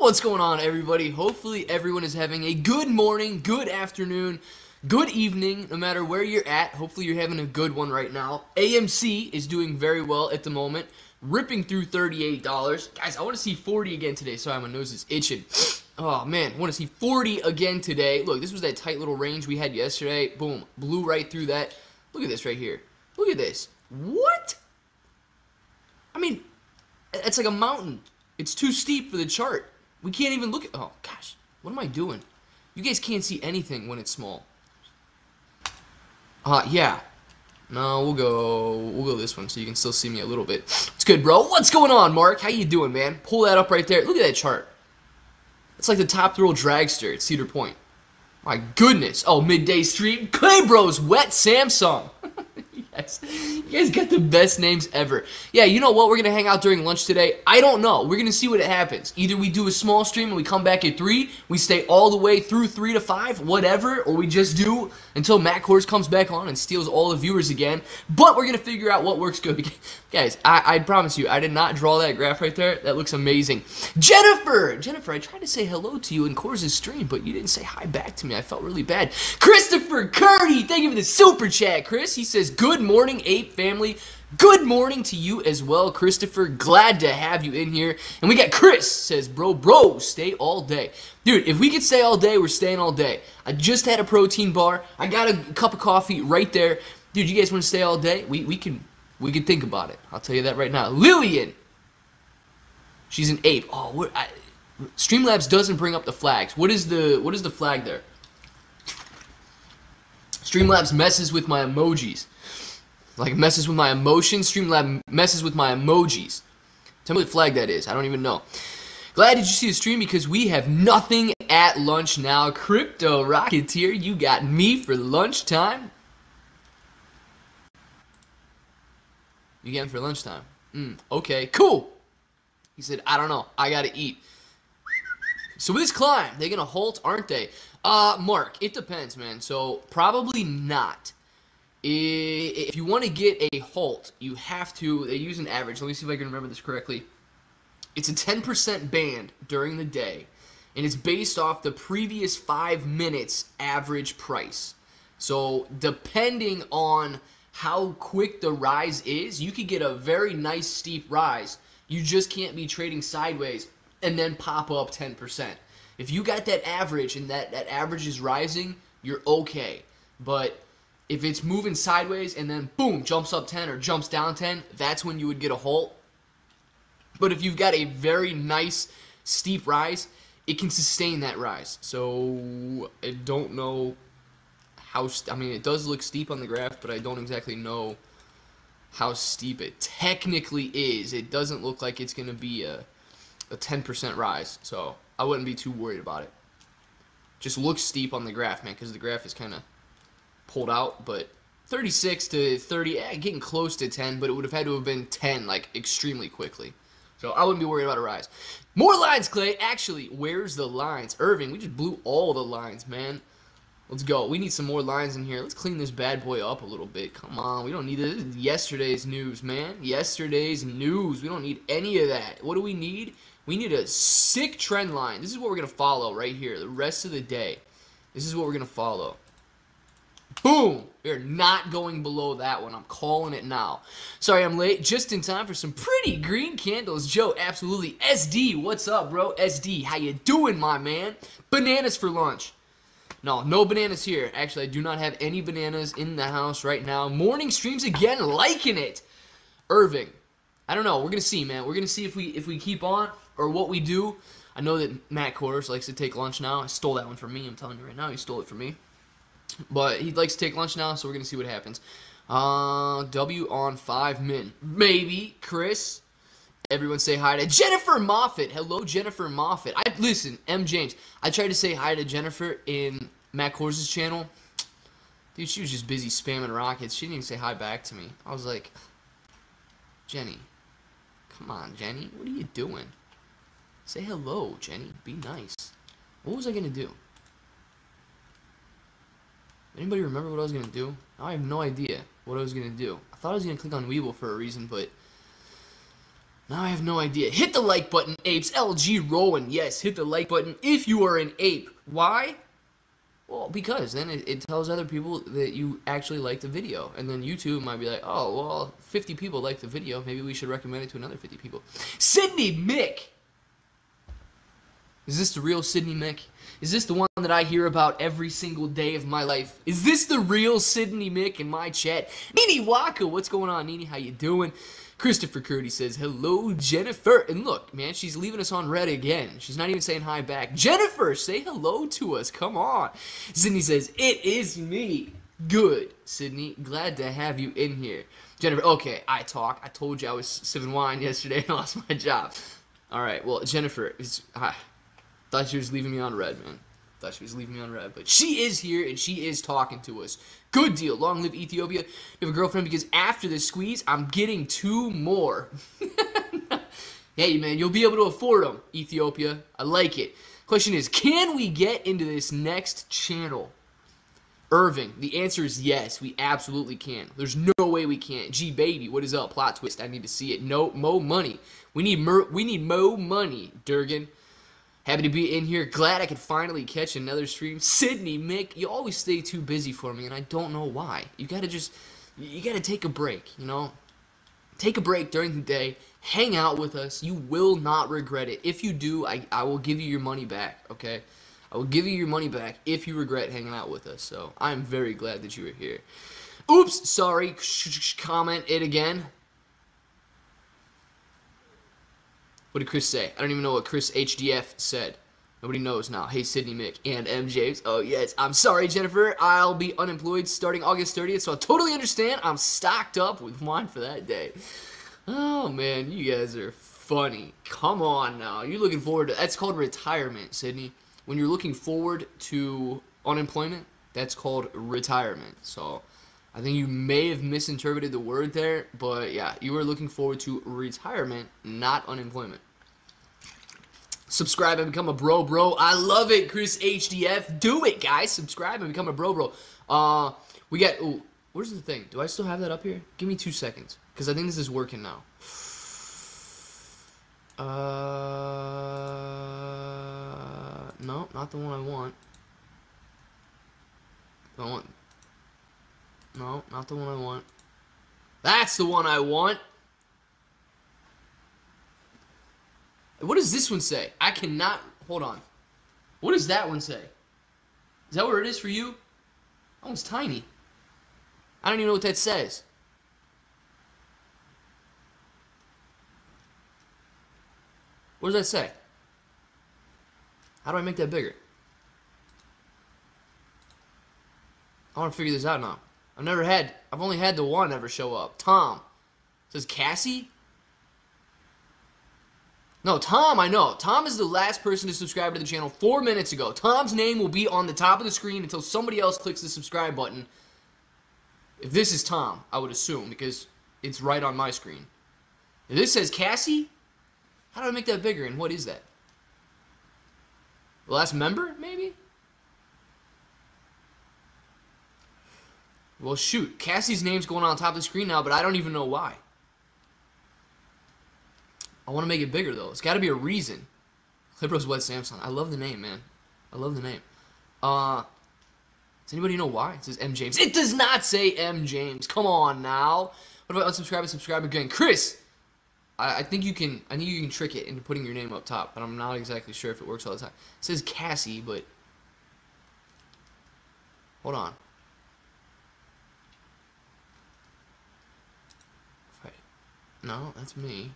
What's going on, everybody? Hopefully, everyone is having a good morning, good afternoon, good evening, no matter where you're at. Hopefully, you're having a good one right now. AMC is doing very well at the moment, ripping through $38. Guys, I want to see 40 again today. Sorry, my nose is itching. Oh, man, I want to see 40 again today. Look, this was that tight little range we had yesterday. Boom, blew right through that. Look at this right here. Look at this. What? I mean, it's like a mountain. It's too steep for the chart. We can't even look at. Oh gosh, what am I doing? You guys can't see anything when it's small. Uh, yeah. No, we'll go. We'll go this one so you can still see me a little bit. It's good, bro. What's going on, Mark? How you doing, man? Pull that up right there. Look at that chart. It's like the top thrill dragster at Cedar Point. My goodness. Oh, midday stream. Clay Bros. Wet Samsung. You guys got the best names ever. Yeah, you know what? We're to hang out during lunch today. I don't know. We're to see what it happens. Either we do a small stream and we come back at 3, we stay all the way through 3 to 5, whatever, or we just do until Matt Kohrs comes back on and steals all the viewers again. But we're going to figure out what works good. Guys, I, I promise you, I did not draw that graph right there. That looks amazing. Jennifer! Jennifer, I tried to say hello to you in Kohrs' stream, but you didn't say hi back to me. I felt really bad. Christopher Curdy! Thank you for the super chat, Chris. He says, good morning, Ape family. Good morning to you as well, Christopher. Glad to have you in here. And we got Chris says, bro, bro, stay all day. Dude, if we could stay all day, we're staying all day. I just had a protein bar. I got a cup of coffee right there. Dude, you guys want to stay all day? We, we can we can think about it. I'll tell you that right now. Lillian! She's an ape. Oh, what? I, Streamlabs doesn't bring up the flags. What is the what is the flag there? Streamlabs messes with my emojis. Like messes with my emotions. Streamlabs messes with my emojis. Tell me what flag that is. I don't even know. Glad did you see the stream because we have nothing at lunch now. Crypto Rocketeer, you got me for lunchtime. You get him for lunchtime. Mm, okay, cool. He said, I don't know. I gotta eat. So with this climb, they're gonna halt, aren't they? Uh, Mark, it depends, man. So probably not. If you want to get a halt, you have to. They use an average. Let me see if I can remember this correctly. It's a 10% band during the day, and it's based off the previous five minutes average price. So depending on how quick the rise is, you could get a very nice steep rise. You just can't be trading sideways and then pop up 10%. If you got that average and that, that average is rising, you're okay. But if it's moving sideways and then boom, jumps up 10 or jumps down 10, that's when you would get a halt. But if you've got a very nice steep rise, it can sustain that rise. So I don't know how, I mean, it does look steep on the graph, but I don't exactly know how steep it technically is. It doesn't look like it's going to be a, a 10% rise, so I wouldn't be too worried about it. Just looks steep on the graph, man, because the graph is kind of pulled out, but 36 to 30, eh, getting close to 10, but it would have had to have been 10, like, extremely quickly. So I wouldn't be worried about a rise. More lines, Clay. Actually, where's the lines? Irving, we just blew all the lines, man. Let's go. We need some more lines in here. Let's clean this bad boy up a little bit. Come on. We don't need this. this yesterday's news, man. Yesterday's news. We don't need any of that. What do we need? We need a sick trend line. This is what we're going to follow right here the rest of the day. This is what we're going to follow. Boom! You're not going below that one. I'm calling it now. Sorry I'm late. Just in time for some pretty green candles. Joe, absolutely. SD, what's up, bro? SD, how you doing, my man? Bananas for lunch. No, no bananas here. Actually, I do not have any bananas in the house right now. Morning streams again, liking it. Irving. I don't know. We're gonna see, man. We're gonna see if we if we keep on or what we do. I know that Matt Kohrs likes to take lunch now. I stole that one from me. I'm telling you right now, he stole it from me. But he likes to take lunch now, so we're gonna see what happens. Uh, W on five min, maybe Chris. Everyone say hi to Jennifer Moffat. Hello, Jennifer Moffat. I listen, M James. I tried to say hi to Jennifer in Matt Kohrs' channel. Dude, she was just busy spamming rockets. She didn't even say hi back to me. I was like, Jenny, come on, Jenny. What are you doing? Say hello, Jenny. Be nice. What was I gonna do? Anybody remember what I was gonna do? I have no idea what I was gonna do. I thought I was gonna click on Webull for a reason, but Now I have no idea. Hit the like button, apes. LG Rowan. Yes, hit the like button if you are an ape. Why? Well, because then it, it, tells other people that you actually like the video. And then YouTube might be like, oh, well, 50 people like the video. Maybe we should recommend it to another 50 people. Sydney Mick! Is this the real Sydney Mick? Is this the one that I hear about every single day of my life? Is this the real Sydney Mick in my chat? Nini Waka, what's going on, Nini? How you doing? Christopher Curdy says, hello, Jennifer. And look, man, she's leaving us on red again. She's not even saying hi back. Jennifer, say hello to us. Come on. Sydney says, it is me. Good, Sydney. Glad to have you in here. Jennifer, okay, I talk. I told you I was sipping wine yesterday and lost my job. All right, well, Jennifer, is, I thought she was leaving me on red, man. Thought she was leaving me on red, but she is here and she is talking to us. Good deal. Long live Ethiopia. You have a girlfriend because after this squeeze, I'm getting two more. hey, man, you'll be able to afford them, Ethiopia. I like it. Question is, can we get into this next channel? Irving, the answer is yes, we absolutely can. There's no way we can't. G baby, what is up? Plot twist. I need to see it. No, mo money. We need mer we need mo money, Durgan. Happy to be in here. Glad I could finally catch another stream. Sydney, Mick, you always stay too busy for me, and I don't know why. You gotta just, you gotta take a break, you know? Take a break during the day. Hang out with us. You will not regret it. If you do, I, I will give you your money back, okay? I will give you your money back if you regret hanging out with us. So I am very glad that you were here. Oops, sorry. Comment it again. What did Chris say? I don't even know what Chris HDF said. Nobody knows now. Hey, Sydney Mick and M. Oh, yes. I'm sorry, Jennifer. I'll be unemployed starting August 30th, so I totally understand. I'm stocked up with wine for that day. Oh, man. You guys are funny. Come on now. You're looking forward to... That's called retirement, Sydney. When you're looking forward to unemployment, that's called retirement. So... I think you may have misinterpreted the word there, but yeah, you are looking forward to retirement, not unemployment. Subscribe and become a bro, bro. I love it, Chris HDF. Do it, guys. Subscribe and become a bro, bro. Uh, we got. Ooh, where's the thing? Do I still have that up here? Give me two seconds, because I think this is working now. Uh, no, not the one I want. I want no, not the one I want. That's the one I want. What does this one say? I cannot... Hold on. What does that one say? Is that where it is for you? That one's tiny. I don't even know what that says. What does that say? How do I make that bigger? I want to figure this out now. I've never had, I've only had the one ever show up. Tom. Says Cassie? No, Tom, I know. Tom is the last person to subscribe to the channel four minutes ago. Tom's name will be on the top of the screen until somebody else clicks the subscribe button. If this is Tom, I would assume, because it's right on my screen. If this says Cassie, how do I make that bigger, and what is that? The last member, maybe? Well, shoot. Cassie's name's going on top of the screen now, but I don't even know why. I want to make it bigger, though. It's got to be a reason. Clipros Wet Samsung. I love the name, man. I love the name. Uh, does anybody know why? It says M. James. It does not say M. James. Come on, now. What about unsubscribe and subscribe again? Chris! I, I think you can I think you can trick it into putting your name up top, but I'm not exactly sure if it works all the time. It says Cassie, but... Hold on. No, that's me.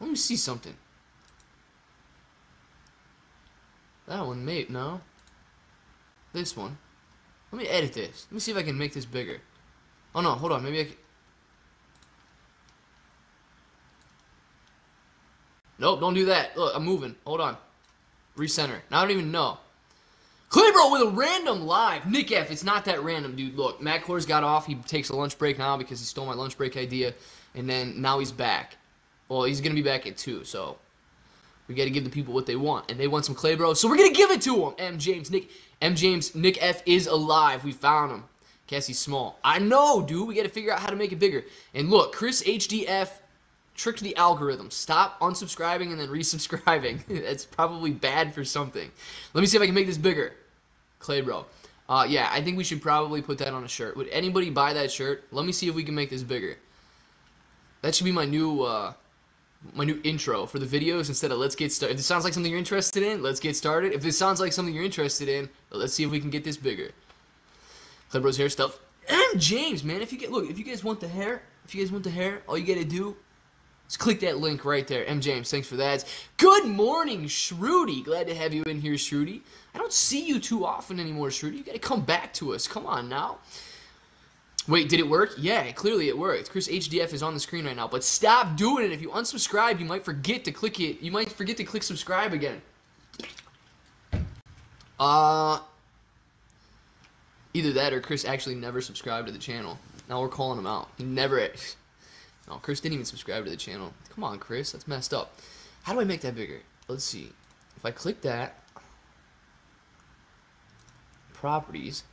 Let me see something. That one, mate, no. This one. Let me edit this. Let me see if I can make this bigger. Oh no, hold on, maybe I can... Nope, don't do that. Look, I'm moving. Hold on. Recenter. Now I don't even know. Claybro with a random live. Nick F, it's not that random, dude. Look, Matt Kohrs got off. He takes a lunch break now because he stole my lunch break idea. And then now he's back. Well, he's going to be back at 2, so we got to give the people what they want. And they want some Claybro, so we're going to give it to them. M. James, Nick, M. James, Nick F is alive. We found him. Cassie small. I know, dude. We got to figure out how to make it bigger. And look, Chris HDF tricked the algorithm. Stop unsubscribing and then resubscribing. That's probably bad for something. Let me see if I can make this bigger. Clay bro. Uh, yeah, I think we should probably put that on a shirt. Would anybody buy that shirt? Let me see if we can make this bigger. That should be my new uh, my new intro for the videos instead of let's get started. If this sounds like something you're interested in, let's get started. If this sounds like something you're interested in, let's see if we can get this bigger. Clipbros hair stuff. And James, man, if you get look, if you guys want the hair, if you guys want the hair, all you gotta do is click that link right there. M James, thanks for that. Good morning, Shrudy. Glad to have you in here, Shrudy. I don't see you too often anymore, Shrudy. You gotta come back to us. Come on now. Wait, did it work? Yeah, clearly it worked. Chris HDF is on the screen right now, but stop doing it. If you unsubscribe, you might forget to click it. You might forget to click subscribe again. Uh, either that or Chris actually never subscribed to the channel. Now we're calling him out. He never. No, Chris didn't even subscribe to the channel. Come on, Chris, that's messed up. How do I make that bigger? Let's see. If I click that, properties.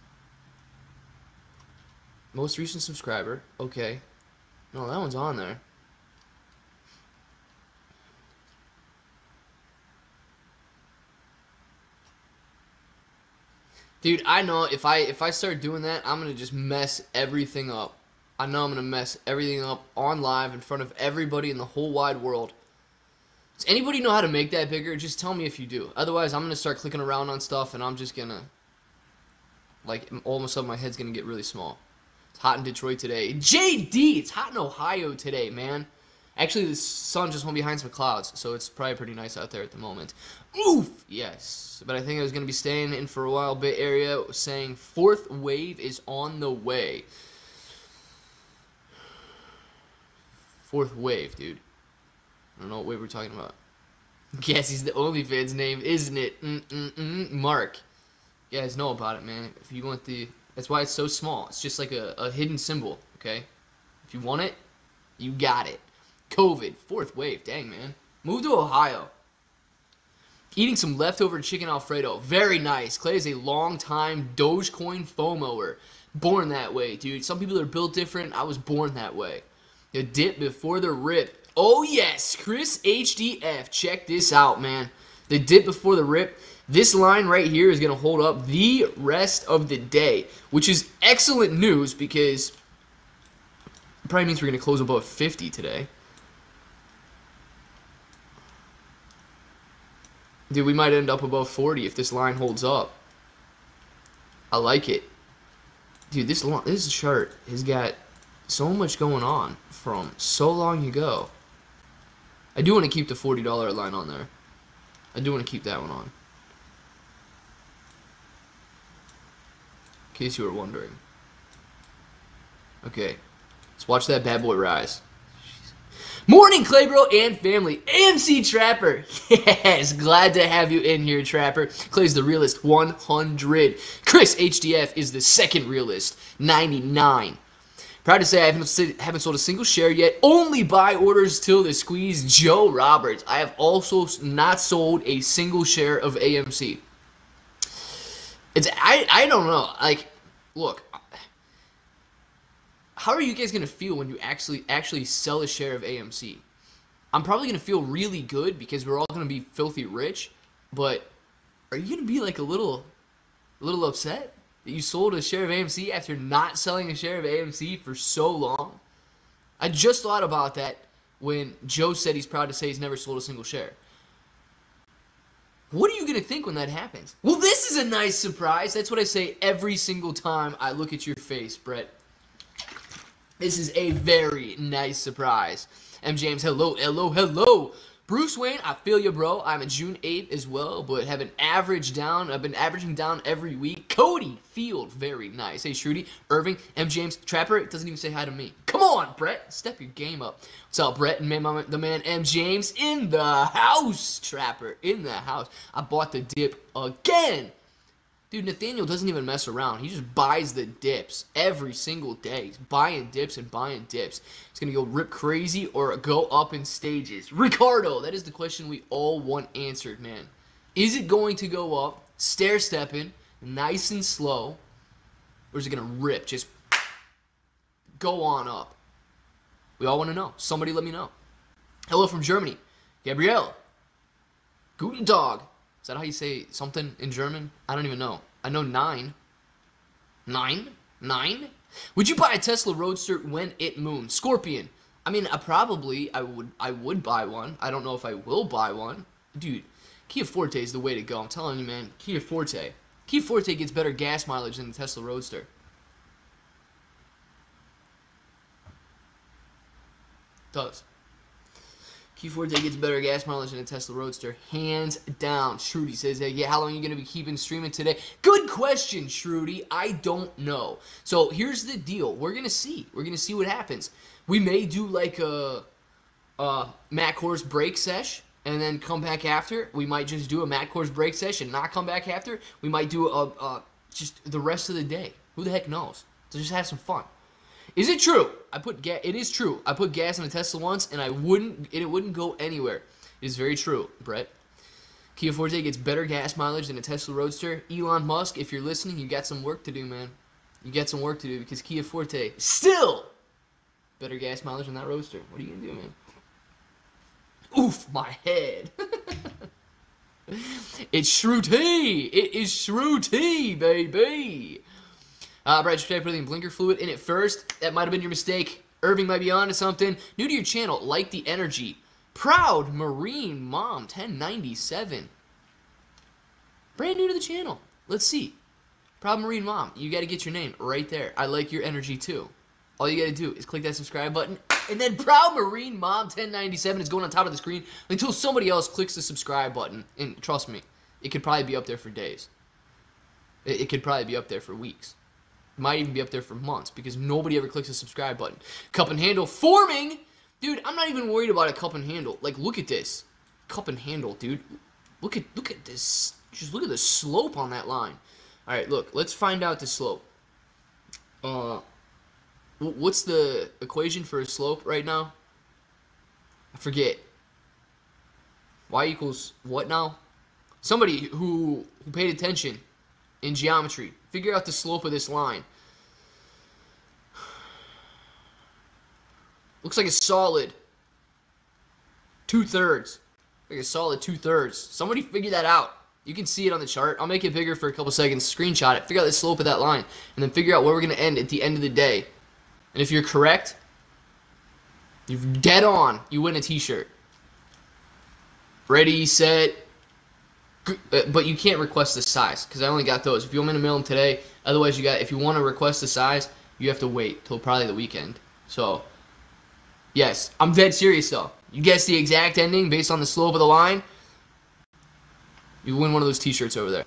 Most recent subscriber. Okay. No, that one's on there. Dude, I know if I if I start doing that, I'm gonna just mess everything up. I know I'm gonna mess everything up on live in front of everybody in the whole wide world. Does anybody know how to make that bigger? Just tell me if you do. Otherwise, I'm gonna start clicking around on stuff, and I'm just gonna like all of my head's gonna get really small. It's hot in Detroit today. JD, it's hot in Ohio today, man. Actually, the sun just went behind some clouds, so it's probably pretty nice out there at the moment. Oof! Yes. But I think I was going to be staying in for a while. Bay Area saying fourth wave is on the way. Fourth wave, dude. I don't know what wave we're talking about. Guess he's the OnlyFans name, isn't it? Mm-mm-mm. Mark. You guys know about it, man. If you want the that's why it's so small. It's just like a, a hidden symbol, okay? If you want it, you got it. COVID, fourth wave. Dang, man. Move to Ohio. Eating some leftover chicken Alfredo. Very nice. Clay is a long-time Dogecoin FOMOer. Born that way, dude. Some people are built different. I was born that way. The dip before the rip. Oh, yes. Chris HDF. Check this out, man. The dip before the rip. This line right here is going to hold up the rest of the day, which is excellent news because it probably means we're going to close above 50 today. Dude, we might end up above 40 if this line holds up. I like it. Dude, this long, this chart has got so much going on from so long ago. I do want to keep the $40 line on there. I do want to keep that one on. In case you were wondering. Okay, let's watch that bad boy rise. Morning, Claybro and family. AMC Trapper. Yes, glad to have you in here, Trapper. Clay's the realist, 100. Chris HDF is the second realist, 99. Proud to say I haven't, haven't sold a single share yet. Only buy orders till the squeeze. Joe Roberts. I have also not sold a single share of AMC. It's I I don't know. Like, look, how are you guys gonna feel when you actually actually sell a share of AMC? I'm probably gonna feel really good because we're all gonna be filthy rich, but are you gonna be like a little, a little upset that you sold a share of AMC after not selling a share of AMC for so long? I just thought about that when Joe said he's proud to say he's never sold a single share. What are you going to think when that happens? Well, this is a nice surprise. That's what I say every single time I look at your face, Brett. This is a very nice surprise. M. James, hello, hello, hello. Bruce Wayne, I feel you, bro. I'm a June 8th as well, but have an average down. I've been averaging down every week. Cody Field, very nice. Hey, Shrudy, Irving, M. James, Trapper, doesn't even say hi to me. Come on, Brett. Step your game up. What's up, Brett and man, the man M. James in the house. Trapper in the house. I bought the dip again. Dude, Nathaniel doesn't even mess around. He just buys the dips every single day. He's buying dips and buying dips. He's going to go rip crazy or go up in stages. Ricardo, that is the question we all want answered, man. Is it going to go up, stair-stepping, nice and slow, Or is it going to rip? Just go on up. We all want to know. Somebody let me know. Hello from Germany. Gabrielle. Guten Tag. That how you say something in German? I don't even know. I know nine. Nine? Nine? Would you buy a Tesla Roadster when it moons? Scorpion. I mean, I probably I would I would buy one. I don't know if I will buy one. Dude, Kia Forte is the way to go. I'm telling you, man. Kia Forte. Kia Forte gets better gas mileage than the Tesla Roadster. Does. Kia Forte gets better gas mileage than a Tesla Roadster, hands down. Shrudy says, hey, yeah, how long are you going to be keeping streaming today? Good question, Shrudy. I don't know. So here's the deal. We're going to see. We're going to see what happens. We may do like a, a Kohrs break sesh and then come back after. We might just do a Matt Kohrs break session, not come back after. We might do a, a just the rest of the day. Who the heck knows? So just have some fun. Is it true? I put gas. It is true. I put gas in a Tesla once, and I wouldn't. It wouldn't go anywhere. It is very true, Brett. Kia Forte gets better gas mileage than a Tesla Roadster. Elon Musk, if you're listening, you got some work to do, man. You got some work to do because Kia Forte still better gas mileage than that Roadster. What are you gonna do, man? Oof, my head. it's Shruti. It is Shruti, baby. Uh, Brad, should I put the blinker fluid in it first? That might have been your mistake. Irving might be onto something. New to your channel, like the energy. Proud Marine Mom 1097. Brand new to the channel. Let's see. Proud Marine Mom, you got to get your name right there. I like your energy too. All you got to do is click that subscribe button, and then Proud Marine Mom 1097 is going on top of the screen until somebody else clicks the subscribe button. And trust me, it could probably be up there for days. It could probably be up there for weeks might even be up there for months because nobody ever clicks the subscribe button. Cup and handle forming! Dude, I'm not even worried about a cup and handle. Like, look at this. Cup and handle, dude. Look at look at this. Just look at the slope on that line. Alright, look. Let's find out the slope. Uh, what's the equation for a slope right now? I forget. Y equals what now? Somebody who, who paid attention in geometry. Figure out the slope of this line. Looks like a solid two-thirds. Like a solid two-thirds. Somebody figure that out. You can see it on the chart. I'll make it bigger for a couple seconds. Screenshot it. Figure out the slope of that line. And then figure out where we're going to end at the end of the day. And if you're correct, you're dead on. You win a t-shirt. Ready, set, Uh, but you can't request the size because I only got those. If you want me to mail them today, otherwise you got. If you want to request the size, you have to wait till probably the weekend. So, yes, I'm dead serious though. You guess the exact ending based on the slope of the line. You win one of those T-shirts over there.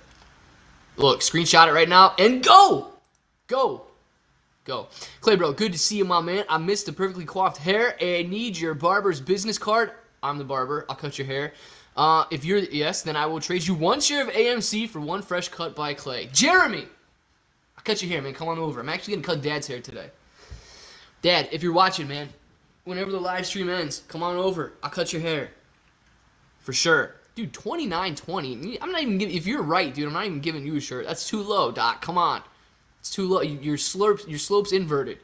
Look, screenshot it right now and go, go, go. Clay, bro, good to see you, my man. I missed the perfectly coiffed hair. I need your barber's business card. I'm the barber. I'll cut your hair. Uh, if you're yes, then I will trade you one share of AMC for one fresh cut by Clay. Jeremy, I'll cut your hair, man. Come on over. I'm actually gonna cut Dad's hair today. Dad, if you're watching, man, whenever the live stream ends, come on over. I'll cut your hair. For sure. Dude, 29.20. I'm not even giving, if you're right, dude, I'm not even giving you a shirt. That's too low, Doc. Come on. It's too low. Your slopes, your slope's inverted.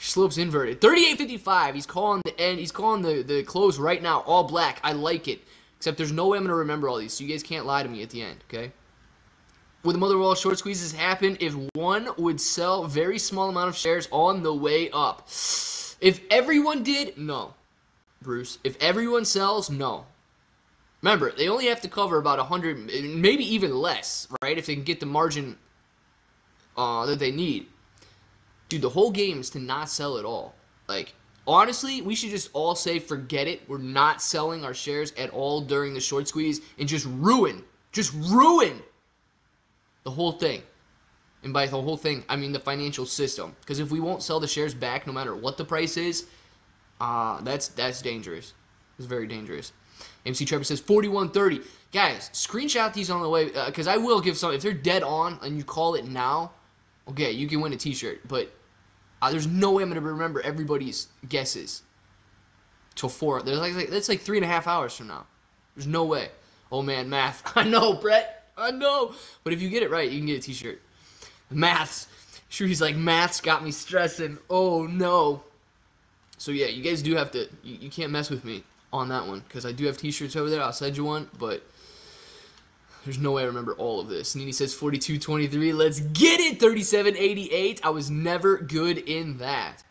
Slopes inverted. 38.55. He's calling the end. He's calling the, the close right now. All black. I like it. Except there's no way I'm going to remember all these. So you guys can't lie to me at the end. Okay? Would the mother of all short squeezes happen if one would sell very small amount of shares on the way up? If everyone did, no. Bruce. If everyone sells, no. Remember, they only have to cover about 100, maybe even less, right? If they can get the margin uh, that they need. Dude, the whole game is to not sell at all. Like, honestly, we should just all say, forget it. We're not selling our shares at all during the short squeeze and just ruin, just ruin the whole thing. And by the whole thing, I mean the financial system. Because if we won't sell the shares back no matter what the price is, uh, that's that's dangerous. It's very dangerous. MC Trevor says 4130. Guys, screenshot these on the way because uh, I will give some. If they're dead on and you call it now, okay, you can win a T-shirt. But uh, there's no way I'm gonna remember everybody's guesses till four. There's like, that's like three and a half hours from now. There's no way. Oh man, math. I know, Brett. I know. But if you get it right, you can get a T-shirt. Maths. He's like, maths got me stressing. Oh no. So yeah, you guys do have to. You, you can't mess with me on that one because I do have T-shirts over there. I'll send you one, but there's no way I remember all of this. Nini says 42-23. Let's get it. 37-88. I was never good in that.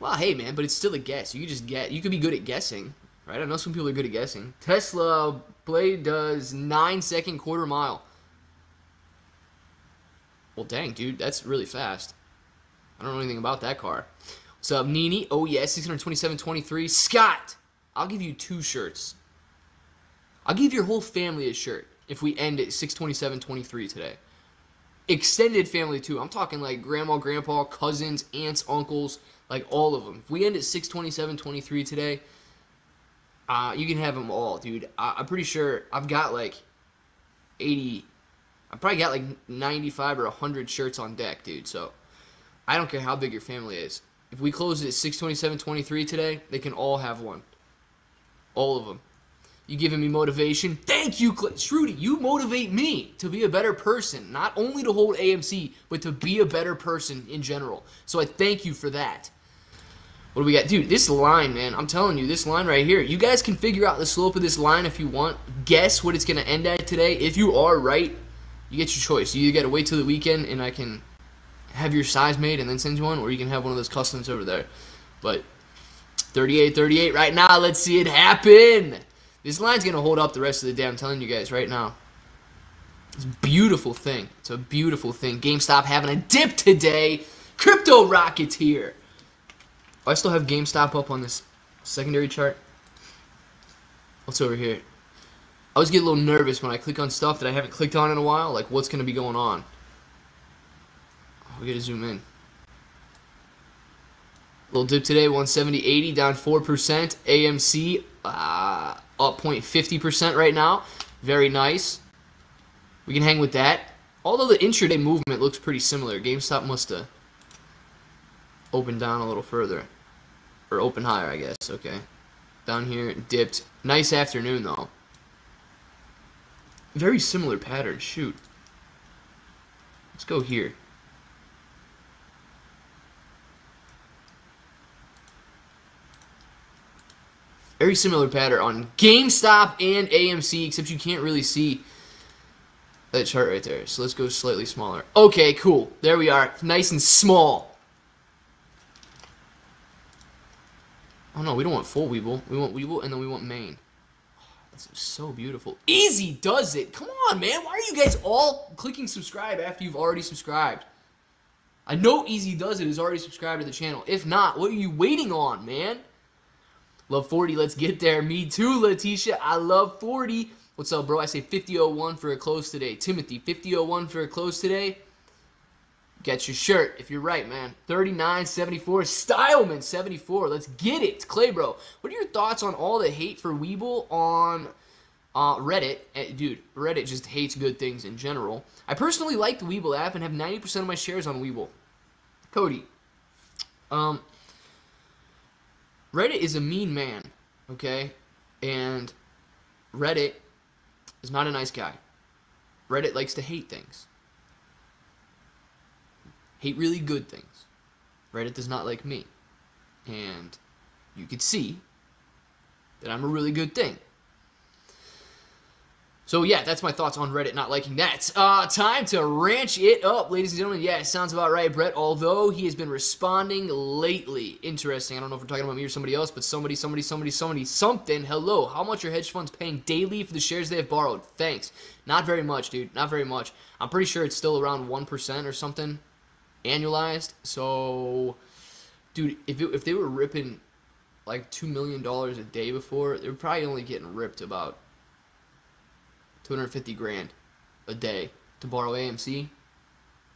Well, hey man, but it's still a guess. You can just get. You could be good at guessing, right? I know some people are good at guessing. Tesla Plaid does nine second quarter mile. Well, dang, dude, that's really fast. I don't know anything about that car. What's up, Nini? Oh, yeah, 627.23. Scott, I'll give you two shirts. I'll give your whole family a shirt if we end at 627.23 today. Extended family, too. I'm talking like grandma, grandpa, cousins, aunts, uncles, like all of them. If we end at 627.23 today, uh, you can have them all, dude. I- I'm pretty sure I've got like 80, I probably got like 95 or 100 shirts on deck, dude. So I don't care how big your family is. If we close at 627.23 today, they can all have one. All of them. You giving me motivation? Thank you, Cl- Shrudy. You motivate me to be a better person, not only to hold AMC, but to be a better person in general. So I thank you for that. What do we got? Dude, this line, man, I'm telling you, this line right here. You guys can figure out the slope of this line if you want. Guess what it's going to end at today. If you are right, you get your choice. You either got to wait till the weekend and I can have your size made and then send you one, or you can have one of those customs over there. But 38 38 right now. Let's see it happen. This line's going to hold up the rest of the day. I'm telling you guys right now. It's a beautiful thing. It's a beautiful thing. GameStop having a dip today. Crypto Rocketeer. Oh, I still have GameStop up on this secondary chart. What's over here? I always get a little nervous when I click on stuff that I haven't clicked on in a while. Like, what's going to be going on? We gotta zoom in. Little dip today, 170.80, down 4%. AMC uh, up 0.50% right now. Very nice. We can hang with that. Although the intraday movement looks pretty similar. GameStop must have opened down a little further. Or open higher, I guess. Okay. Down here, dipped. Nice afternoon, though. Very similar pattern. Shoot. Let's go here. Very similar pattern on GameStop and AMC, except you can't really see that chart right there. So let's go slightly smaller. Okay, cool. There we are. Nice and small. Oh no, we don't want full Webull. We want Webull and then we want main. This is so beautiful. Easy does it. Come on, man. Why are you guys all clicking subscribe after you've already subscribed? I know Easy Does It is already subscribed to the channel. If not, what are you waiting on, man? Love 40. Let's get there. Me too, Letitia. I love 40. What's up, bro? I say 5001 for a close today. Timothy, 5001 for a close today. Get your shirt if you're right, man. 39.74. Styleman 74. Let's get it. Clay, bro. What are your thoughts on all the hate for Webull on uh, Reddit? Eh, dude, Reddit just hates good things in general. I personally like the Webull app and have 90% of my shares on Webull. Cody. Um, Reddit is a mean man, okay? And Reddit is not a nice guy. Reddit likes to hate things. Hate really good things. Reddit does not like me. And you could see that I'm a really good thing. So yeah, that's my thoughts on Reddit not liking that. Uh, time to ranch it up, ladies and gentlemen. Yeah, it sounds about right, Brett. Although he has been responding lately. Interesting. I don't know if we're talking about me or somebody else, but somebody, somebody, somebody, somebody, something. Hello. How much are hedge funds paying daily for the shares they have borrowed? Thanks. Not very much, dude. Not very much. I'm pretty sure it's still around 1% or something annualized. So, dude, if, it, if they were ripping like $2 million a day before, they're probably only getting ripped about 250 grand a day to borrow AMC.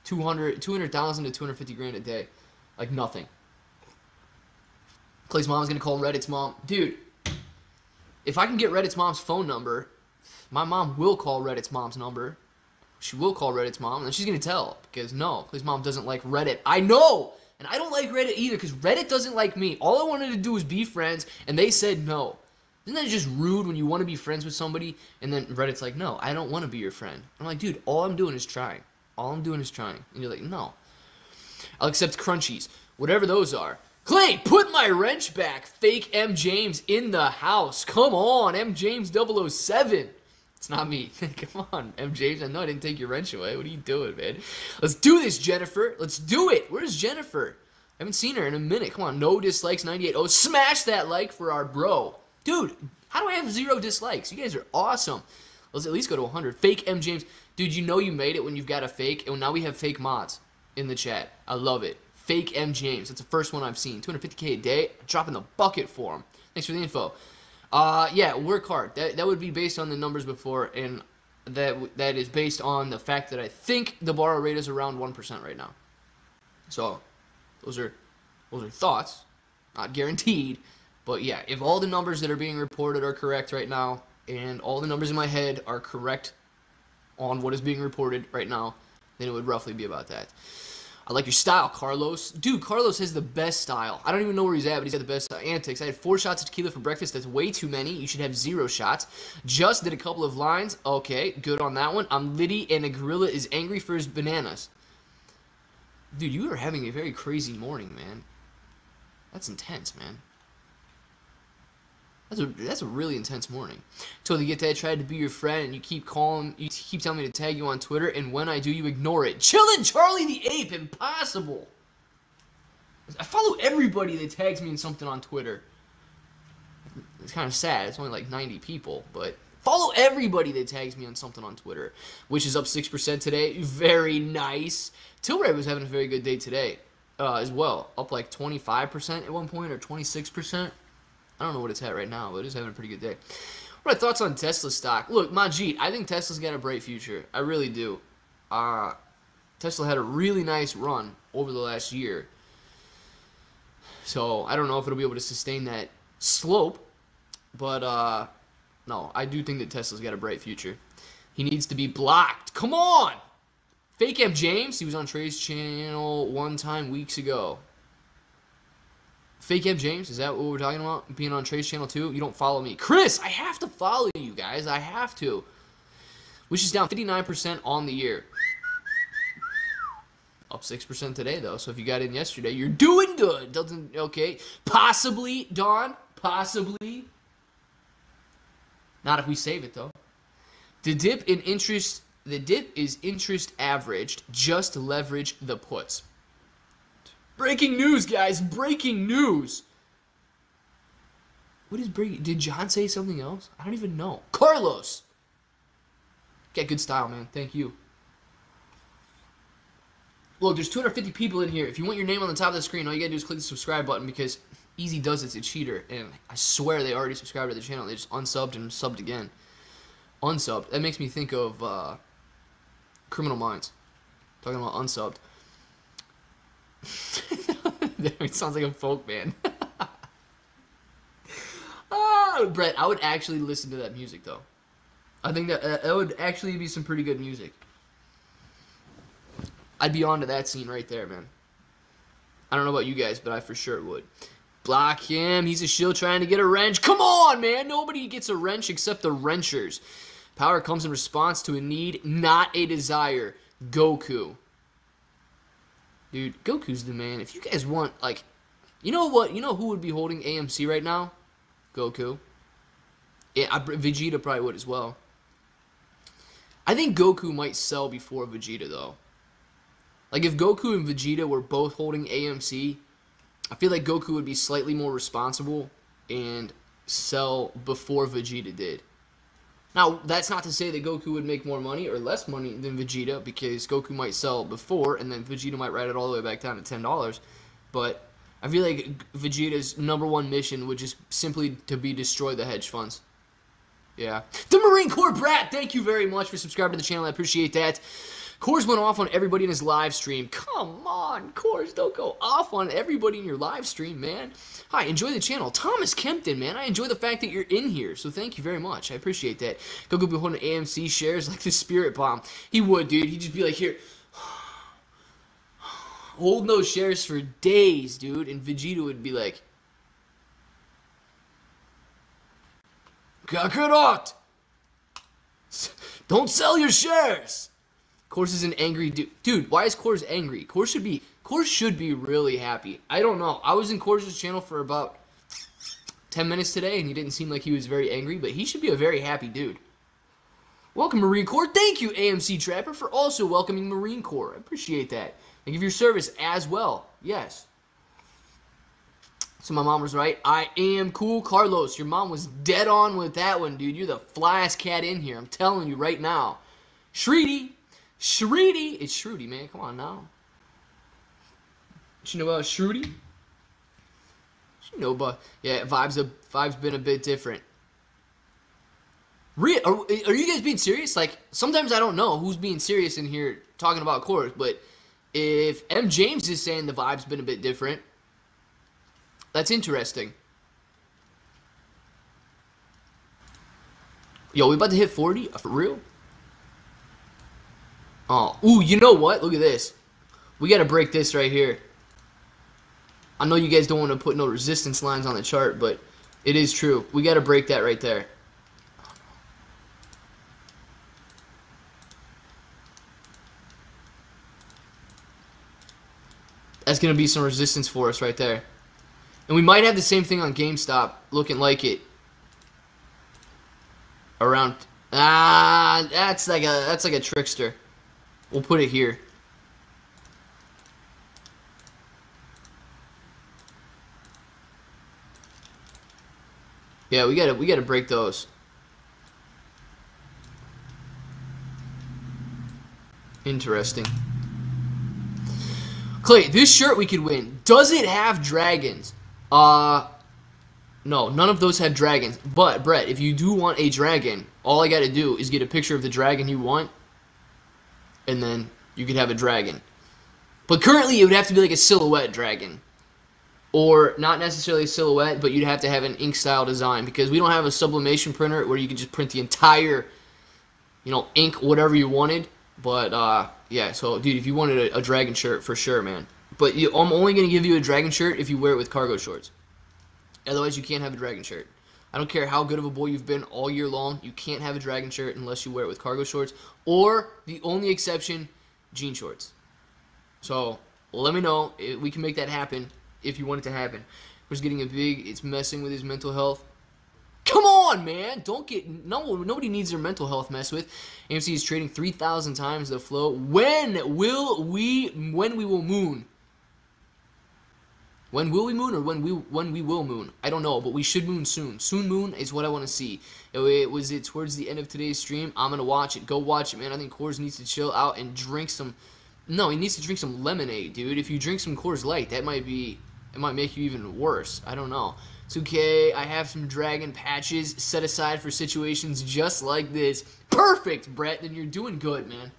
200 200,000 to 250 grand a day. Like nothing. Clay's mom's gonna call Reddit's mom. Dude, if I can get Reddit's mom's phone number, my mom will call Reddit's mom's number. She will call Reddit's mom, and she's gonna tell because no, Clay's mom doesn't like Reddit. I know, and I don't like Reddit either because Reddit doesn't like me. All I wanted to do was be friends, and they said no. Isn't that just rude when you want to be friends with somebody and then Reddit's like, no, I don't want to be your friend? I'm like, dude, all I'm doing is trying. All I'm doing is trying. And you're like, no. I'll accept crunchies, whatever those are. Clay, put my wrench back. Fake M. James in the house. Come on, M. James 007. It's not me. Come on, M. James. I know I didn't take your wrench away. What are you doing, man? Let's do this, Jennifer. Let's do it. Where's Jennifer? I haven't seen her in a minute. Come on, no dislikes, 98. Oh, smash that like for our bro. Dude, how do I have zero dislikes? You guys are awesome. Let's at least go to 100. Fake M. James. Dude, you know you made it when you've got a fake, and now we have fake mods in the chat. I love it. Fake M. James. That's the first one I've seen. 250k a day. Dropping the bucket for him. Thanks for the info. Uh, yeah, work hard. That, that would be based on the numbers before, and that that is based on the fact that I think the borrow rate is around 1% right now. So, those are those are thoughts, not guaranteed. But yeah, if all the numbers that are being reported are correct right now, and all the numbers in my head are correct on what is being reported right now, then it would roughly be about that. I like your style, Carlos. Dude, Carlos has the best style. I don't even know where he's at, but he's got the best antics. I had four shots of tequila for breakfast. That's way too many. You should have zero shots. Just did a couple of lines. Okay, good on that one. I'm Liddy, and a gorilla is angry for his bananas. Dude, you are having a very crazy morning, man. That's intense, man. That's a that's a really intense morning. Totally get that. Tried to be your friend, and you keep calling, you keep telling me to tag you on Twitter, and when I do, you ignore it. Chillin' Charlie the Ape, impossible. I follow everybody that tags me in something on Twitter. It's kind of sad. It's only like 90 people, but follow everybody that tags me on something on Twitter, which is up 6% today. Very nice. Tilray was having a very good day today uh, as well, up like 25% at one point or 26%. I don't know what it's at right now, but it's having a pretty good day. What are my thoughts on Tesla stock? Look, Majid, I think Tesla's got a bright future. I really do. Uh, Tesla had a really nice run over the last year. So I don't know if it'll be able to sustain that slope, but uh, no, I do think that Tesla's got a bright future. He needs to be blocked. Come on! Fake M. James, he was on Trey's channel one time weeks ago. Fake M James, is that what we're talking about? Being on Trey's channel too? You don't follow me. Chris, I have to follow you guys. I have to. Which is down 59% on the year. Up 6% today though. So if you got in yesterday, you're doing good. Doesn't okay. Possibly, Don. Possibly. Not if we save it though. The dip in interest the dip is interest averaged. Just leverage the puts. Breaking news, guys! Breaking news! What is breaking? Did John say something else? I don't even know. Carlos! Get good style, man. Thank you. Look, there's 250 people in here. If you want your name on the top of the screen, all you gotta do is click the subscribe button because Easy does it's a cheater. And I swear they already subscribed to the channel. They just unsubbed and subbed again. Unsubbed. That makes me think of uh, Criminal Minds. Talking about unsubbed. it sounds like a folk band. ah, Brett, I would actually listen to that music though. I think that uh, that would actually be some pretty good music. I'd be onto that scene right there, man. I don't know about you guys, but I for sure would. Block him. He's a shield trying to get a wrench. Come on, man. Nobody gets a wrench except the wrenchers. Power comes in response to a need, not a desire. Goku. Dude, Goku's the man. If you guys want, like, you know what? You know who would be holding AMC right now? Goku. Yeah, I, Vegeta probably would as well. I think Goku might sell before Vegeta, though. Like, if Goku and Vegeta were both holding AMC, I feel like Goku would be slightly more responsible and sell before Vegeta did. Now, that's not to say that Goku would make more money or less money than Vegeta, because Goku might sell before, and then Vegeta might ride it all the way back down to $10. But I feel like Vegeta's number one mission would just simply to be destroy the hedge funds. Yeah. The Marine Corps Brat, thank you very much for subscribing to the channel. I appreciate that. Kohrs went off on everybody in his live stream. Come on, Kohrs, don't go off on everybody in your live stream, man. Hi, enjoy the channel. Thomas Kempton, man, I enjoy the fact that you're in here, so thank you very much. I appreciate that. Goku be holding AMC shares like the Spirit Bomb. He would, dude. He'd just be like, here, holding those shares for days, dude, and Vegeta would be like, Kakarot! Don't sell your shares! Kohrs is an angry dude. Dude, why is Kohrs angry? Kohrs should be Kohrs should be really happy. I don't know. I was in Kohrs's channel for about 10 minutes today, and he didn't seem like he was very angry, but he should be a very happy dude. Welcome, Marine Corps. Thank you, AMC Trapper, for also welcoming Marine Corps. I appreciate that. Thank you for your service as well. Yes. So my mom was right. I am cool, Carlos. Your mom was dead on with that one, dude. You're the flyest cat in here. I'm telling you right now. Shreedy. Shreedy. It's Shrudy, man. Come on now. You know about Shrudy? You know, but yeah, vibes. A, vibes been a bit different. Re- are, are you guys being serious? Like sometimes I don't know who's being serious in here talking about Kohrs, but if M James is saying the vibe's been a bit different, that's interesting. Yo, we about to hit 40? Uh, for real? Oh, ooh, you know what? Look at this. We got to break this right here. I know you guys don't want to put no resistance lines on the chart, but it is true. We got to break that right there. That's going to be some resistance for us right there. And we might have the same thing on GameStop, looking like it. Around ah, that's like a that's like a trickster. We'll put it here. Yeah, we gotta we gotta break those. Interesting. Clay, this shirt we could win. Does it have dragons? Uh, no, none of those have dragons. But, Brett, if you do want a dragon, all I gotta do is get a picture of the dragon you want, and then you could have a dragon. But currently, it would have to be like a silhouette dragon. Or not necessarily a silhouette, but you'd have to have an ink style design because we don't have a sublimation printer where you can just print the entire, you know, ink whatever you wanted. But uh, yeah, so dude, if you wanted a, a dragon shirt for sure, man. But you, I'm only going to give you a dragon shirt if you wear it with cargo shorts. Otherwise, you can't have a dragon shirt. I don't care how good of a boy you've been all year long. You can't have a dragon shirt unless you wear it with cargo shorts. Or, the only exception, jean shorts. So, let me know. We can make that happen if you want it to happen. We're getting a big, it's messing with his mental health. Come on, man! Don't get no. Nobody needs their mental health messed with. AMC is trading three thousand times the flow. When will we? When we will moon? When will we moon or when we when we will moon? I don't know, but we should moon soon. Soon moon is what I want to see. It, it, was it towards the end of today's stream. I'm gonna watch it. Go watch it, man. I think Coors needs to chill out and drink some. No, he needs to drink some lemonade, dude. If you drink some Coors Light, that might be it might make you even worse. I don't know. It's okay. I have some dragon patches set aside for situations just like this. Perfect, Brett. Then you're doing good, man.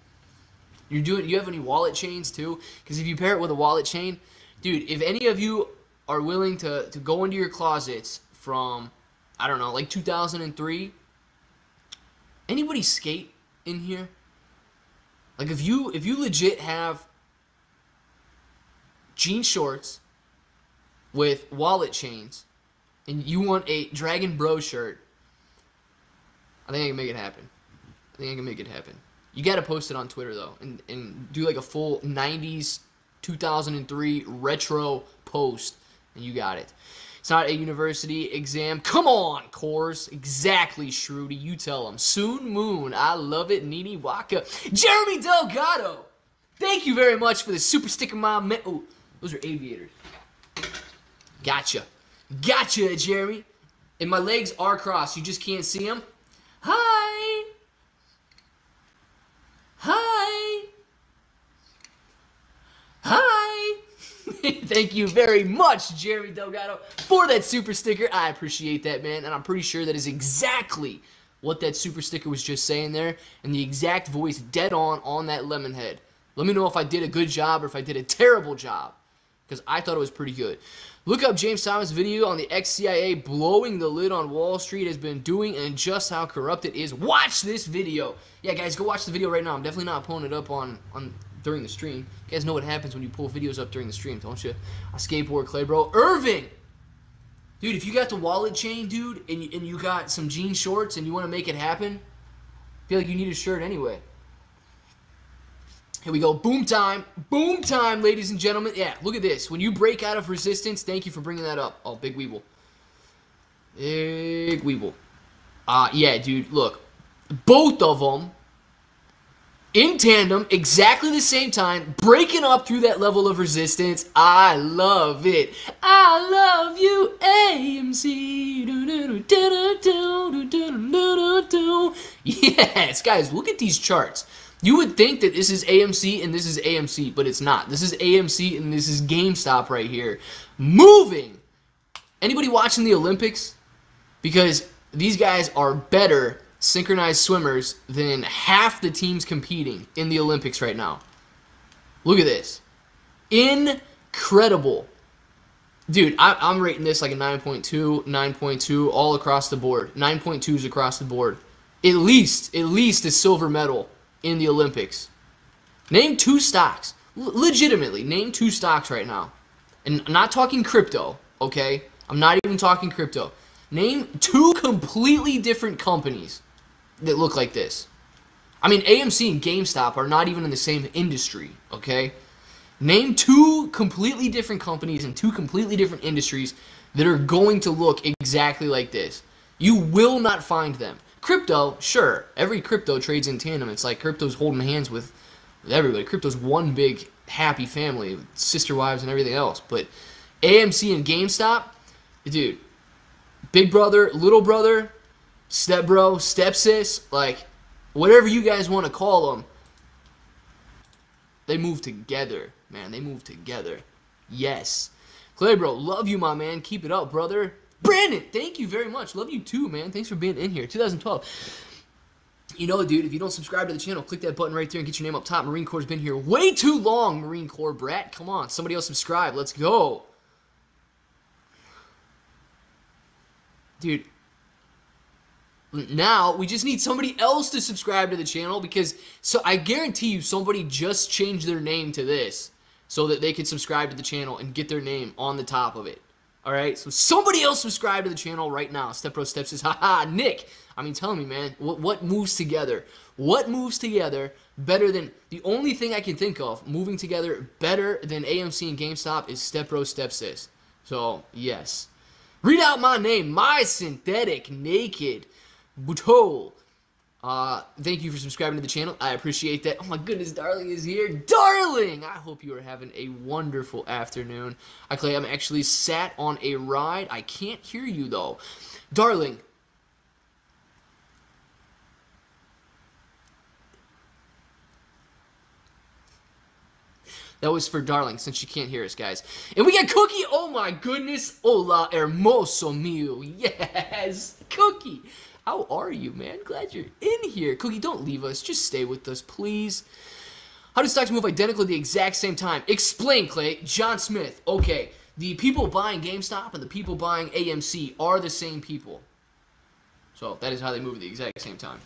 You're doing. You have any wallet chains too? Because if you pair it with a wallet chain dude, if any of you are willing to, to go into your closets from, I don't know, like 2003, anybody skate in here? Like if you if you legit have jean shorts with wallet chains and you want a Dragon Bro shirt, I think I can make it happen. I think I can make it happen. You gotta post it on Twitter though, and, and do like a full 90s 2003 retro post, and you got it. It's not a university exam. Come on, Kohrs. Exactly, Shrudy. You tell them. Soon Moon. I love it. Nini Waka. Jeremy Delgado. Thank you very much for the super sticker, my. Oh, those are aviators. Gotcha. Gotcha, Jeremy. And my legs are crossed. You just can't see them. Hi. Hi! Thank you very much, Jeremy Delgado, for that super sticker. I appreciate that, man, and I'm pretty sure that is exactly what that super sticker was just saying there, and the exact voice dead on on that lemon head. Let me know if I did a good job or if I did a terrible job, because I thought it was pretty good. Look up James Thomas' video on the ex-CIA blowing the lid on Wall Street has been doing and just how corrupt it is. Watch this video. Yeah, guys, go watch the video right now. I'm definitely not pulling it up on, on during the stream. You guys know what happens when you pull videos up during the stream, don't you? I skateboard clay, bro. Irving! Dude, if you got the wallet chain, dude, and you, and you got some jean shorts and you want to make it happen, I feel like you need a shirt anyway. Here we go. Boom time. Boom time, ladies and gentlemen. Yeah, look at this. When you break out of resistance, thank you for bringing that up. Oh, big Weeble. Big Weeble. Uh, yeah, dude, look. Both of them in tandem, exactly the same time, breaking up through that level of resistance. I love it. I love you, AMC. Yes, guys, look at these charts. You would think that this is AMC and this is AMC, but it's not. This is AMC and this is GameStop right here. Moving. Anybody watching the Olympics? Because these guys are better synchronized swimmers than half the teams competing in the Olympics right now. Look at this. Incredible. Dude, I, am rating this like a 9.2, 9.2 all across the board. 9.2s across the board. At least, at least a silver medal in the Olympics. Name two stocks. L legitimately, name two stocks right now. And I'm not talking crypto, okay? I'm not even talking crypto. Name two completely different companies that look like this. I mean, AMC and GameStop are not even in the same industry, okay? Name two completely different companies in two completely different industries that are going to look exactly like this. You will not find them. Crypto, sure, every crypto trades in tandem. It's like crypto's holding hands with, with everybody. Crypto's one big happy family, sister wives and everything else. But AMC and GameStop, dude, big brother, little brother, step bro, step sis, like whatever you guys want to call them, they move together, man. They move together. Yes. Clay, bro, love you, my man. Keep it up, brother. Brandon, thank you very much. Love you too, man. Thanks for being in here. 2012. You know, dude, if you don't subscribe to the channel, click that button right there and get your name up top. Marine Corps has been here way too long, Marine Corps brat. Come on, somebody else subscribe. Let's go. Dude, now we just need somebody else to subscribe to the channel because so I guarantee you somebody just changed their name to this so that they could subscribe to the channel and get their name on the top of it. All right, so somebody else subscribe to the channel right now. Step Pro Step says, haha, Nick. I mean, tell me, man, what, what moves together? What moves together better than the only thing I can think of moving together better than AMC and GameStop is Step Pro Step Sis. So, yes. Read out my name, my synthetic naked Butol. Uh, thank you for subscribing to the channel. I appreciate that. Oh my goodness, Darling is here. Darling! I hope you are having a wonderful afternoon. I Clay, I'm actually sat on a ride. I can't hear you though. Darling. That was for Darling, since she can't hear us, guys. And we got Cookie. Oh my goodness. Hola, hermoso mío. Yes, Cookie. How are you, man? Glad you're in here. Cookie, don't leave us. Just stay with us, please. How do stocks move identically at the exact same time? Explain, Clay. John Smith. Okay, the people buying GameStop and the people buying AMC are the same people. So that is how they move at the exact same time.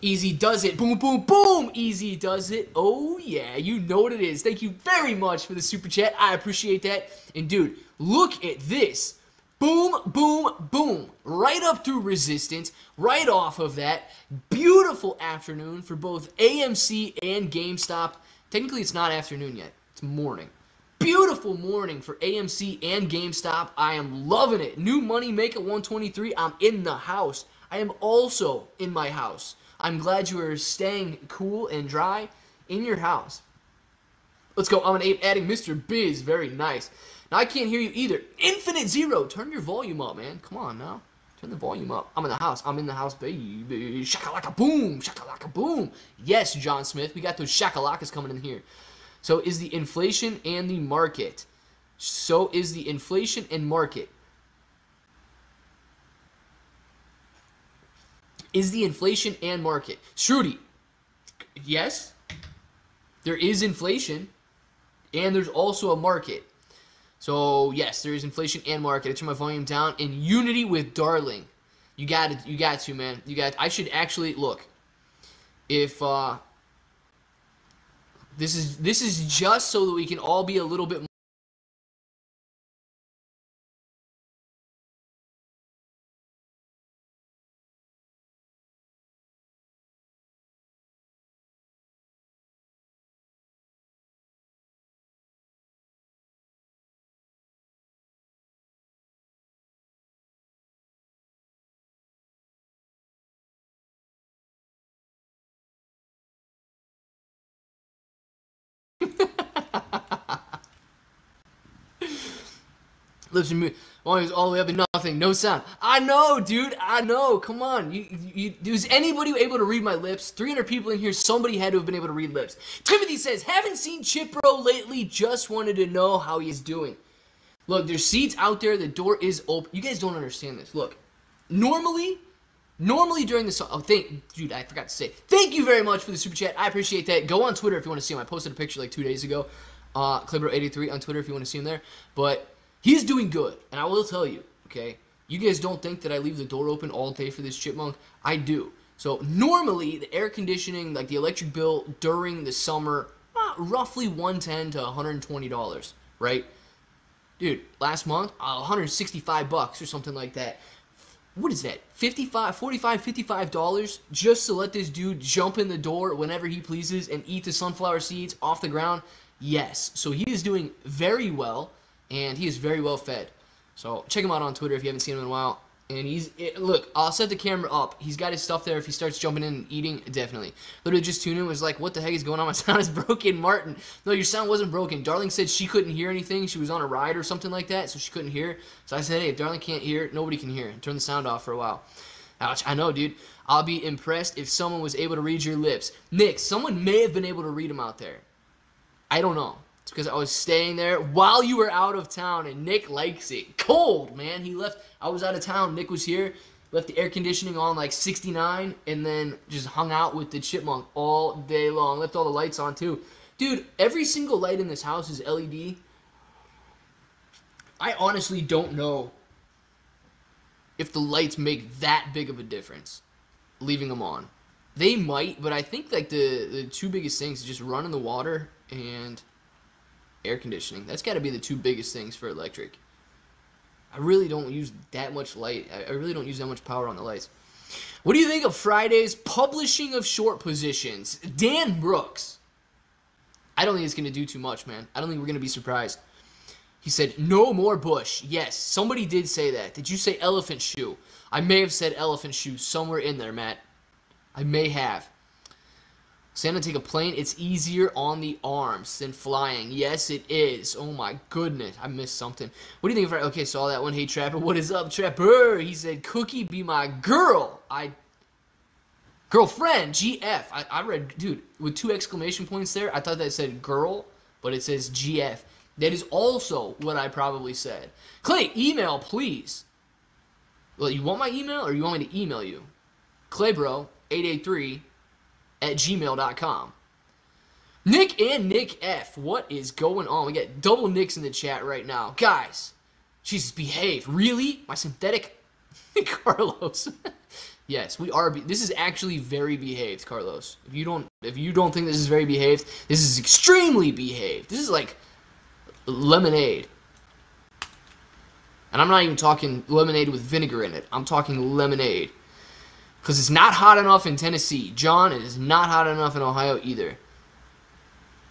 Easy does it. Boom, boom, boom. Easy does it. Oh, yeah. You know what it is. Thank you very much for the super chat. I appreciate that. And, dude, look at this. Boom, boom, boom. Right up through resistance, right off of that. Beautiful afternoon for both AMC and GameStop. Technically, it's not afternoon yet, it's morning. Beautiful morning for AMC and GameStop. I am loving it. New money make it 123. I'm in the house. I am also in my house. I'm glad you are staying cool and dry in your house. Let's go. I'm an ape adding Mr. Biz. Very nice. Now I can't hear you either. Infinite Zero, turn your volume up, man. Come on now. Turn the volume up. I'm in the house. I'm in the house, baby. Shakalaka boom. Shakalaka boom. Yes, John Smith. We got those shakalakas coming in here. So is the inflation and the market. So is the inflation and market. Is the inflation and market. Shruti, yes, there is inflation, and there's also a market. So yes, there is inflation and market. I turn my volume down in unity with Darling. You got it. You got to, man. You got. I should actually look. If uh, this is this is just so that we can all be a little bit Lips and always all the way up and nothing, no sound. I know, dude. I know. Come on. You, you, was anybody able to read my lips? 300 people in here. Somebody had to have been able to read lips. Timothy says, haven't seen Chip Bro lately. Just wanted to know how he's doing. Look, there's seats out there. The door is open. You guys don't understand this. Look, normally, normally during the song, oh, thank, dude, I forgot to say, thank you very much for the super chat. I appreciate that. Go on Twitter if you want to see him. I posted a picture like two days ago. Uh, Claybro883 on Twitter if you want to see him there. But he's doing good, and I will tell you, okay. You guys don't think that I leave the door open all day for this chipmunk? I do. So normally the air conditioning, like the electric bill during the summer, uh, roughly 110 to 120 dollars, right? dude, last month, uh, 165 bucks or something like that. What is that? 55, 45, 55 dollars just to let this dude jump in the door whenever he pleases and eat the sunflower seeds off the ground? Yes. So he is doing very well and he is very well fed. So check him out on Twitter if you haven't seen him in a while. And he's it, look. I'll set the camera up. He's got his stuff there. If he starts jumping in and eating, definitely. Literally just tuned in. Was like, what the heck is going on? My sound is broken, Martin. No, your sound wasn't broken. Darling said she couldn't hear anything. She was on a ride or something like that, so she couldn't hear. So I said, hey, if Darling can't hear, nobody can hear. Turn the sound off for a while. Ouch. I know, dude. I'll be impressed if someone was able to read your lips. Nick, someone may have been able to read them out there. I don't know. It's because I was staying there while you were out of town, and Nick likes it. Cold, man. He left. I was out of town. Nick was here. Left the air conditioning on like 69, and then just hung out with the chipmunk all day long. Left all the lights on too. Dude, every single light in this house is LED. I honestly don't know if the lights make that big of a difference leaving them on. They might, but I think like the the two biggest things is just running the water and air conditioning. That's got to be the two biggest things for electric. I really don't use that much light. I really don't use that much power on the lights. What do you think of Friday's publishing of short positions? Dan Brooks. I don't think it's going to do too much, man. I don't think we're going to be surprised. He said, no more Bush. Yes, somebody did say that. Did you say elephant shoe? I may have said elephant shoe somewhere in there, Matt. I may have. Santa take a plane, it's easier on the arms than flying. Yes, it is. Oh my goodness, I missed something. What do you think of Okay, saw that one. Hey, Trapper, what is up, Trapper? He said, Cookie be my girl. I... Girlfriend, GF. I, I read, dude, with two exclamation points there, I thought that said girl, but it says GF. That is also what I probably said. Clay, email, please. Well, you want my email or you want me to email you? Claybro883 at gmail.com. Nick and Nick F, what is going on? We got double Nicks in the chat right now. Guys, Jesus, behave. Really? My synthetic Carlos. yes, we are. this is actually very behaved, Carlos. If you don't, if you don't think this is very behaved, this is extremely behaved. This is like lemonade. And I'm not even talking lemonade with vinegar in it. I'm talking lemonade. Because it's not hot enough in Tennessee. John, is not hot enough in Ohio either.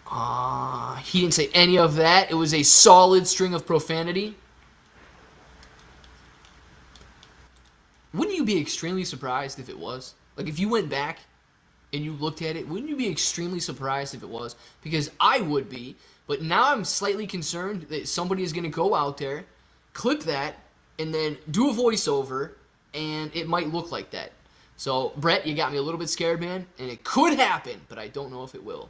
Uh, he didn't say any of that. It was a solid string of profanity. Wouldn't you be extremely surprised if it was? Like, if you went back and you looked at it, wouldn't you be extremely surprised if it was? Because I would be. But now I'm slightly concerned that somebody is going to go out there, clip that, and then do a voiceover, and it might look like that. So, Brett, you got me a little bit scared, man, and it could happen, but I don't know if it will.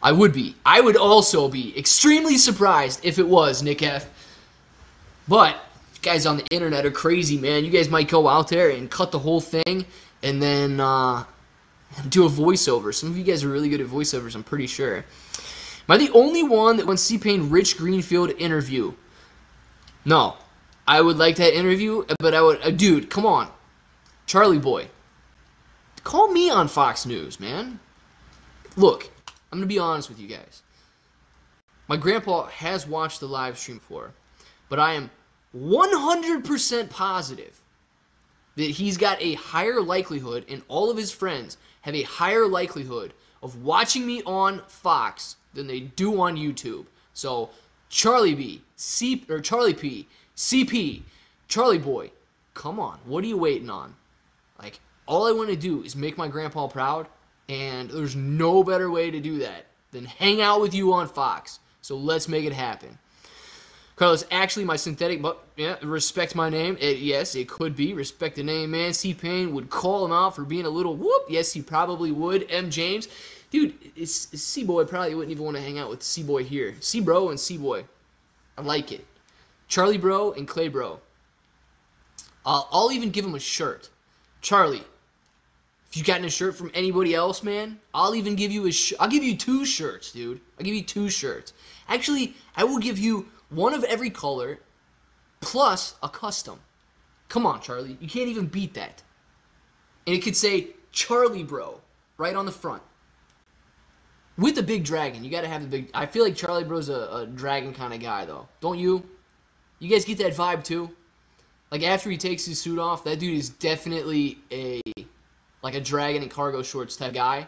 I would be. I would also be extremely surprised if it was Nick F. But guys on the internet are crazy, man. You guys might go out there and cut the whole thing and then uh, do a voiceover. Some of you guys are really good at voiceovers, I'm pretty sure. Am I the only one that wants to see Rich Greenfield interview? No. I would like that interview, but I would... Uh, dude, come on. Charlie Boy, call me on Fox News, man. Look, I'm going to be honest with you guys. My grandpa has watched the live stream before, but I am 100% positive that he's got a higher likelihood, and all of his friends have a higher likelihood of watching me on Fox than they do on YouTube. So, Charlie B, C, or Charlie P, CP, Charlie Boy, come on, what are you waiting on? Like, all I want to do is make my grandpa proud, and there's no better way to do that than hang out with you on Fox. So let's make it happen. Carlos, actually, my synthetic, but yeah, respect my name. It, yes, it could be. Respect the name, man. C Pain would call him out for being a little whoop. Yes, he probably would. M James, dude, C Boy probably wouldn't even want to hang out with C Boy here. C Bro and C Boy, I like it. Charlie Bro and Clay Bro. I'll, I'll even give him a shirt. Charlie, if you gotten a shirt from anybody else, man, I'll even give you a sh- I'll give you two shirts, dude. I'll give you two shirts. Actually, I will give you one of every color plus a custom. Come on, Charlie. You can't even beat that. And it could say Charlie Bro right on the front. With the big dragon. You got to have the big I feel like Charlie Bro's a, a dragon kind of guy though. Don't you? You guys get that vibe too? Like after he takes his suit off, that dude is definitely a like a dragon and cargo shorts type guy,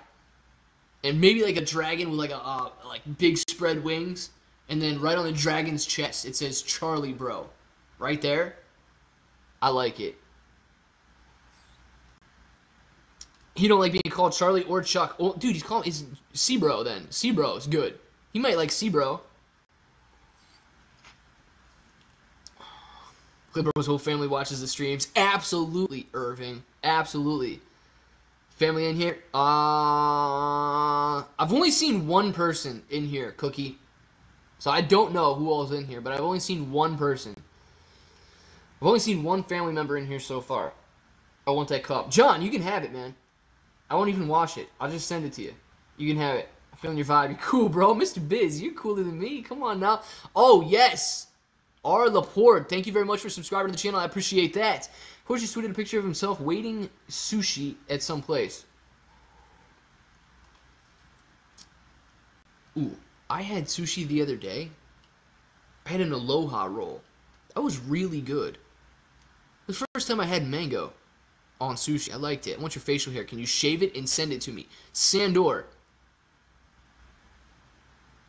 and maybe like a dragon with like a uh, like big spread wings, and then right on the dragon's chest it says Charlie Bro, right there. I like it. He don't like being called Charlie or Chuck. Oh, dude, he's calling he's C-Bro then. C-Bro is good. He might like C-Bro. Claybro's whole family watches the streams. Absolutely, Irving. Absolutely. Family in here? Uh, I've only seen one person in here, Cookie. So I don't know who all's in here, but I've only seen one person. I've only seen one family member in here so far. I want that cup. John, you can have it, man. I won't even wash it. I'll just send it to you. You can have it. I'm feeling your vibe. You're cool, bro. Mr. Biz, you're cooler than me. Come on now. Oh, yes. R. Laporte, thank you very much for subscribing to the channel. I appreciate that. Just tweeted a picture of himself waiting sushi at some place. Ooh, I had sushi the other day. I had an aloha roll. That was really good. The first time I had mango on sushi. I liked it. I want your facial hair. Can you shave it and send it to me? Sandor.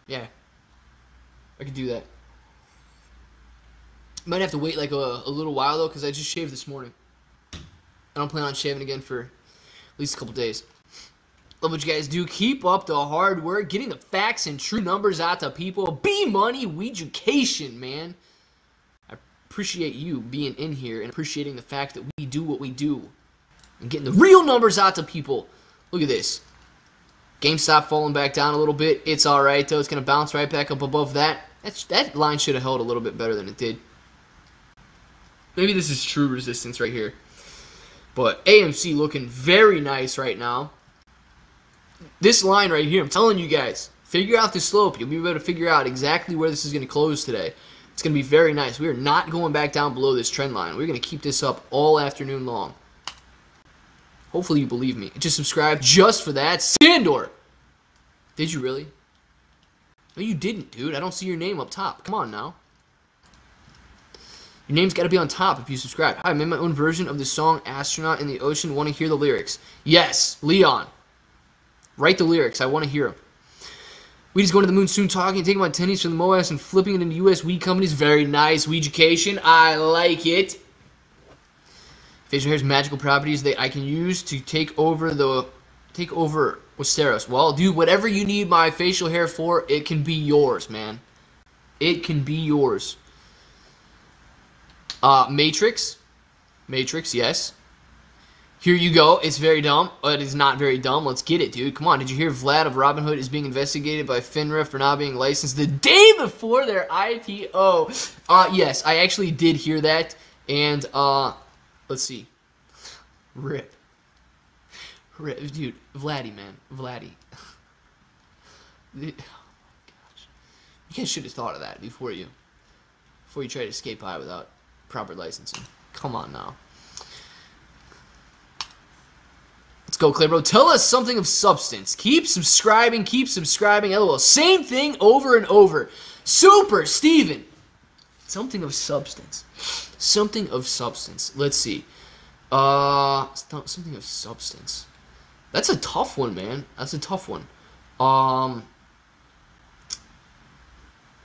Yeah. I could do that. Might have to wait like a, a little while though, because I just shaved this morning. I don't plan on shaving again for at least a couple days. Love what you guys do. Keep up the hard work, getting the facts and true numbers out to people. Be money, we education, man. I appreciate you being in here and appreciating the fact that we do what we do and getting the real numbers out to people. Look at this. GameStop falling back down a little bit. It's all right though. It's gonna bounce right back up above that. That's, that line should have held a little bit better than it did. Maybe this is true resistance right here. But AMC looking very nice right now. This line right here, I'm telling you guys, figure out the slope. You'll be able to figure out exactly where this is going to close today. It's going to be very nice. We are not going back down below this trend line. We're going to keep this up all afternoon long. Hopefully you believe me. Just subscribe just for that. Sandor! Did you really? No, you didn't, dude. I don't see your name up top. Come on now. Your name's got to be on top if you subscribe. Hi, I made my own version of the song Astronaut in the Ocean. Want to hear the lyrics? Yes, Leon. Write the lyrics. I want to hear them. We just going to the moon soon talking, taking my tennies from the MOAS and flipping it into U.S. weed companies. Very nice. Weed education. I like it. Facial hair's magical properties that I can use to take over the take over Westeros. Well, dude, whatever you need my facial hair for, it can be yours, man. It can be yours. Uh, Matrix. Matrix, yes. Here you go. It's very dumb. It is not very dumb. Let's get it, dude. Come on. Did you hear Vlad of Robinhood is being investigated by FINRA for not being licensed the day before their IPO? Uh, yes, I actually did hear that. And, uh, let's see. Rip. Rip. Dude, Vladdy, man. Vladdy. oh, my gosh. You guys should have thought of that before you, before you try to escape by without proper licensing. Come on now. Let's go, Claybro. Tell us something of substance. Keep subscribing, keep subscribing. LOL. Same thing over and over. Super, Steven. Something of substance. Something of substance. Let's see. Uh, something of substance. That's a tough one, man. That's a tough one. Um,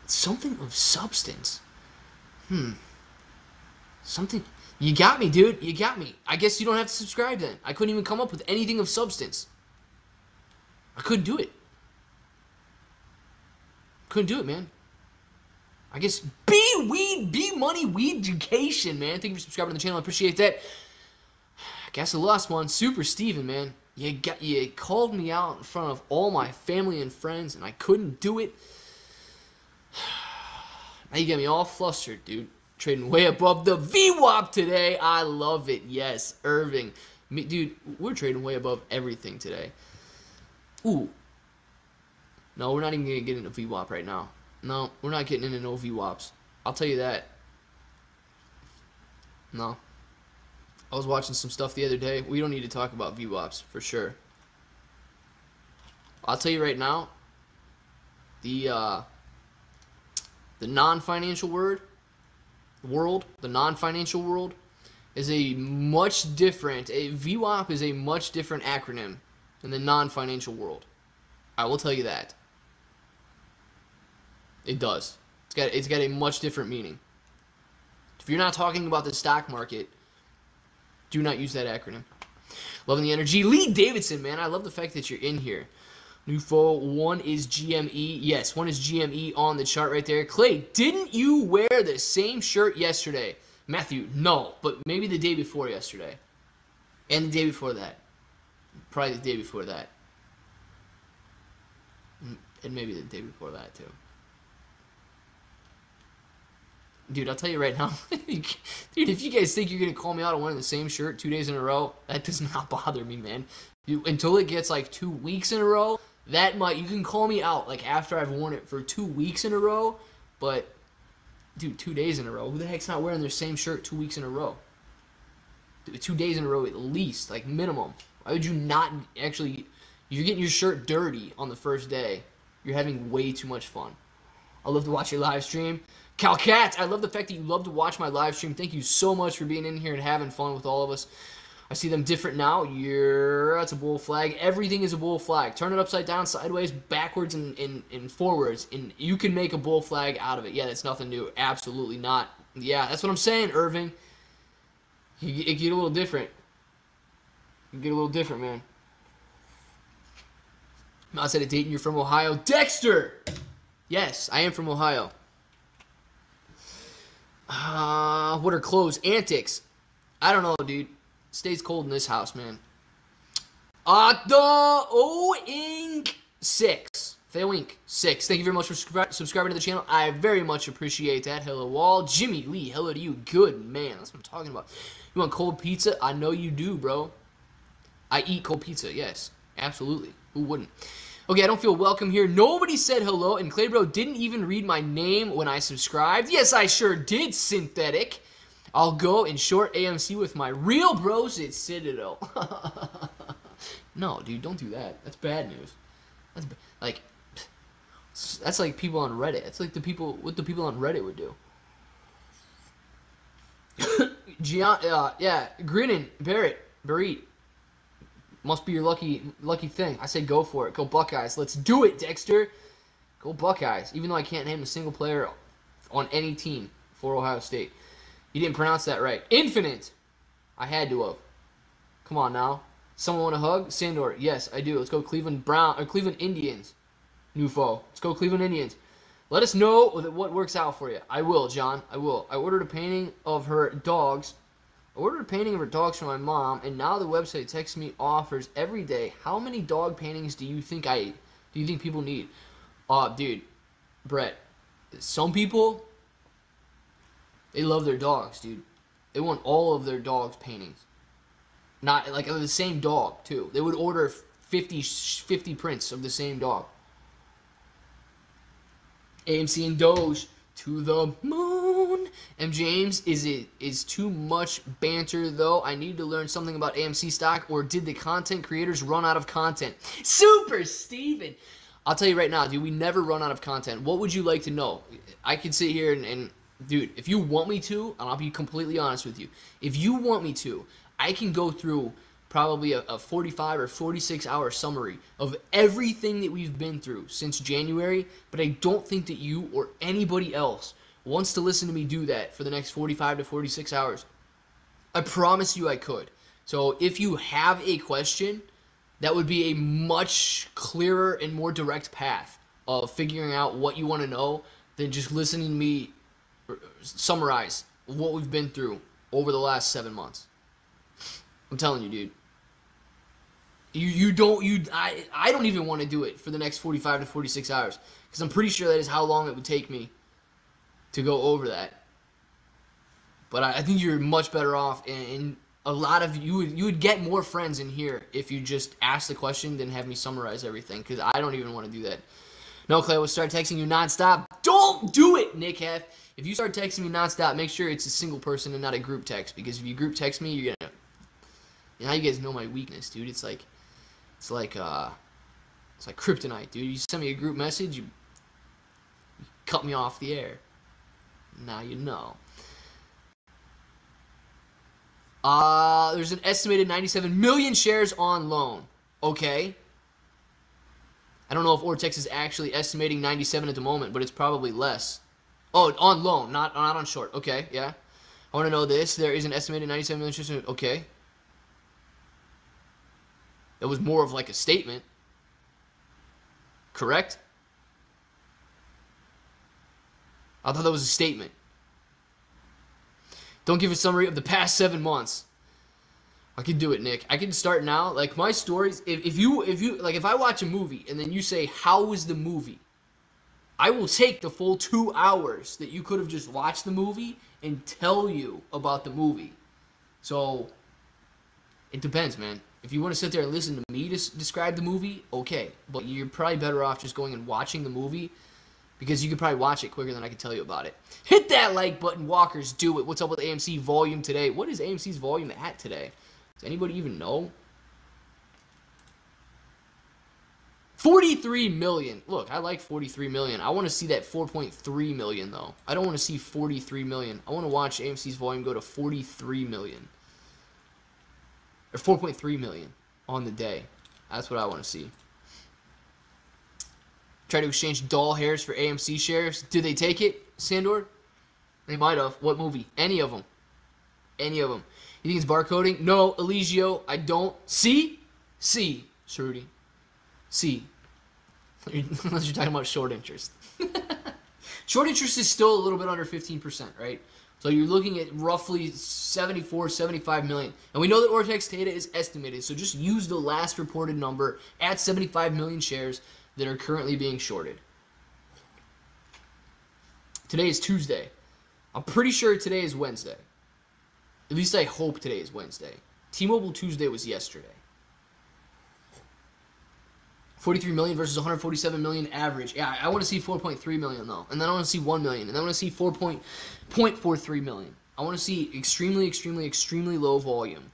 something of substance. Hmm. Something. You got me, dude. You got me. I guess you don't have to subscribe then. I couldn't even come up with anything of substance. I couldn't do it. Couldn't do it, man. I guess be Weed, be Money Weed Education, man. Thank you for subscribing to the channel. I appreciate that. I Guess the lost one, Super Steven, man. You got you called me out in front of all my family and friends, and I couldn't do it. Now you get me all flustered, dude. Trading way above the VWAP today. I love it. Yes, Irving. Me, dude, we're trading way above everything today. Ooh. No, we're not even going to get into VWAP right now. No, we're not getting into no VWAPs. I'll tell you that. No. I was watching some stuff the other day. We don't need to talk about VWAPs, for sure. I'll tell you right now, the, uh, the non-financial word, world, the non-financial world, is a much different, a VWAP is a much different acronym in the non-financial world. I will tell you that. It does. It's got, it's got a much different meaning. If you're not talking about the stock market, do not use that acronym. Loving the energy. Lee Davidson, man, I love the fact that you're in here. Nufo, one is GME. Yes, one is GME on the chart right there. Clay, didn't you wear the same shirt yesterday? Matthew, no, but maybe the day before yesterday. And the day before that. Probably the day before that. Mm, and maybe the day before that, too. Dude, I'll tell you right now. Dude, if you guys think you're going to call me out on wearing the same shirt two days in a row, that does not bother me, man. Dude, until it gets like two weeks in a row, that might, you can call me out like after I've worn it for two weeks in a row, but dude, two days in a row. Who the heck's not wearing their same shirt two weeks in a row? Dude, two days in a row at least, like minimum. Why would you not actually, you're getting your shirt dirty on the first day. You're having way too much fun. I love to watch your live stream. Calcat, I love the fact that you love to watch my live stream. Thank you so much for being in here and having fun with all of us. I see them different now. You're, that's a bull flag. Everything is a bull flag. Turn it upside down, sideways, backwards, and, and, and forwards. And you can make a bull flag out of it. Yeah, that's nothing new. Absolutely not. Yeah, that's what I'm saying, Irving. You, it get a little different. You get a little different, man. I said a Dayton, you're from Ohio. Dexter! Yes, I am from Ohio. Uh, what are clothes? Antics. I don't know, dude. Stays cold in this house, man. Uh, the O-Ink 6. Failink 6. Thank you very much for subscribing to the channel. I very much appreciate that. Hello, Wall. Jimmy Lee, hello to you. Good man. That's what I'm talking about. You want cold pizza? I know you do, bro. I eat cold pizza, yes. Absolutely. Who wouldn't? Okay, I don't feel welcome here. Nobody said hello, and Claybro didn't even read my name when I subscribed. Yes, I sure did, Synthetic. I'll go in short AMC with my real bros at Citadel. no, dude, don't do that. That's bad news. That's like that's like people on Reddit. It's like the people what the people on Reddit would do. Gian, uh, yeah, Grinning, Barrett, Barrett. Must be your lucky lucky thing. I say go for it. Go Buckeyes. Let's do it, Dexter. Go Buckeyes. Even though I can't name a single player on any team for Ohio State. You didn't pronounce that right. Infinite. I had to have. Come on now. Someone want a hug? Sandor. Yes, I do. Let's go Cleveland Brown or Cleveland Indians. New foe. Let's go Cleveland Indians. Let us know what works out for you. I will, John. I will. I ordered a painting of her dogs I ordered a painting of her dogs for my mom, and now the website texts me offers every day. How many dog paintings do you think I do you think people need? Uh, dude, Brett, some people they love their dogs, dude. They want all of their dogs paintings. Not like the same dog, too. They would order 50, 50 prints of the same dog. AMC and Doge to the moon. M. James, is it is too much banter though? I need to learn something about AMC stock, or did the content creators run out of content? Super Steven! I'll tell you right now, dude, we never run out of content. What would you like to know? I could sit here and, and dude, if you want me to, and I'll be completely honest with you, if you want me to, I can go through probably a, a 45 or 46 hour summary of everything that we've been through since January, but I don't think that you or anybody else wants to listen to me do that for the next 45 to 46 hours. I promise you I could. So if you have a question, that would be a much clearer and more direct path of figuring out what you want to know than just listening to me summarize what we've been through over the last seven months. I'm telling you, dude. You you don't you I I don't even want to do it for the next 45 to 46 hours because I'm pretty sure that is how long it would take me to go over that. But I, I think you're much better off, and, and a lot of you would you would get more friends in here if you just ask the question than have me summarize everything because I don't even want to do that. No, Clay, I will start texting you nonstop. Don't do it, Nick Hef. If you start texting me nonstop, make sure it's a single person and not a group text because if you group text me, you're gonna. Now you guys know my weakness, dude. It's like it's like uh, it's like kryptonite, dude. You send me a group message, you, you cut me off the air. Now you know. Uh, there's an estimated 97 million shares on loan. Okay. I don't know if Ortex is actually estimating 97 at the moment, but it's probably less. Oh, on loan, not not on short. Okay, yeah. I want to know this. There is an estimated 97 million. Okay. That was more of like a statement. Correct? I thought that was a statement. Don't give a summary of the past seven months. I can do it, Nick. I can start now. Like my stories, if, if you if you like if I watch a movie and then you say how was the movie, I will take the full two hours that you could have just watched the movie and tell you about the movie. So it depends, man. If you want to sit there and listen to me to describe the movie, okay. But you're probably better off just going and watching the movie because you could probably watch it quicker than I can tell you about it. Hit that like button, walkers. Do it. What's up with AMC volume today? What is AMC's volume at today? Does anybody even know? 43 million. Look, I like 43 million. I want to see that 4.3 million, though. I don't want to see 43 million. I want to watch AMC's volume go to 43 million or 4.3 million on the day. That's what I want to see. Try to exchange doll hairs for AMC shares. Did they take it, Sandor? They might have. What movie? Any of them. Any of them. You think it's barcoding? No, Eligio, I don't. See? See, Shruti. See. Unless you're talking about short interest. short interest is still a little bit under 15%, right? So you're looking at roughly 74, 75 million. And we know that Ortex data is estimated, so just use the last reported number at 75 million shares that are currently being shorted. Today is Tuesday. I'm pretty sure today is Wednesday. At least I hope today is Wednesday. T-Mobile Tuesday was yesterday. 43 million versus 147 million average. Yeah, I, want to see 4.3 million though, and then I want to see 1 million, and then I want to see 4.43 million. I want to see extremely, extremely, extremely low volume.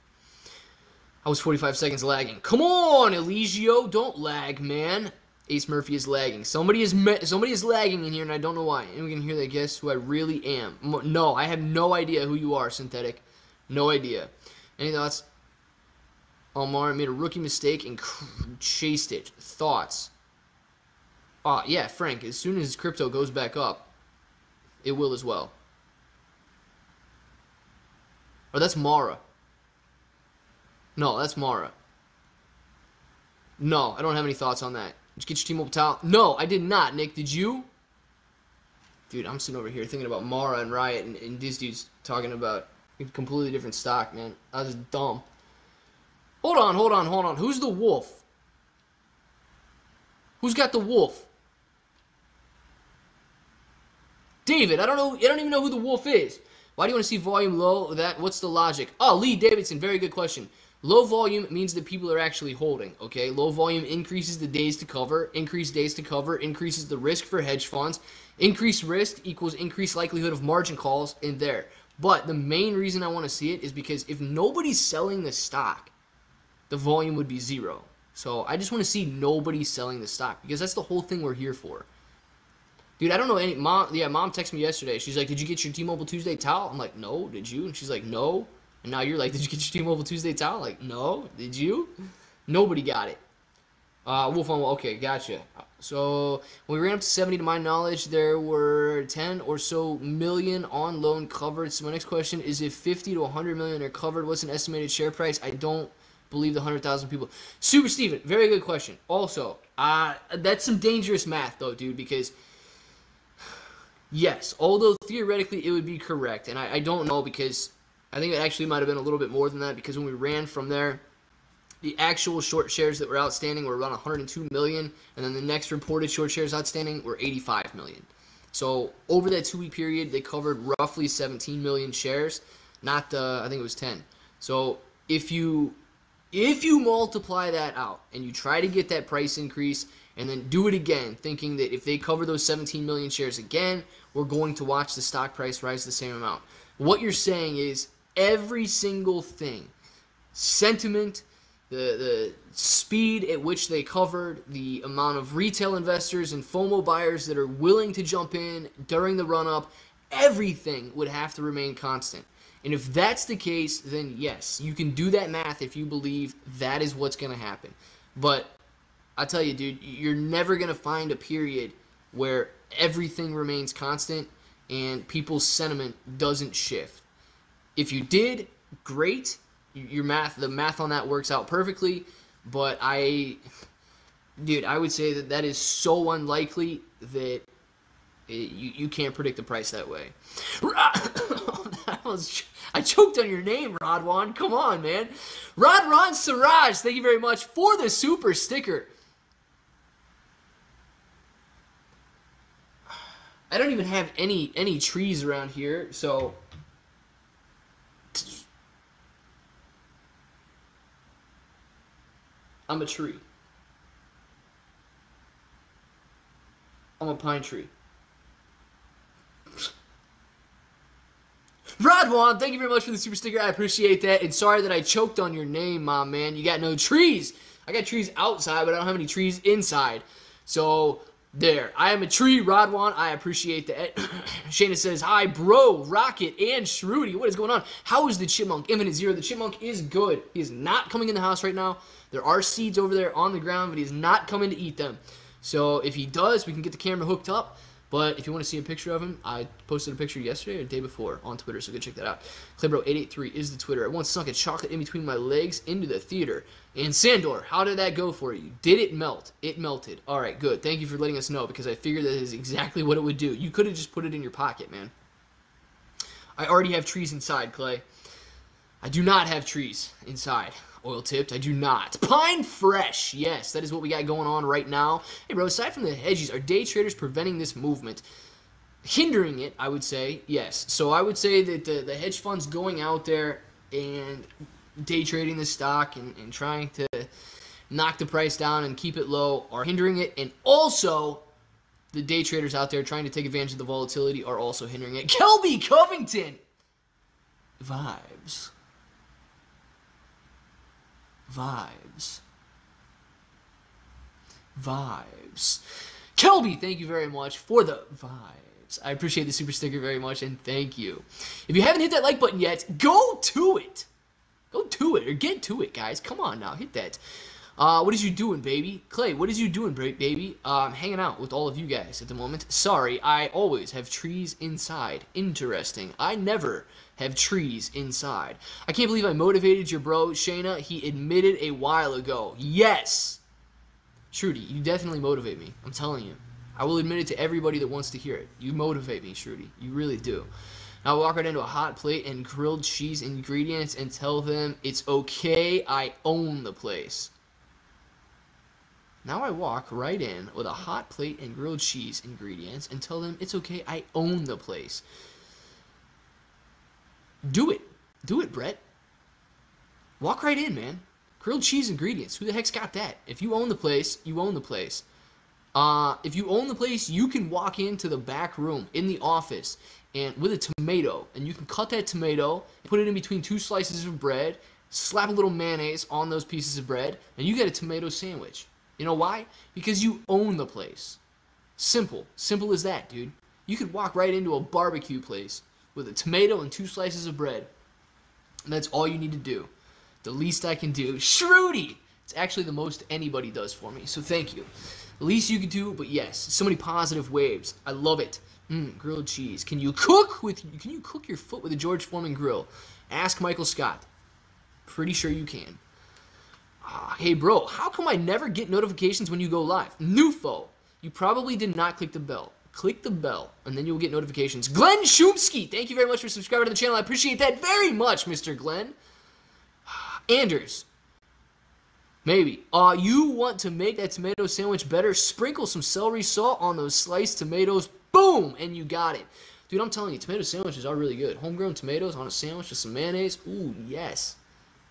I was 45 seconds lagging. Come on, Eligio, don't lag, man. Ace Murphy is lagging. Somebody is somebody is lagging in here, and I don't know why. And we can hear that guess who I really am. No, I have no idea who you are, Synthetic. No idea. Any thoughts? Omar made a rookie mistake and chased it. Thoughts? Ah, uh, yeah, Frank, as soon as crypto goes back up, it will as well. Oh, that's Mara. No, that's Mara. No, I don't have any thoughts on that. Did you get your T-Mobile towel? No, I did not, Nick. Did you? Dude, I'm sitting over here thinking about Mara and Riot, and, and this dude's talking about a completely different stock, man. I was dumb. Hold on, hold on, hold on. Who's the wolf? Who's got the wolf? David, I don't know. I don't even know who the wolf is. Why do you want to see volume low? That what's the logic? Oh, Lee Davidson, very good question. Low volume means that people are actually holding, okay? Low volume increases the days to cover, increased days to cover, increases the risk for hedge funds. Increased risk equals increased likelihood of margin calls in there. But the main reason I want to see it is because if nobody's selling the stock, the volume would be zero. So I just want to see nobody selling the stock because that's the whole thing we're here for. Dude, I don't know any mom. Yeah, mom texted me yesterday. She's like, "Did you get your T-Mobile Tuesday towel?" I'm like, "No, did you?" And she's like, "No." And now you're like, "Did you get your T-Mobile Tuesday towel?" like, "No, did you?" Nobody got it. Uh, Wolf on okay, gotcha. So when we ran up to 70, to my knowledge, there were 10 or so million on loan covered. So my next question is: If 50 to 100 million are covered, what's an estimated share price? I don't believe the 100,000 people. Super Steven, very good question. Also, uh, that's some dangerous math, though, dude, because Yes, although theoretically it would be correct, and I, I don't know because I think it actually might have been a little bit more than that because when we ran from there, the actual short shares that were outstanding were around 102 million, and then the next reported short shares outstanding were 85 million. So over that two week period, they covered roughly 17 million shares, not uh, I think it was 10. So if you if you multiply that out and you try to get that price increase and then do it again, thinking that if they cover those 17 million shares again, we're going to watch the stock price rise the same amount. What you're saying is every single thing, sentiment, the, the speed at which they covered, the amount of retail investors and FOMO buyers that are willing to jump in during the run up, everything would have to remain constant. And if that's the case, then yes, you can do that math if you believe that is what's going to happen. But I tell you, dude, you're never going to find a period where everything remains constant and people's sentiment doesn't shift. If you did, great. Your math, the math on that works out perfectly. But I, dude, I would say that that is so unlikely that you you can't predict the price that way. Oh, that was I choked on your name, Rodwan. Come on, man. Rodwan Siraj, thank you very much for the super sticker. I don't even have any any trees around here, so I'm a tree. I'm a pine tree. Rodwan, thank you very much for the super sticker. I appreciate that. And sorry that I choked on your name, mom, man. You got no trees. I got trees outside, but I don't have any trees inside. So there. I am a tree, Rodwan. I appreciate that. Shayna says, Hi, bro, Rocket, and Shrudy. What is going on? How is the chipmunk? Infinite Zero. The chipmunk is good. He is not coming in the house right now. There are seeds over there on the ground, but he's not coming to eat them. So if he does, we can get the camera hooked up. But if you want to see a picture of him, I posted a picture yesterday or the day before on Twitter, so go check that out. Claybro883 is the Twitter. I once sunk a chocolate in between my legs into the theater. And Sandor, how did that go for you? Did it melt? It melted. All right, good. Thank you for letting us know because I figured that is exactly what it would do. You could have just put it in your pocket, man. I already have trees inside, Clay. I do not have trees inside oil tipped. I do not. Pine Fresh. Yes, that is what we got going on right now. Hey, bro, aside from the hedges, are day traders preventing this movement? Hindering it, I would say, yes. So I would say that the, the hedge funds going out there and day trading the stock and, and trying to knock the price down and keep it low are hindering it. And also, the day traders out there trying to take advantage of the volatility are also hindering it. Kelby Covington! Vibes vibes. Vibes. Kelby, thank you very much for the vibes. I appreciate the super sticker very much, and thank you. If you haven't hit that like button yet, go to it. Go to it, or get to it, guys. Come on now, hit that. Uh, what is you doing, baby? Clay, what is you doing, baby? Uh, I'm hanging out with all of you guys at the moment. Sorry, I always have trees inside. Interesting. I never have trees inside. I can't believe I motivated your bro, Shayna. He admitted a while ago. Yes! Shrudy, you definitely motivate me. I'm telling you. I will admit it to everybody that wants to hear it. You motivate me, Shrudy. You really do. Now I walk right into a hot plate and grilled cheese ingredients and tell them it's okay, I own the place. Now I walk right in with a hot plate and grilled cheese ingredients and tell them it's okay, I own the place. Do it. Do it, Brett. Walk right in, man. Grilled cheese ingredients. Who the heck's got that? If you own the place, you own the place. Uh, if you own the place, you can walk into the back room in the office and with a tomato, and you can cut that tomato, put it in between two slices of bread, slap a little mayonnaise on those pieces of bread, and you get a tomato sandwich. You know why? Because you own the place. Simple. Simple as that, dude. You could walk right into a barbecue place with a tomato and two slices of bread. And that's all you need to do. The least I can do. Shrudy! It's actually the most anybody does for me, so thank you. The least you can do, but yes, so many positive waves. I love it. Mmm, grilled cheese. Can you cook with? Can you cook your foot with a George Foreman grill? Ask Michael Scott. Pretty sure you can. Ah, hey bro, how come I never get notifications when you go live? Nufo, you probably did not click the bell. Click the bell, and then you'll get notifications. Glenn Shumsky, thank you very much for subscribing to the channel. I appreciate that very much, Mr. Glenn. Anders, maybe. Uh, you want to make that tomato sandwich better? Sprinkle some celery salt on those sliced tomatoes. Boom, and you got it. Dude, I'm telling you, tomato sandwiches are really good. Homegrown tomatoes on a sandwich with some mayonnaise. Ooh, yes.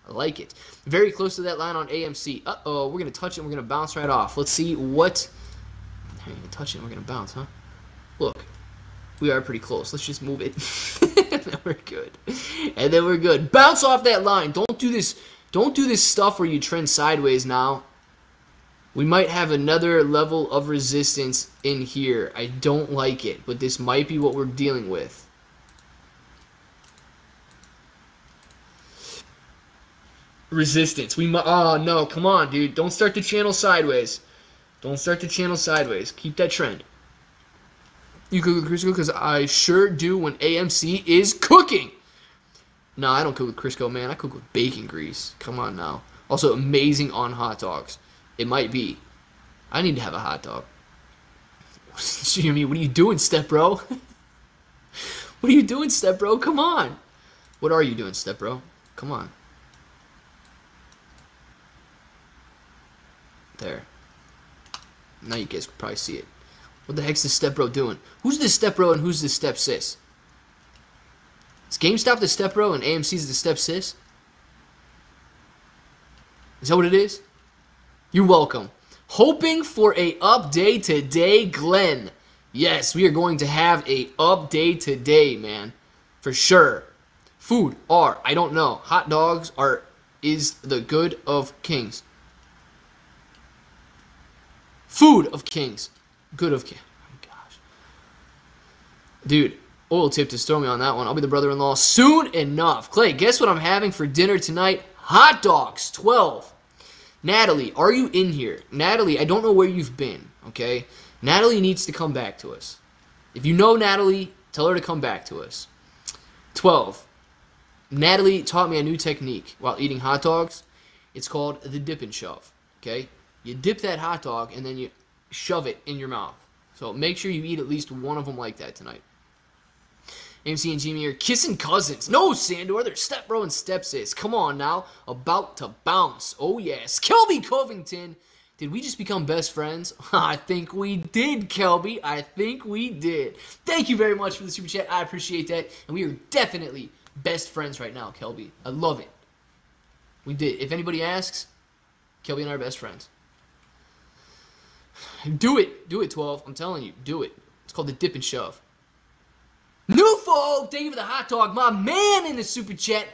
I like it. Very close to that line on AMC. Uh-oh, we're going to touch it we're going to bounce right off. Let's see what... Hey, touch it we're going to bounce, huh? Look, we are pretty close. Let's just move it. we're good. And then we're good. Bounce off that line. Don't do this. Don't do this stuff where you trend sideways now. We might have another level of resistance in here. I don't like it, but this might be what we're dealing with. Resistance. We might. Oh no! Come on, dude. Don't start the channel sideways. Don't start the channel sideways. Keep that trend. You cook with Crisco? Because I sure do when AMC is cooking. No, I don't cook with Crisco, man. I cook with bacon grease. Come on now. Also, amazing on hot dogs. It might be. I need to have a hot dog. Jimmy, what are you doing, step bro? what are you doing, step bro? Come on. What are you doing, step bro? Come on. There. Now you guys can probably see it. What the heck's this step bro doing? Who's this step bro and who's this step sis? Is GameStop the step bro and AMC's the step sis? Is that what it is? You're welcome. Hoping for a update today, Glenn. Yes, we are going to have a update today, man. For sure. Food are, I don't know. Hot dogs are is the good of kings. Food of kings. Good of. Oh my gosh. Dude, oil tip to throw me on that one. I'll be the brother-in-law soon enough. Clay, guess what I'm having for dinner tonight? Hot dogs. 12. Natalie, are you in here? Natalie, I don't know where you've been, okay? Natalie needs to come back to us. If you know Natalie, tell her to come back to us. 12. Natalie taught me a new technique while eating hot dogs. It's called the dip and shove, okay? You dip that hot dog and then you shove it in your mouth. So make sure you eat at least one of them like that tonight. MC and Jimmy are kissing cousins. No, Sandor, they're stepbro and step sis. Come on now. About to bounce. Oh, yes. Kelby Covington. Did we just become best friends? I think we did, Kelby. I think we did. Thank you very much for the super chat. I appreciate that. And we are definitely best friends right now, Kelby. I love it. We did. If anybody asks, Kelby and I are best friends. Do it. Do it, 12. I'm telling you. Do it. It's called the dip and shove. Newfo, thank you for the hot dog. My man in the super chat.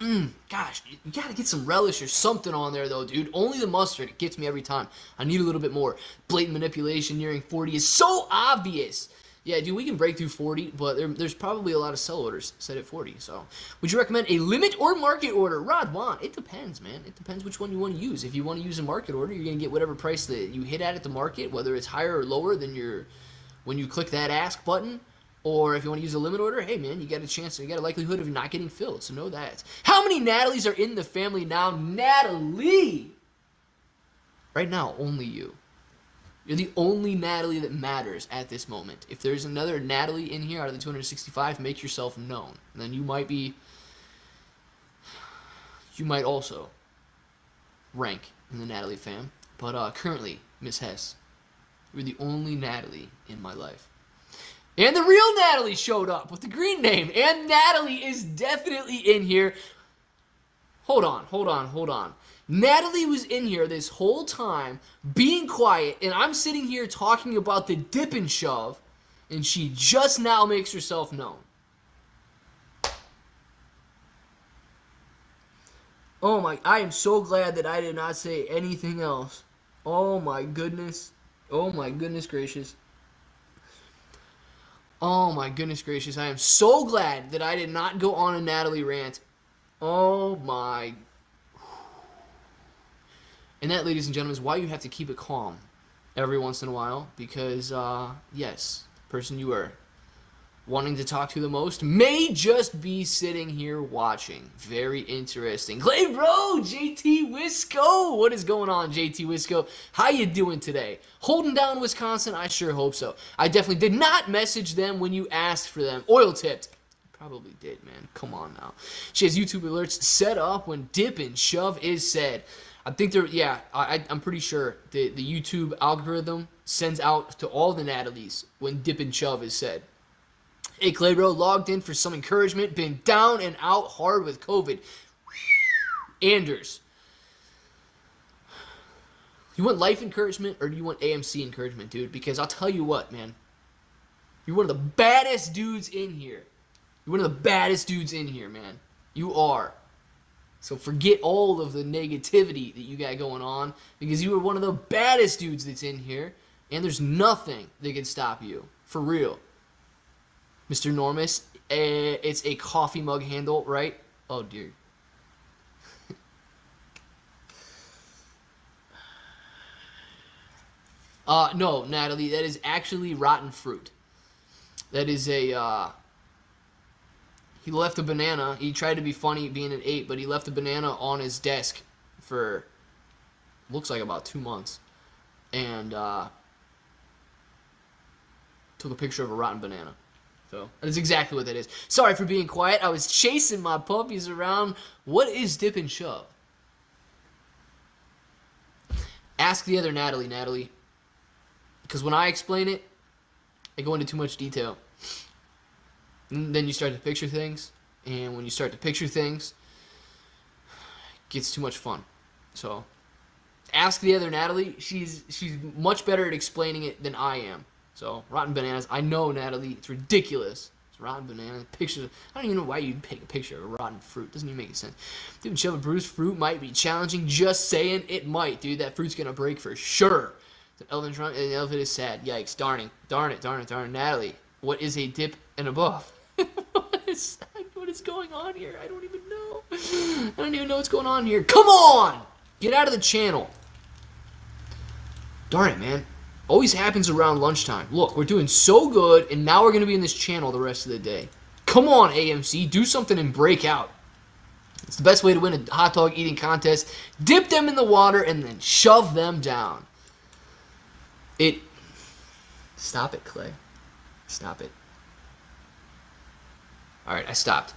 Mmm, gosh, you gotta get some relish or something on there though, dude. Only the mustard, it gets me every time. I need a little bit more. Blatant manipulation nearing 40 is so obvious. Yeah, dude, we can break through 40, but there, there's probably a lot of sell orders set at 40. So, would you recommend a limit or market order? Rod Wan, it depends, man. It depends which one you want to use. If you want to use a market order, you're going to get whatever price that you hit at at the market, whether it's higher or lower than your when you click that ask button. Or if you want to use a limit order, hey man, you got a chance, you got a likelihood of not getting filled. So know that. How many Natalies are in the family now? Natalie! Right now, only you. You're the only Natalie that matters at this moment. If there's another Natalie in here out of the 265, make yourself known. And then you might be. You might also rank in the Natalie fam. But uh, currently, Miss Hess, you're the only Natalie in my life. And the real Natalie showed up with the green name. And Natalie is definitely in here. Hold on, hold on, hold on. Natalie was in here this whole time, being quiet, and I'm sitting here talking about the dip and shove, and she just now makes herself known. Oh my, I am so glad that I did not say anything else. Oh my goodness. Oh my goodness gracious. Oh my goodness gracious. I am so glad that I did not go on a Natalie rant. Oh my and that, ladies and gentlemen, is why you have to keep it calm every once in a while. Because, uh, yes, person you are wanting to talk to the most may just be sitting here watching. Very interesting. Clay Bro, JT Wisco. What is going on, JT Wisco? How you doing today? Holding down Wisconsin? I sure hope so. I definitely did not message them when you asked for them. Oil tipped. Probably did, man. Come on now. She has YouTube alerts set up when dip and shove is said. I think they're, yeah, I, I'm pretty sure the, the YouTube algorithm sends out to all the Natalies when dip and shove is said. Hey, Claybro, logged in for some encouragement. Been down and out hard with COVID. Anders. You want life encouragement or do you want AMC encouragement, dude? Because I'll tell you what, man. You're one of the baddest dudes in here. You're one of the baddest dudes in here, man. You are. So forget all of the negativity that you got going on because you are one of the baddest dudes that's in here, and there's nothing that can stop you. For real. Mr. Normus, uh, it's a coffee mug handle, right? Oh, dear. uh, no, Natalie, that is actually rotten fruit. That is a, uh, he left a banana. He tried to be funny being an ape, but he left a banana on his desk for, looks like about two months. And, uh, took a picture of a rotten banana. So that's exactly what that is. Sorry for being quiet. I was chasing my puppies around. What is dip and shove? Ask the other Natalie, Natalie. Because when I explain it, I go into too much detail. And then you start to picture things. And when you start to picture things, it gets too much fun. So ask the other Natalie. She's she's much better at explaining it than I am. So, rotten bananas. I know, Natalie, it's ridiculous. It's rotten bananas. Pictures. I don't even know why you'd take a picture of a rotten fruit. Doesn't even make sense. Dude, shove a bruised fruit might be challenging. Just saying, it might, dude. That fruit's gonna break for sure. The elephant and the elephant is sad. Yikes. Darning. Darn it. Darn it. Darn it. Natalie, what is a dip and above? Is, what is going on here? I don't even know. I don't even know what's going on here. Come on! Get out of the channel. Darn it, man always happens around lunchtime. Look, we're doing so good, and now we're going to be in this channel the rest of the day. Come on, AMC, do something and break out. It's the best way to win a hot dog eating contest. Dip them in the water and then shove them down. It. Stop it, Clay. Stop it. Alright, I stopped.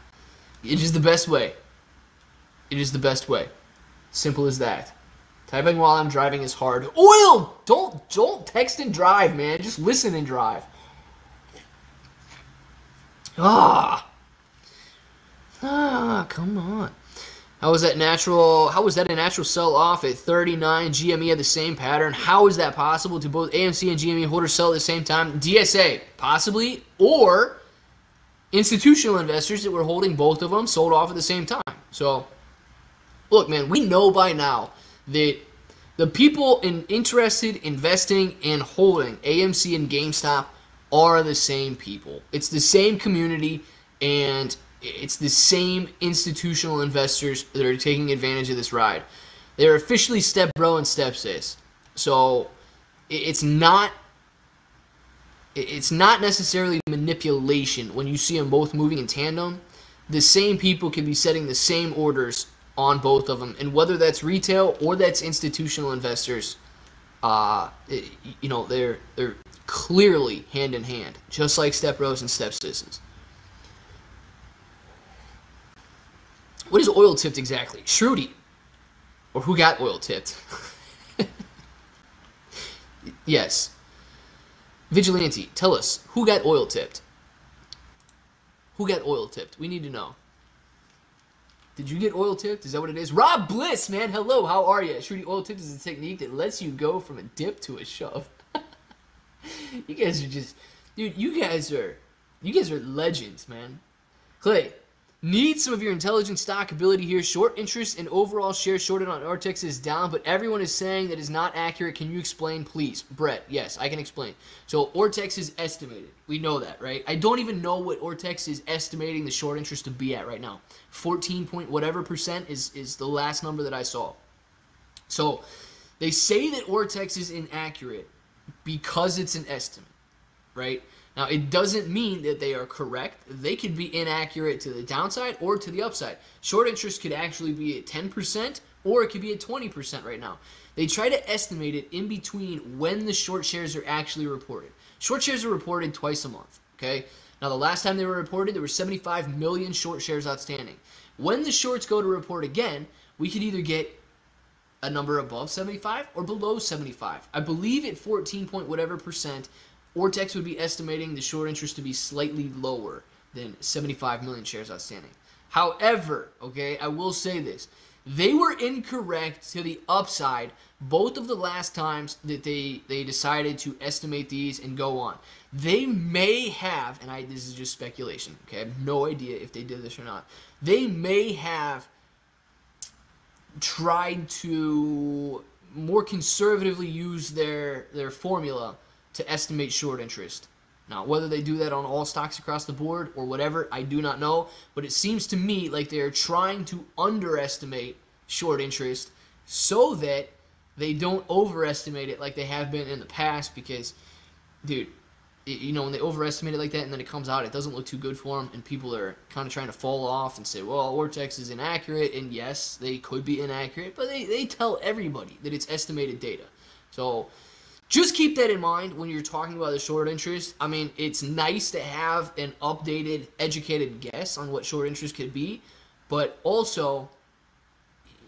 It is the best way. It is the best way. Simple as that. Typing while I'm driving is hard. Oil! Don't don't text and drive, man. Just listen and drive. Ah. Ah, come on. How was that natural? How was that a natural sell off at 39? GME had the same pattern. How is that possible? To both AMC and GME holders sell at the same time? DSA, possibly, or institutional investors that were holding both of them sold off at the same time. So, look, man, we know by now that the people in, interested investing and holding AMC and GameStop are the same people. It's the same community and it's the same institutional investors that are taking advantage of this ride. They're officially step bro and step sis. So it's not it's not necessarily manipulation when you see them both moving in tandem. The same people can be setting the same orders on both of them, and whether that's retail or that's institutional investors, uh, it, you know they're they're clearly hand in hand, just like step bros and step sisters. What is oil tipped exactly? Shruti, or who got oil tipped? yes. Vigilante, tell us who got oil tipped. Who got oil tipped? We need to know. Did you get oil tipped? Is that what it is? Rob Bliss, man. Hello, how are you? Shooting oil tipped is a technique that lets you go from a dip to a shove. you guys are just, dude. You guys are, you guys are legends, man. Clay, Need some of your intelligent stock ability here. Short interest and overall share shorted on Ortex is down, but everyone is saying that is not accurate. Can you explain, please? Brett, yes, I can explain. So Ortex is estimated. We know that, right? I don't even know what Ortex is estimating the short interest to be at right now. 14 point whatever percent is, is the last number that I saw. So they say that Ortex is inaccurate because it's an estimate, right? Now, it doesn't mean that they are correct. They could be inaccurate to the downside or to the upside. Short interest could actually be at 10% or it could be at 20% right now. They try to estimate it in between when the short shares are actually reported. Short shares are reported twice a month, okay? Now, the last time they were reported, there were 75 million short shares outstanding. When the shorts go to report again, we could either get a number above 75 or below 75. I believe at 14 point whatever percent, Ortex would be estimating the short interest to be slightly lower than 75 million shares outstanding. However, okay, I will say this. They were incorrect to the upside both of the last times that they they decided to estimate these and go on. They may have, and I this is just speculation, okay? I have no idea if they did this or not. They may have tried to more conservatively use their their formula to estimate short interest. Now, whether they do that on all stocks across the board or whatever, I do not know. But it seems to me like they are trying to underestimate short interest so that they don't overestimate it like they have been in the past. Because, dude, you know, when they overestimate it like that and then it comes out, it doesn't look too good for them. And people are kind of trying to fall off and say, well, Ortex is inaccurate. And yes, they could be inaccurate, but they, they tell everybody that it's estimated data. So, just keep that in mind when you're talking about the short interest. I mean, it's nice to have an updated, educated guess on what short interest could be, but also,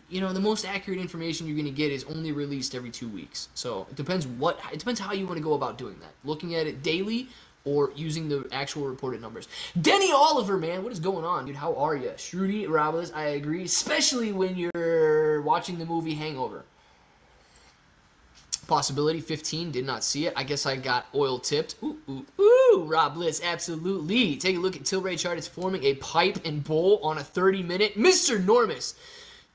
you know, the most accurate information you're going to get is only released every two weeks. So it depends what it depends how you want to go about doing that. Looking at it daily or using the actual reported numbers. Denny Oliver, man, what is going on, dude? How are you? Shruti Robles, I agree, especially when you're watching the movie Hangover. Possibility 15, did not see it. I guess I got oil tipped. Ooh, ooh, ooh, Rob Bliss, absolutely. Take a look at Tilray chart. It's forming a pipe and bowl on a 30 minute. Mr. Normus.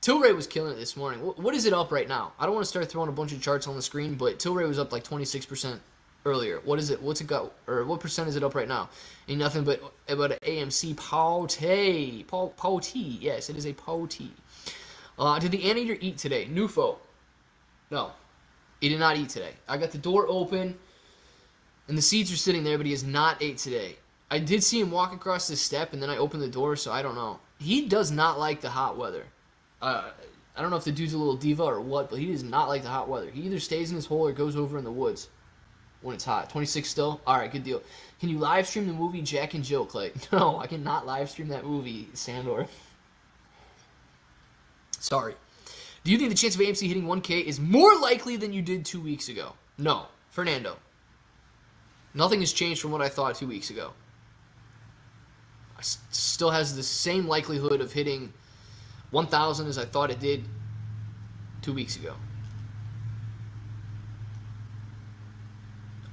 Tilray was killing it this morning. What is it up right now? I don't want to start throwing a bunch of charts on the screen, but Tilray was up like 26% earlier. What is it? What's it got? Or what percent is it up right now? Ain't nothing but about AMC Paute. Paute. Yes, it is a Paute. Uh, did the anteater eat today? Nufo. No. He did not eat today. I got the door open, and the seeds are sitting there, but he has not ate today. I did see him walk across the step, and then I opened the door, so I don't know. He does not like the hot weather. Uh, I don't know if the dude's a little diva or what, but he does not like the hot weather. He either stays in his hole or goes over in the woods when it's hot. 26 still? All right, good deal. Can you live stream the movie Jack and Jill, Clay? No, I cannot live stream that movie, Sandor. Sorry. Do you think the chance of AMC hitting 1K is more likely than you did two weeks ago? No. Fernando. Nothing has changed from what I thought two weeks ago. I still has the same likelihood of hitting 1,000 as I thought it did two weeks ago.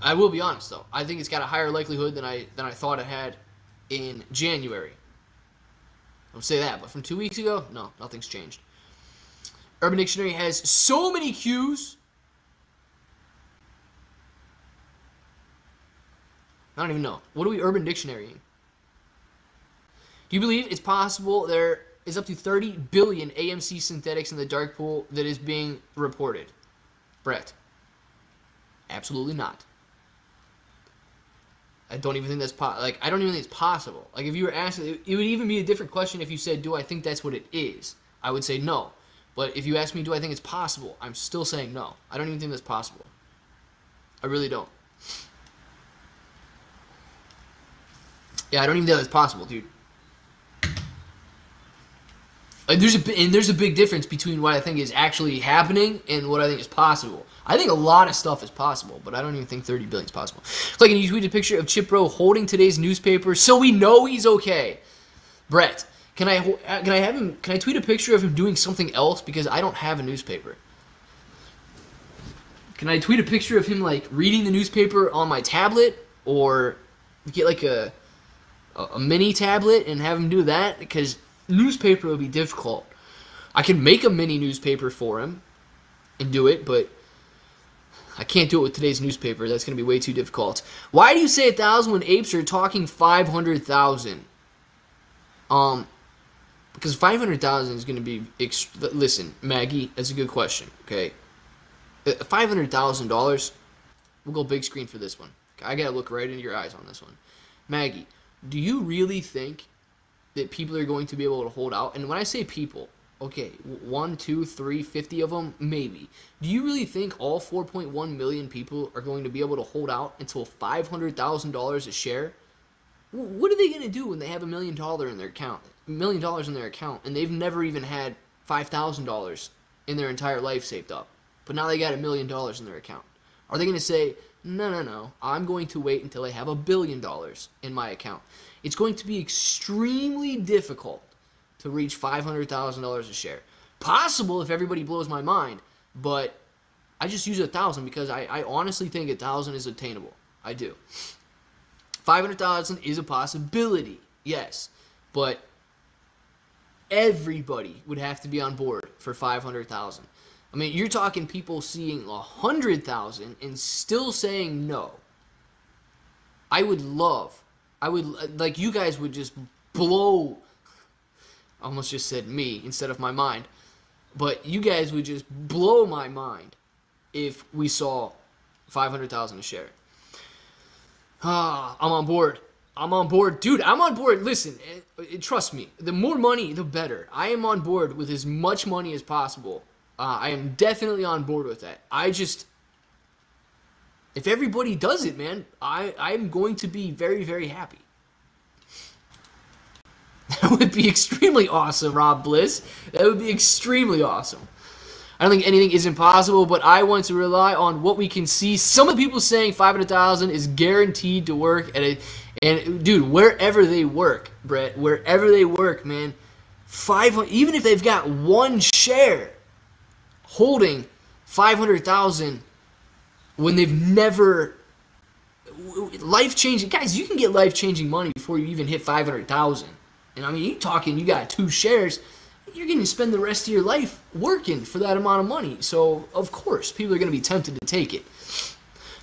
I will be honest though. I think it's got a higher likelihood than I than I thought it had in January. I'll say that, but from two weeks ago, no, nothing's changed. Urban Dictionary has so many cues. I don't even know. What are we Urban Dictionarying? Do you believe it's possible there is up to 30 billion AMC synthetics in the dark pool that is being reported? Brett. Absolutely not. I don't even think that's po- like I don't even think it's possible. Like if you were asked, it, it would even be a different question if you said, "Do I think that's what it is?" I would say no. But if you ask me, do I think it's possible? I'm still saying no. I don't even think that's possible. I really don't. Yeah, I don't even think that's possible, dude. Like, there's a and there's a big difference between what I think is actually happening and what I think is possible. I think a lot of stuff is possible, but I don't even think 30 billion is possible. And you tweeted a picture of Chip Rowe holding today's newspaper, so we know he's okay. Brett, can I uh, can I have him? Can I tweet a picture of him doing something else because I don't have a newspaper? Can I tweet a picture of him like reading the newspaper on my tablet or get like a a mini tablet and have him do that because newspaper would be difficult. I can make a mini newspaper for him and do it, but I can't do it with today's newspaper. That's going to be way too difficult. Why do you say a thousand when apes are talking five hundred thousand? Um, because 500,000 is going to be listen, Maggie, that's a good question, okay? Uh, $500,000 we'll go big screen for this one. I gotta look right into your eyes on this one. Maggie, do you really think that people are going to be able to hold out? And when I say people, okay, one, two, three, fifty of them, maybe. Do you really think all 4.1 million people are going to be able to hold out until $500,000 a share? What are they going to do when they have a million dollar in their account, million dollars in their account, and they've never even had $5,000 in their entire life saved up, but now they got a million dollars in their account? Are they going to say, no, no, no, I'm going to wait until I have a billion dollars in my account? It's going to be extremely difficult to reach $500,000 a share. Possible if everybody blows my mind, but I just use a thousand because I, I honestly think a thousand is attainable. I do. 500,000 is a possibility, yes, but everybody would have to be on board for 500,000. I mean, you're talking people seeing 100,000 and still saying no. I would love, I would, like, you guys would just blow, almost just said me instead of my mind, but you guys would just blow my mind if we saw 500,000 a share. Ah, I'm on board. I'm on board. Dude, I'm on board. Listen, it, eh, it, eh, trust me. The more money, the better. I am on board with as much money as possible. Uh, I am definitely on board with that. I just, if everybody does it, man, I, I'm going to be very, very happy. That would be extremely awesome, Rob Bliss. That would be extremely awesome. I don't think anything is impossible, but I want to rely on what we can see. Some of the people saying 500,000 is guaranteed to work at a and dude, wherever they work, Brett, wherever they work, man, 500 even if they've got one share holding 500,000 when they've never life-changing guys, you can get life-changing money before you even hit 500,000. And I mean, you talking you got two shares, you're going to spend the rest of your life working for that amount of money. So, of course, people are going to be tempted to take it.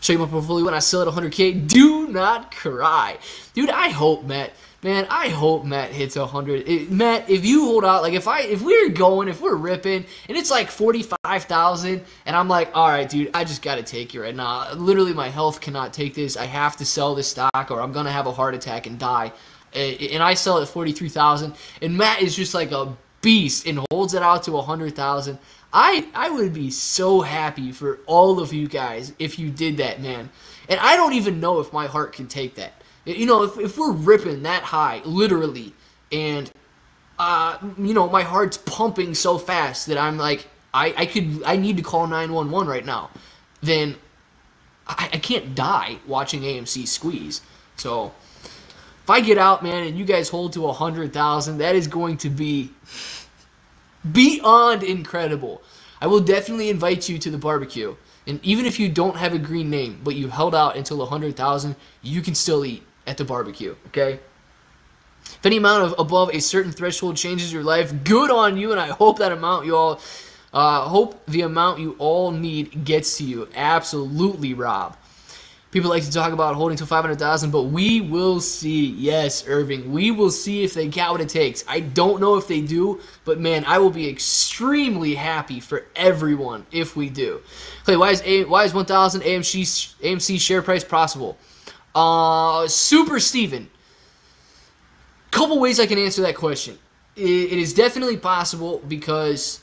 Show you my portfolio when I sell at 100K. Do not cry. Dude, I hope, Matt, man, I hope Matt hits 100. It, Matt, if you hold out, like if I, if we're going, if we're ripping, and it's like 45,000, and I'm like, all right, dude, I just got to take it right now. Literally, my health cannot take this. I have to sell this stock or I'm going to have a heart attack and die. And I sell at 43,000, and Matt is just like a beast and holds it out to a hundred thousand. I I would be so happy for all of you guys if you did that, man. And I don't even know if my heart can take that. You know, if, if we're ripping that high, literally, and uh, you know, my heart's pumping so fast that I'm like, I, I could, I need to call 911 right now. Then I, I can't die watching AMC squeeze. So if I get out, man, and you guys hold to a hundred thousand, that is going to be beyond incredible. I will definitely invite you to the barbecue. And even if you don't have a green name, but you held out until a hundred thousand, you can still eat at the barbecue. Okay. If any amount of above a certain threshold changes your life, good on you, and I hope that amount you all, uh, hope the amount you all need gets to you. Absolutely, Rob. People like to talk about holding to 500,000, but we will see. Yes, Irving, we will see if they got what it takes. I don't know if they do, but man, I will be extremely happy for everyone if we do. Clay, why is A, why is 1,000 AMC AMC share price possible? Uh, Super Steven. Couple ways I can answer that question. it, it is definitely possible because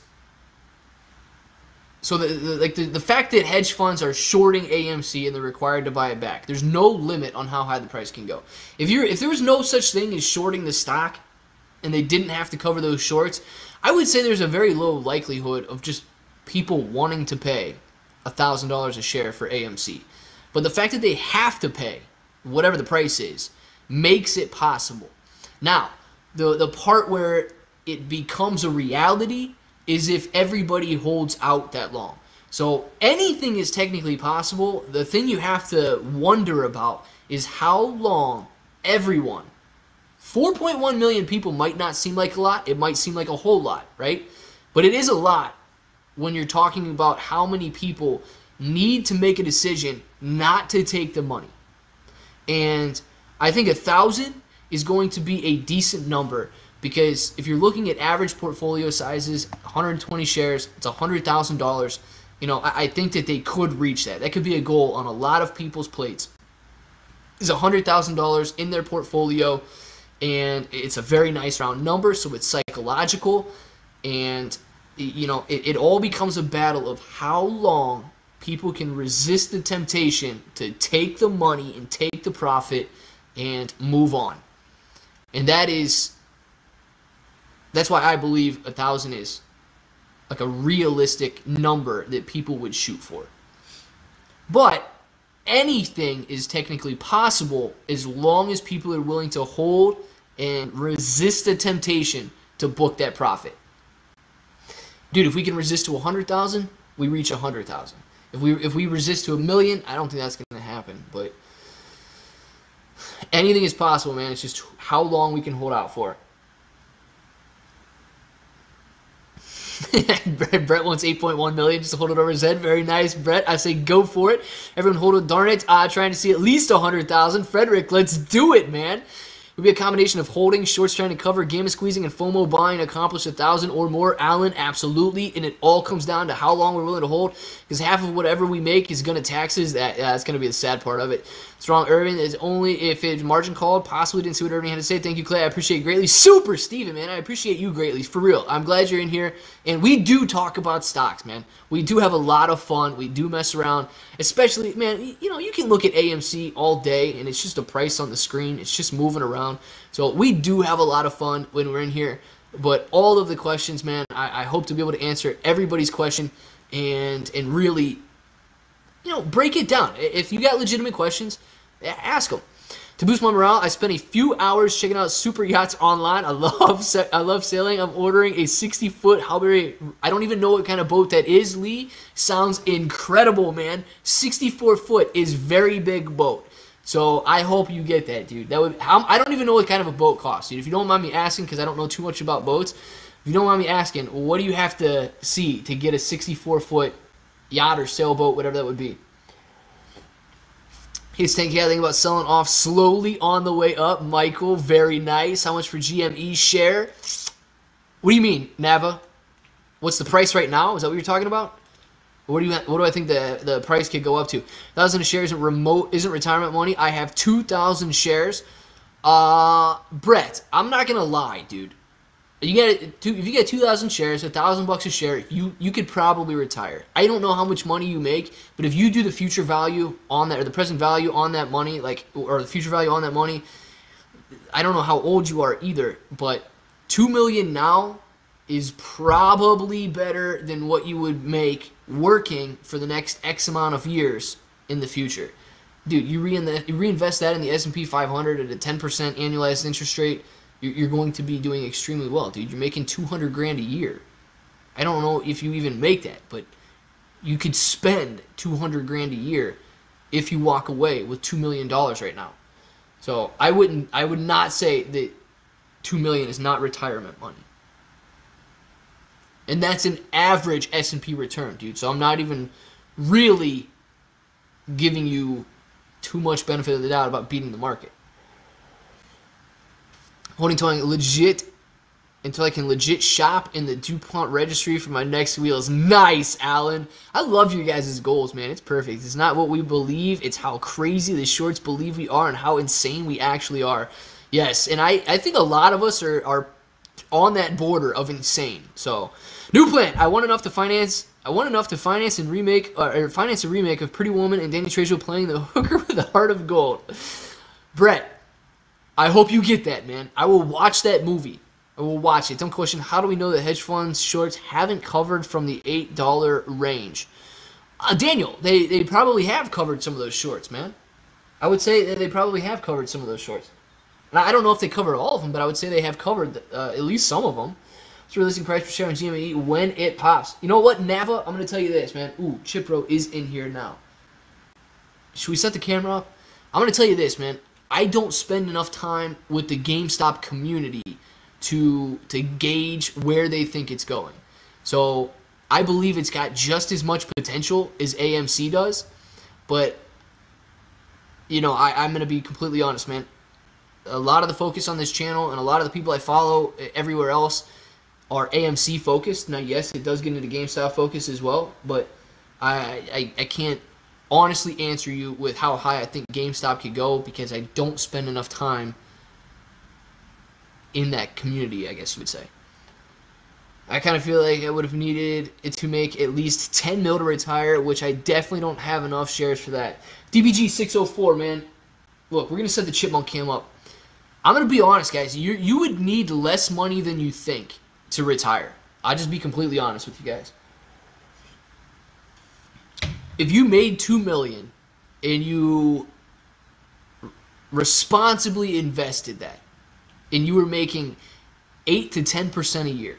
so the, the, like the, the fact that hedge funds are shorting AMC and they're required to buy it back, there's no limit on how high the price can go. If you're if there was no such thing as shorting the stock, and they didn't have to cover those shorts, I would say there's a very low likelihood of just people wanting to pay thousand dollars a share for AMC. But the fact that they have to pay whatever the price is makes it possible. Now, the the part where it becomes a reality is if everybody holds out that long. So anything is technically possible. The thing you have to wonder about is how long everyone, 4.1 million people might not seem like a lot. It might seem like a whole lot, right? But it is a lot when you're talking about how many people need to make a decision not to take the money. And I think a thousand is going to be a decent number because if you're looking at average portfolio sizes, 120 shares, it's $100,000. You know, I, I think that they could reach that. That could be a goal on a lot of people's plates. is $100,000 in their portfolio, and it's a very nice round number, so it's psychological, and you know, it, it all becomes a battle of how long people can resist the temptation to take the money and take the profit and move on. And that is that's why I believe a thousand is like a realistic number that people would shoot for. But anything is technically possible as long as people are willing to hold and resist the temptation to book that profit. Dude, if we can resist to 100,000, we reach 100,000. If we if we resist to a million, I don't think that's going to happen, but anything is possible, man. It's just how long we can hold out for. Brett wants 8.1 million just to hold it over his head. Very nice, Brett. I say go for it. Everyone hold it. Darn it. Uh, trying to see at least 100,000. Frederick, let's do it, man would be a combination of holding, shorts trying to cover, gamma squeezing, and FOMO buying accomplish a thousand or more. Allen, absolutely, and it all comes down to how long we're willing to hold. Because half of whatever we make is going to taxes. That that's going to be the sad part of it. Strong Irving is only if it's margin called. Possibly didn't see what Irving had to say. Thank you, Clay. I appreciate greatly. Super Steven, man. I appreciate you greatly. For real. I'm glad you're in here. And we do talk about stocks, man. We do have a lot of fun. We do mess around. Especially, man, you know, you can look at AMC all day and it's just a price on the screen. It's just moving around. So we do have a lot of fun when we're in here. But all of the questions, man, I, I hope to be able to answer everybody's question and and really, you know, break it down. If you got legitimate questions, ask them. To boost my morale, I spent a few hours checking out super yachts online. I love I love sailing. I'm ordering a 60 foot Hubbard. I don't even know what kind of boat that is. Lee sounds incredible, man. 64 foot is very big boat. So I hope you get that, dude. That would I don't even know what kind of a boat costs, dude. If you don't mind me asking, because I don't know too much about boats, if you don't mind me asking, what do you have to see to get a 64 foot yacht or sailboat, whatever that would be? He's thinking, I think about selling off slowly on the way up. Michael, very nice. How much for GME share? What do you mean, Nava? What's the price right now? Is that what you're talking about? What do you what do I think the the price could go up to? Thousand shares isn't remote isn't retirement money. I have two thousand shares. Uh, Brett, I'm not gonna lie, dude. You get two, if you get two thousand shares, a thousand bucks a share, you you could probably retire. I don't know how much money you make, but if you do the future value on that or the present value on that money, like or the future value on that money, I don't know how old you are either, but two million now is probably better than what you would make working for the next X amount of years in the future. Dude, you, reinvest, you reinvest that in the S&P 500 at a 10% annualized interest rate, you're going to be doing extremely well, dude. You're making 200 grand a year. I don't know if you even make that, but you could spend 200 grand a year if you walk away with 2 million dollars right now. So, I wouldn't I would not say that 2 million is not retirement money and that's an average S&P return, dude. So I'm not even really giving you too much benefit of the doubt about beating the market. Holding towing legit until I can legit shop in the DuPont registry for my next wheels. Nice, Alan. I love your guys' goals, man. It's perfect. It's not what we believe. It's how crazy the shorts believe we are and how insane we actually are. Yes, and I, I think a lot of us are, are on that border of insane. So New plan. I want enough to finance. I want enough to finance and remake uh, or finance a remake of Pretty Woman and Danny Trejo playing the hooker with a heart of gold. Brett, I hope you get that, man. I will watch that movie. I will watch it. Dumb question. How do we know that hedge funds shorts haven't covered from the eight dollar range? Uh, Daniel, they they probably have covered some of those shorts, man. I would say that they probably have covered some of those shorts. And I don't know if they covered all of them, but I would say they have covered uh, at least some of them. It's releasing price per share on GME when it pops. You know what, Nava? I'm going to tell you this, man. Ooh, Chipro is in here now. Should we set the camera up? I'm going to tell you this, man. I don't spend enough time with the GameStop community to to gauge where they think it's going. So I believe it's got just as much potential as AMC does, but you know I, I'm gonna be completely honest, man. A lot of the focus on this channel and a lot of the people I follow everywhere else are AMC focused. Now, yes, it does get into GameStop focus as well, but I, I, I can't honestly answer you with how high I think GameStop could go because I don't spend enough time in that community, I guess you would say. I kind of feel like I would have needed it to make at least 10 mil to retire, which I definitely don't have enough shares for that. DBG 604, man. Look, we're going to set the chipmunk cam up. I'm going to be honest, guys. You, you would need less money than you think to retire. I'll just be completely honest with you guys. If you made 2 million and you responsibly invested that and you were making 8 to 10% a year,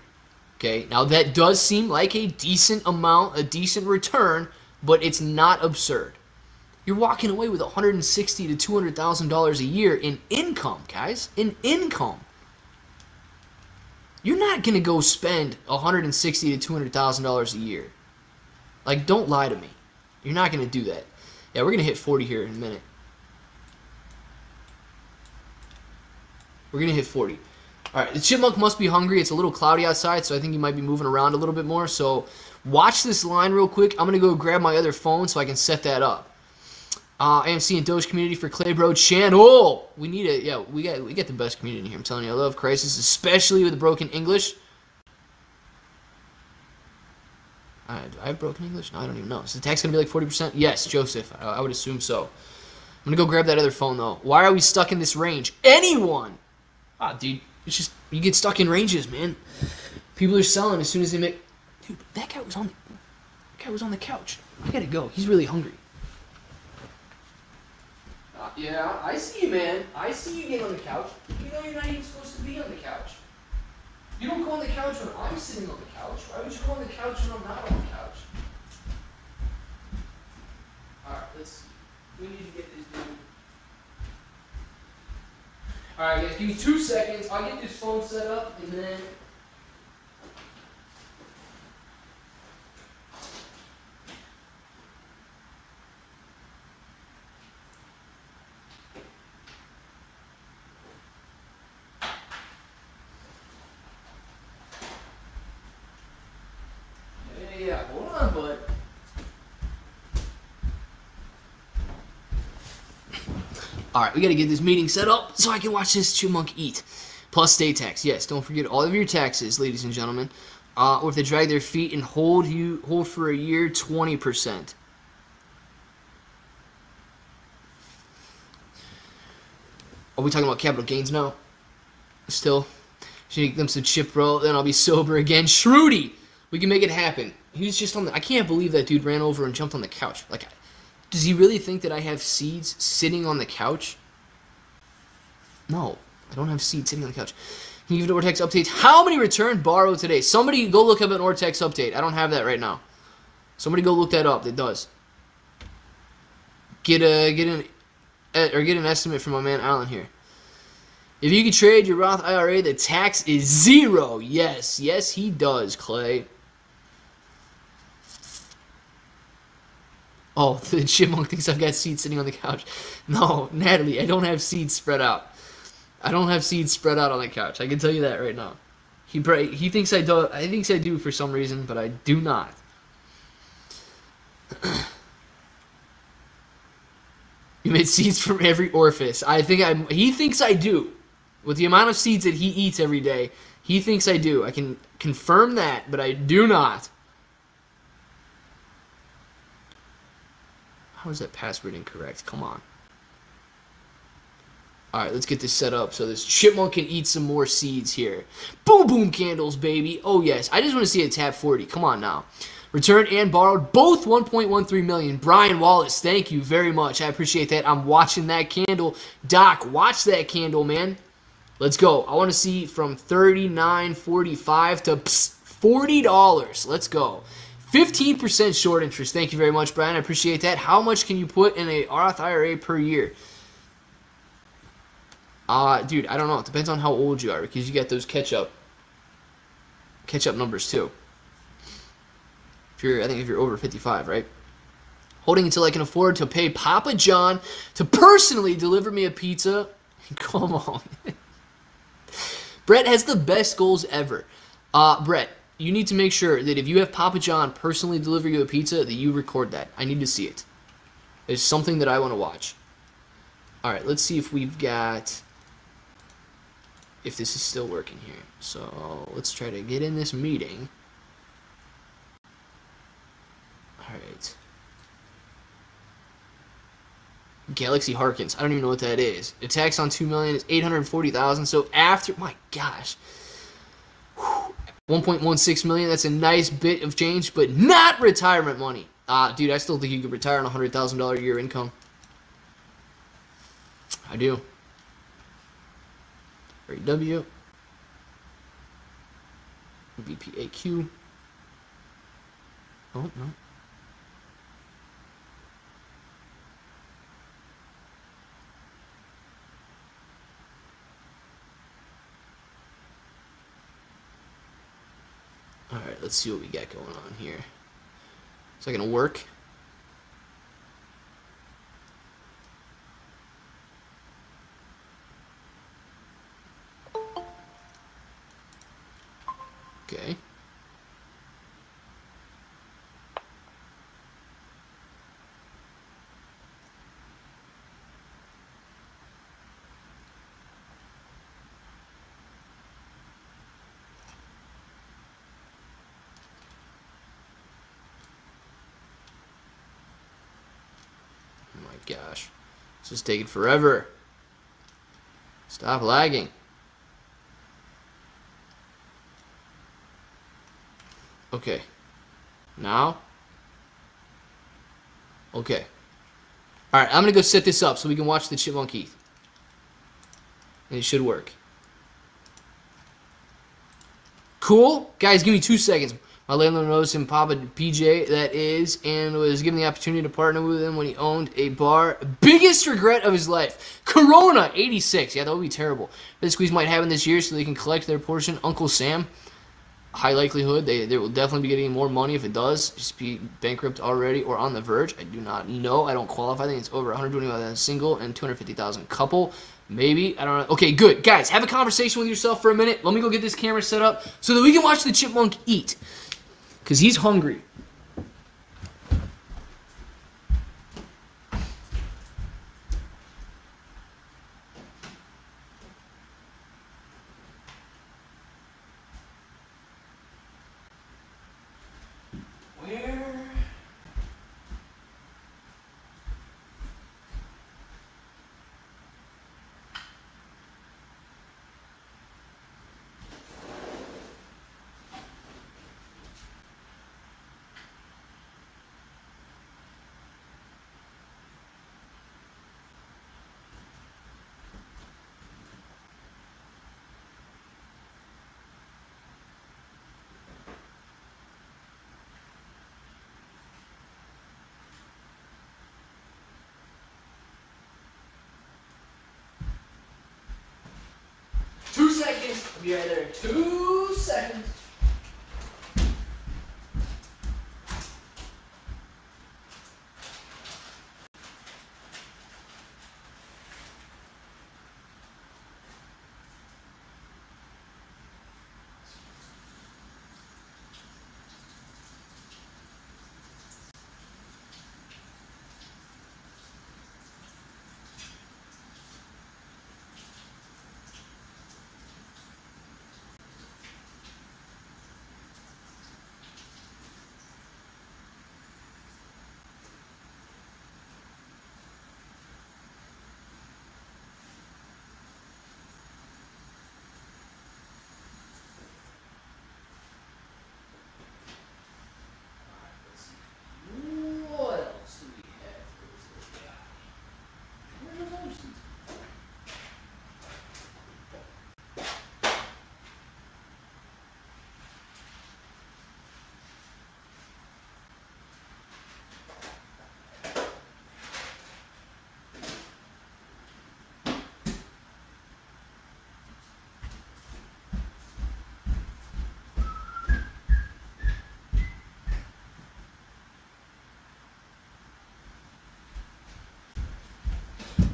Okay, now that does seem like a decent amount, a decent return, but it's not absurd. You're walking away with 160 to 200 thousand dollars a year in income, guys. In income. You're not gonna go spend 160 to 200 thousand dollars a year. Like, don't lie to me. You're not gonna do that. Yeah, we're gonna hit 40 here in a minute. We're gonna hit 40. All right, the chipmunk must be hungry. It's a little cloudy outside, so I think he might be moving around a little bit more. So watch this line real quick. I'm going to go grab my other phone so I can set that up. Uh, AMC and Doge community for Claybro channel. We need it. Yeah, we got we get the best community here. I'm telling you, I love Crisis, especially with the broken English. I, I have broken English? No, I don't even know. Is the tax going to be like 40%? Yes, Joseph. I, I would assume so. I'm going to go grab that other phone, though. Why are we stuck in this range? Anyone! Ah, dude, it's just you get stuck in ranges, man. People are selling as soon as they make. Dude, that guy was on. The, that guy was on the couch. I gotta go. He's really hungry. Uh, yeah, I see you, man. I see you getting on the couch. You know you're not even supposed to be on the couch. You don't go on the couch when I'm sitting on the couch. Why would you go on the couch when I'm not on the couch? All right, let's. We need to get this dude. Alright guys, give me two seconds. I'll get this phone set up and then All right, we got to get this meeting set up so I can watch this chipmunk eat. Plus state tax. Yes, don't forget all of your taxes, ladies and gentlemen. Uh, or if they drag their feet and hold you hold for a year, 20%. Are we talking about capital gains now? Still? Should give them some chip bro, then I'll be sober again. Shrudy! We can make it happen. He was just on the I can't believe that dude ran over and jumped on the couch. Like does he really think that I have seeds sitting on the couch? No, I don't have seeds sitting on the couch. Can you give an Ortex update? How many returned borrow today? Somebody go look up an Ortex update. I don't have that right now. Somebody go look that up. It does. Get a get an eh, or get an estimate from my man Alan here. If you can trade your Roth IRA, the tax is zero. Yes, yes, he does, Clay. Oh, the chipmunk thinks I've got seeds sitting on the couch. No, Natalie, I don't have seeds spread out. I don't have seeds spread out on the couch. I can tell you that right now. He he thinks I do. I thinks I do for some reason, but I do not. you made seeds from every orifice. I think I. He thinks I do. With the amount of seeds that he eats every day, he thinks I do. I can confirm that, but I do not. How is that password incorrect? Come on. Alright, let's get this set up so this chipmunk can eat some more seeds here. Boom boom candles, baby. Oh, yes. I just want to see a tap 40. Come on now. Returned and borrowed, both 1.13 million. Brian Wallace, thank you very much. I appreciate that. I'm watching that candle. Doc, watch that candle, man. Let's go. I want to see from 39.45 to $40. Let's go. 15% short interest. Thank you very much, Brian. I appreciate that. How much can you put in a Roth IRA per year? Uh, dude, I don't know. It depends on how old you are because you get those catch-up catch-up numbers too. If you're, I think if you're over 55, right? Holding until I can afford to pay Papa John to personally deliver me a pizza. Come on. Brett has the best goals ever. Uh, Brett, you need to make sure that if you have Papa John personally deliver you a pizza, that you record that. I need to see it. It's something that I want to watch. All right, let's see if we've got if this is still working here. So let's try to get in this meeting. All right. Galaxy Harkins. I don't even know what that is. Attacks on 2 million is 840,000. So after, my gosh. 1.16 million. That's a nice bit of change, but not retirement money. Uh, dude, I still think you could retire on a $100,000 a year income. I do. W. VPAQ. Oh, no. Alright, let's see what we got going on here. Is that to work? Okay. Oh my gosh. Is taking forever. Stop lagging. Okay. Now? Okay. Alright, I'm going to go set this up so we can watch the Chipmunk Eat. And it should work. Cool? Guys, give me two seconds. My landlord knows him, Papa PJ, that is, and was given the opportunity to partner with him when he owned a bar. Biggest regret of his life. Corona, 86. Yeah, that would be terrible. This squeeze might happen this year so they can collect their portion. Uncle Sam high likelihood they, they will definitely be getting more money if it does just be bankrupt already or on the verge i do not know i don't qualify i think it's over 125000 single and 250000 couple maybe i don't know okay good guys have a conversation with yourself for a minute let me go get this camera set up so that we can watch the chipmunk eat because he's hungry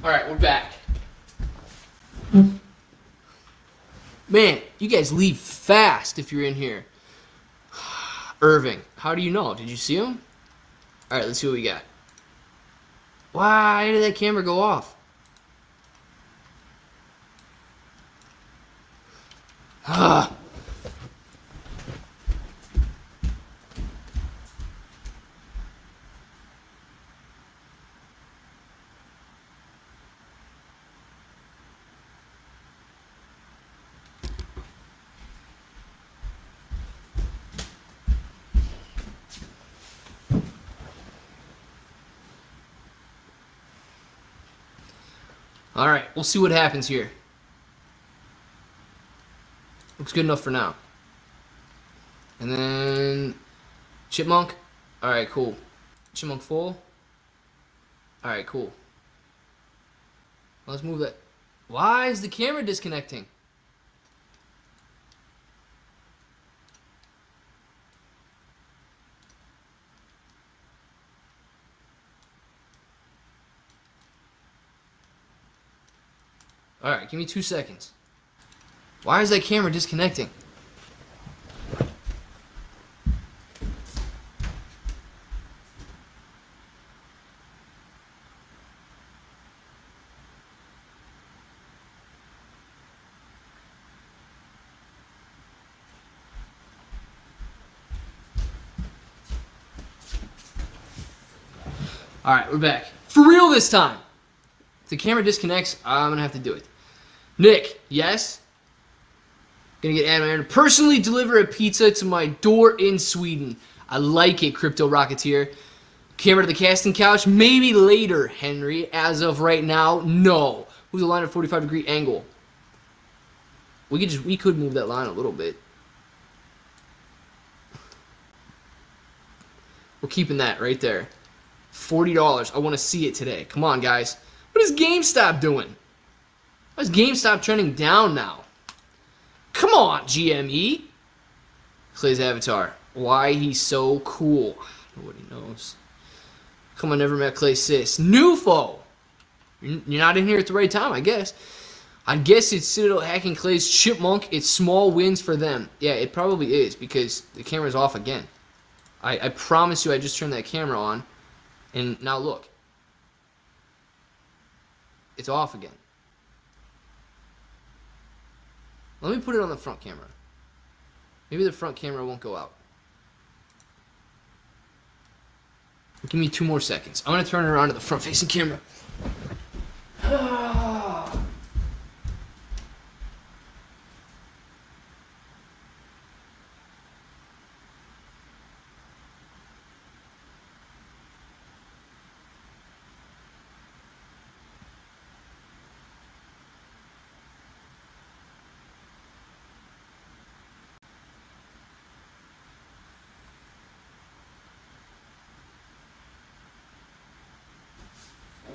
All right, we're back. Hmm. Man, you guys leave fast if you're in here. Irving, how do you know? Did you see him? All right, let's see what we got. Why did that camera go off? Ah. All right, we'll see what happens here. Looks good enough for now. And then chipmunk. All right, cool. Chipmunk full. All right, cool. Let's move that. Why is the camera disconnecting? Give me two seconds. Why is that camera disconnecting? Alright, we're back. For real this time! If the camera disconnects, I'm gonna have to do it. Nick, yes? Gonna get Adam to personally deliver a pizza to my door in Sweden. I like it, Crypto Rocketeer. Camera to the casting couch, maybe later, Henry. As of right now, no. Move the line at 45 degree angle. We could just we could move that line a little bit. We're keeping that right there. $40. I want to see it today. Come on, guys. What is GameStop doing? Why is GameStop trending down now? Come on, GME. Clay's avatar. Why he's so cool. Nobody knows. Come on, never met Clay Sis. New foe. You're not in here at the right time, I guess. I guess it's Citadel hacking Clay's Chipmunk. It's small wins for them. Yeah, it probably is because the camera's off again. I, I promise you I just turned that camera on. And now look. It's off again. Let me put it on the front camera. Maybe the front camera won't go out. Give me two more seconds. I'm going to turn it around to the front facing camera. Ah.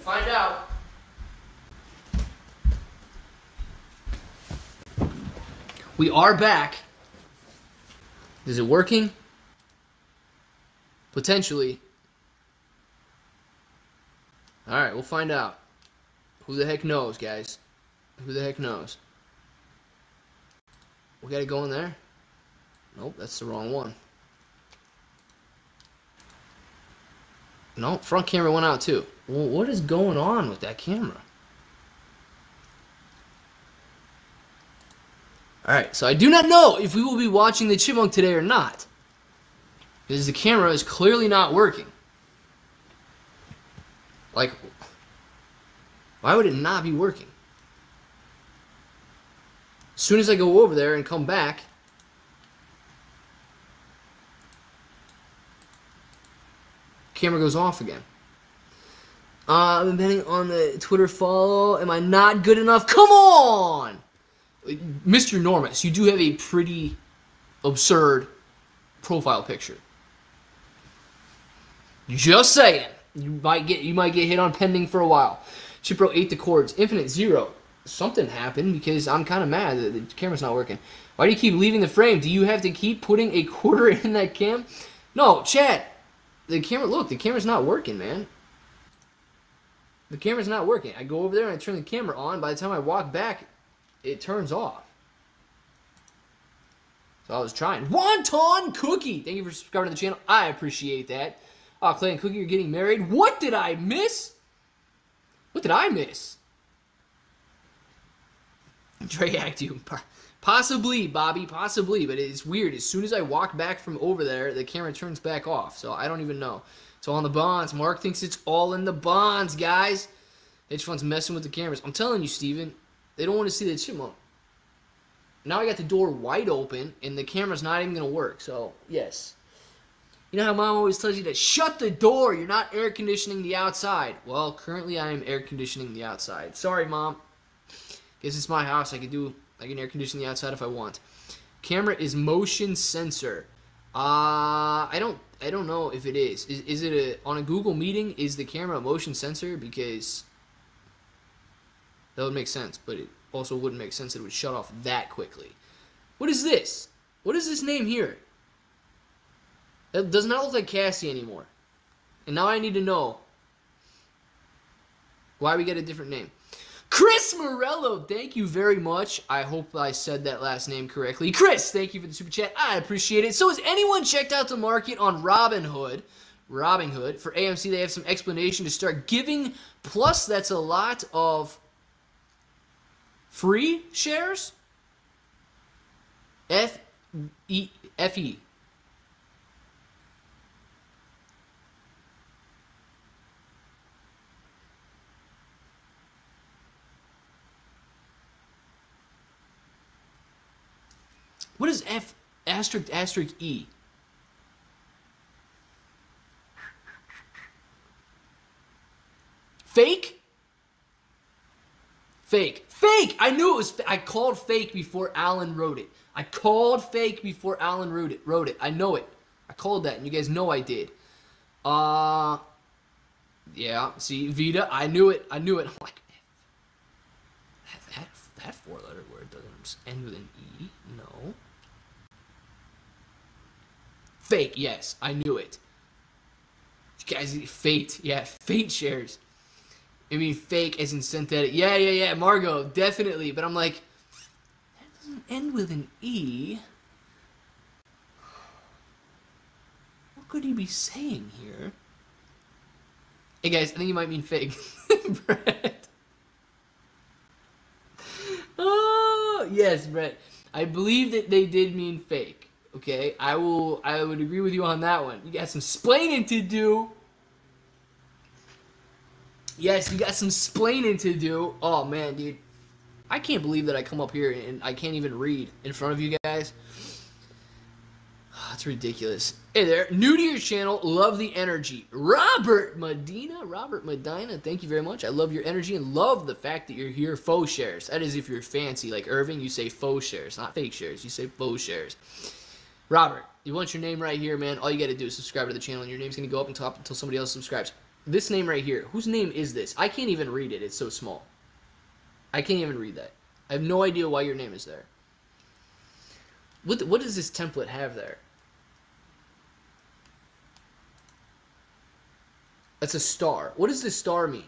find out. We are back. Is it working? Potentially. Alright, we'll find out. Who the heck knows, guys? Who the heck knows? We gotta go in there? Nope, that's the wrong one. No, front camera went out too. Well, what is going on with that camera? Alright, so I do not know if we will be watching the Chipmunk today or not. Because the camera is clearly not working. Like, why would it not be working? As soon as I go over there and come back, camera goes off again. Uh, depending on the Twitter follow, am I not good enough? Come on! Mr. Enormous, you do have a pretty absurd profile picture. Just saying. You might get you might get hit on pending for a while. Chipro ate the cords. Infinite zero. Something happened because I'm kind of mad that the camera's not working. Why do you keep leaving the frame? Do you have to keep putting a quarter in that cam? No, Chad the camera, look, the camera's not working, man. The camera's not working. I go over there and I turn the camera on. By the time I walk back, it turns off. So I was trying. Wonton Cookie! Thank you for subscribing to the channel. I appreciate that. Oh, Clay and Cookie you're getting married. What did I miss? What did I miss? Trey Actu. Possibly, Bobby, possibly, but it's weird. As soon as I walk back from over there, the camera turns back off, so I don't even know. It's all in the bonds. Mark thinks it's all in the bonds, guys. Hedge fund's messing with the cameras. I'm telling you, Steven, they don't want to see the chipmunk. Now I got the door wide open, and the camera's not even going to work, so yes. You know how mom always tells you to shut the door, you're not air conditioning the outside. Well, currently I am air conditioning the outside. Sorry, mom. Guess it's my house, I can do I can air condition the outside if I want. Camera is motion sensor. Uh, I don't I don't know if it is. Is, is it a on a Google meeting? Is the camera a motion sensor? Because that would make sense, but it also wouldn't make sense that it would shut off that quickly. What is this? What is this name here? That does not look like Cassie anymore. And now I need to know why we get a different name. Chris Morello, thank you very much. I hope I said that last name correctly. Chris, thank you for the super chat. I appreciate it. So has anyone checked out the market on Robinhood? Robinhood. For AMC, they have some explanation to start giving. Plus, that's a lot of free shares. F E F E. What is F asterisk asterisk E? Fake? Fake. Fake! I knew it was I called fake before Alan wrote it. I called fake before Alan wrote it. Wrote it. I know it. I called that, and you guys know I did. Uh, yeah. See, Vita, I knew it. I knew it. I'm like, that, that, that four-letter word doesn't end with an E. No. Fake, yes, I knew it. You guys, fate, yeah, fate shares. I mean, fake as in synthetic. Yeah, yeah, yeah, Margot, definitely. But I'm like, that doesn't end with an E. What could he be saying here? Hey guys, I think you might mean fake. Brett. Oh, yes, Brett. I believe that they did mean fake. Okay, I will. I would agree with you on that one. You got some splaining to do. Yes, you got some splaining to do. Oh man, dude, I can't believe that I come up here and I can't even read in front of you guys. That's ridiculous. Hey there, new to your channel, love the energy. Robert Medina, Robert Medina, thank you very much. I love your energy and love the fact that you're here faux shares. That is if you're fancy, like Irving, you say faux shares, not fake shares. You say faux shares. Robert, you want your name right here, man. All you got to do is subscribe to the channel, and your name's going to go up and top until somebody else subscribes. This name right here, whose name is this? I can't even read it. It's so small. I can't even read that. I have no idea why your name is there. What, what does this template have there? That's a star. What does this star mean?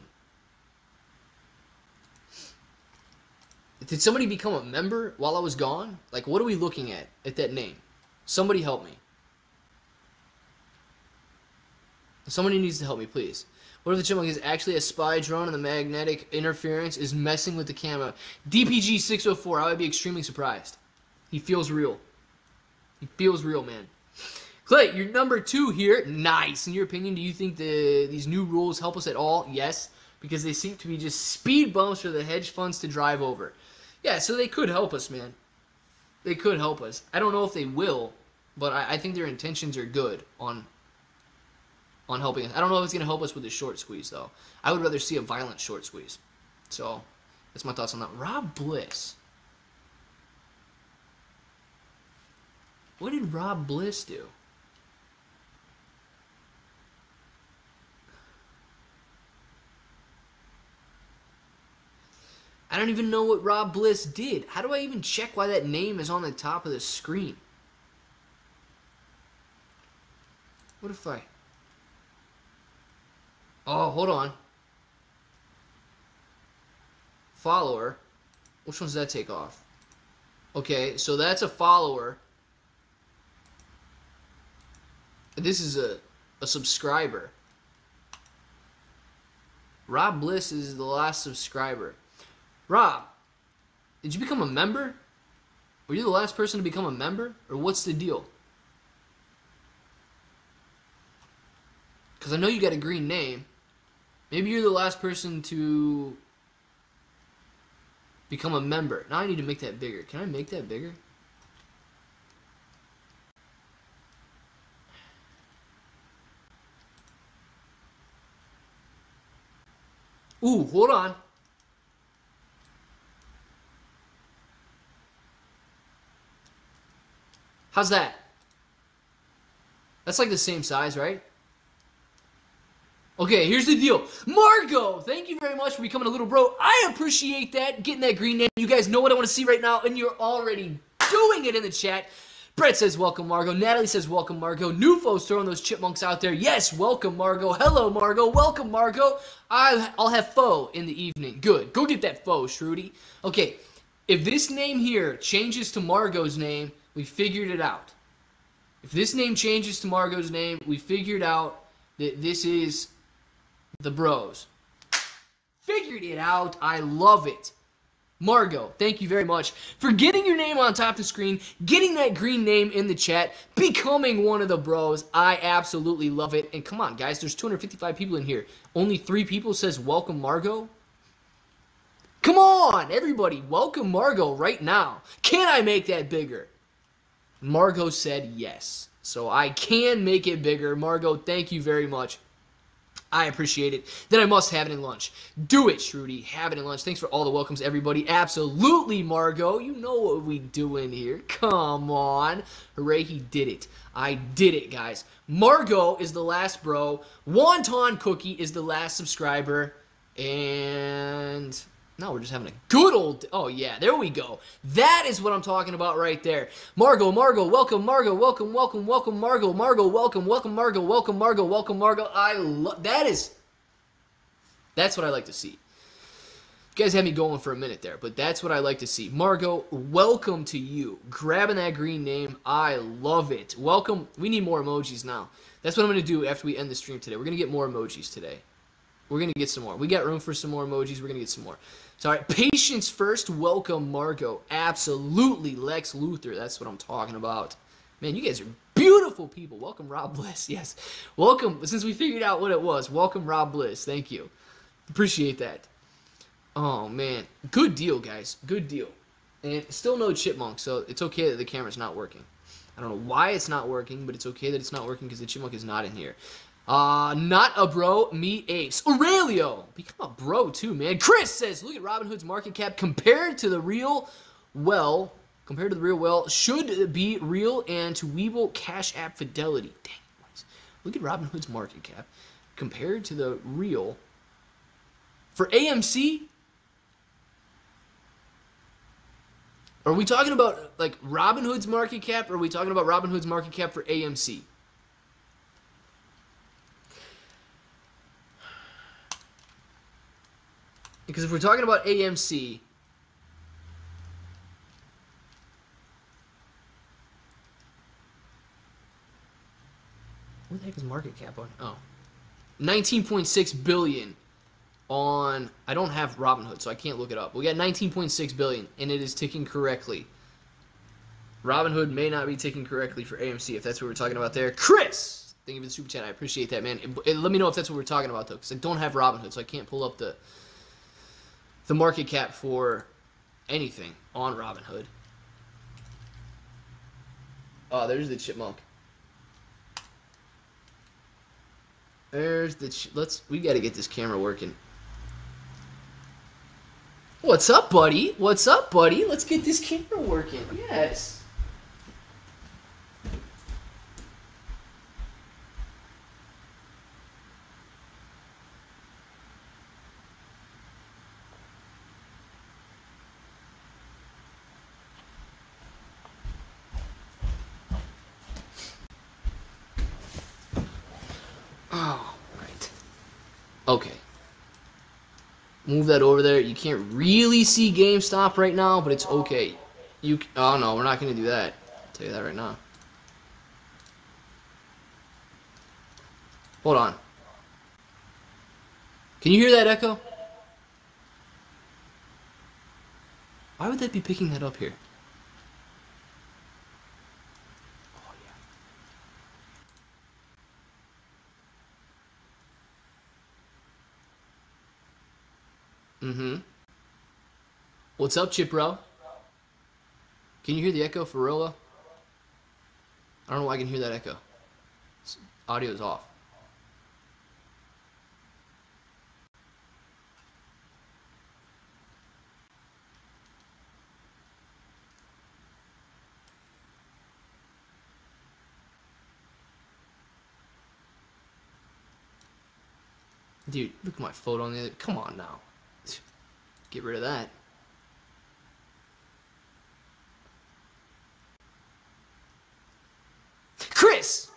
Did somebody become a member while I was gone? Like, what are we looking at at that name? Somebody help me. Somebody needs to help me, please. What if the chipmunk is actually a spy drone and the magnetic interference is messing with the camera? DPG 604, I would be extremely surprised. He feels real. He feels real, man. Clay, you're number two here. Nice. In your opinion, do you think the these new rules help us at all? Yes, because they seem to be just speed bumps for the hedge funds to drive over. Yeah, so they could help us, man. They could help us. I don't know if they will, but I, I think their intentions are good on on helping us. I don't know if it's going to help us with the short squeeze, though. I would rather see a violent short squeeze. So, that's my thoughts on that. Rob Bliss. What did Rob Bliss do? I don't even know what Rob Bliss did. How do I even check why that name is on the top of the screen? What if I... Oh, hold on. Follower. Which ones that take off? Okay, so that's a follower. This is a, a subscriber. Rob Bliss is the last subscriber. Rob, did you become a member? Were you the last person to become a member? Or what's the deal? Because I know you got a green name. Maybe you're the last person to become a member. Now I need to make that bigger. Can I make that bigger? Ooh, hold on. How's that? That's like the same size, right? Okay, here's the deal. Margot, thank you very much for becoming a little bro. I appreciate that, getting that green name. You guys know what I want to see right now, and you're already doing it in the chat. Brett says, welcome, Margot. Natalie says, welcome, Margot. New folks throwing those chipmunks out there. Yes, welcome, Margot. Hello, Margot. Welcome, Margot. I, I'll have foe in the evening. Good. Go get that foe, Shrudy. Okay, if this name here changes to Margot's name, we figured it out. If this name changes to Margot's name, we figured out that this is the bros. Figured it out. I love it. Margot, thank you very much for getting your name on top of the screen, getting that green name in the chat, becoming one of the bros. I absolutely love it. And come on, guys, there's 255 people in here. Only three people says welcome Margot. Come on, everybody, welcome Margot right now. Can I make that bigger? Margot said yes. So I can make it bigger. Margot, thank you very much. I appreciate it. Then I must have it in lunch. Do it, Shrudy. Have it in lunch. Thanks for all the welcomes, everybody. Absolutely, Margot. You know what we doing here. Come on. Hooray, he did it. I did it, guys. Margot is the last bro. Wonton Cookie is the last subscriber. And no, we're just having a good old. Oh yeah, there we go. That is what I'm talking about right there. Margot, Margot, welcome, Margot, welcome, welcome, welcome, Margot, Margot, welcome, welcome, Margot, welcome, Margot, welcome, Margot. I love that is. That's what I like to see. You guys had me going for a minute there, but that's what I like to see. Margot, welcome to you. Grabbing that green name, I love it. Welcome. We need more emojis now. That's what I'm to do after we end the stream today. We're to get more emojis today. We're going to get some more. We got room for some more emojis. We're to get some more. Sorry, patience first. Welcome, Margot. Absolutely, Lex Luthor. That's what I'm talking about. Man, you guys are beautiful people. Welcome, Rob Bliss. Yes, welcome. Since we figured out what it was, welcome, Rob Bliss. Thank you. Appreciate that. Oh man, good deal, guys. Good deal. And still no chipmunk, so it's okay that the camera's not working. I don't know why it's not working, but it's okay that it's not working because the chipmunk is not in here. Uh, not a bro, me apes. Aurelio, become a bro too, man. Chris says, look at Robinhood's market cap compared to the real well, compared to the real well, should be real and to Webull Cash App Fidelity. Dang, look at Robinhood's market cap compared to the real. For AMC, are we talking about like Robinhood's market cap or are we talking about Robinhood's market cap for AMC? Because if we're talking about AMC, what the heck is market cap on? Oh. 19.6 billion on I don't have Robinhood, so I can't look it up. We got 19.6 billion and it is ticking correctly. Robinhood may not be ticking correctly for AMC if that's what we're talking about there. Chris, thank you for the super chat. I appreciate that, man. It, it, let me know if that's what we're talking about though, because I don't have Robinhood, so I can't pull up the the market cap for anything on Robinhood. Oh, there's the chipmunk. There's the let's we got to get this camera working. What's up, buddy? What's up, buddy? Let's get this camera working. Yes. Okay. Move that over there. You can't really see GameStop right now, but it's okay. You. Oh no, we're not gonna do that. I'll tell you that right now. Hold on. Can you hear that echo? Why would that be picking that up here? Oh, yeah. Mm-hmm. What's up, Chip Bro? Can you hear the echo though? I don't know why I can hear that echo. Audio is off. Dude, look at my photo on the other. Come on now. Get rid of that. Chris!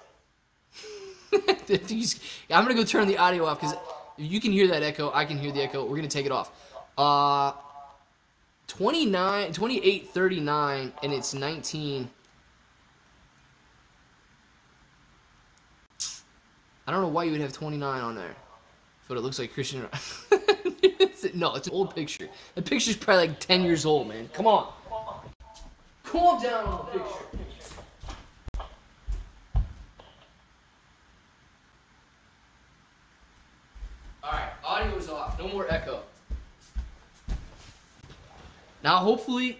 I'm gonna go turn the audio off because you can hear that echo. I can hear the echo. We're gonna take it off. Uh, 29, 28, 39, and it's 19. I don't know why you would have 29 on there, but it looks like Christian. no, it's an old picture. The picture's probably like 10 years old, man. Come on. Calm down on the picture. Alright, audio is off. No more echo. Now, hopefully,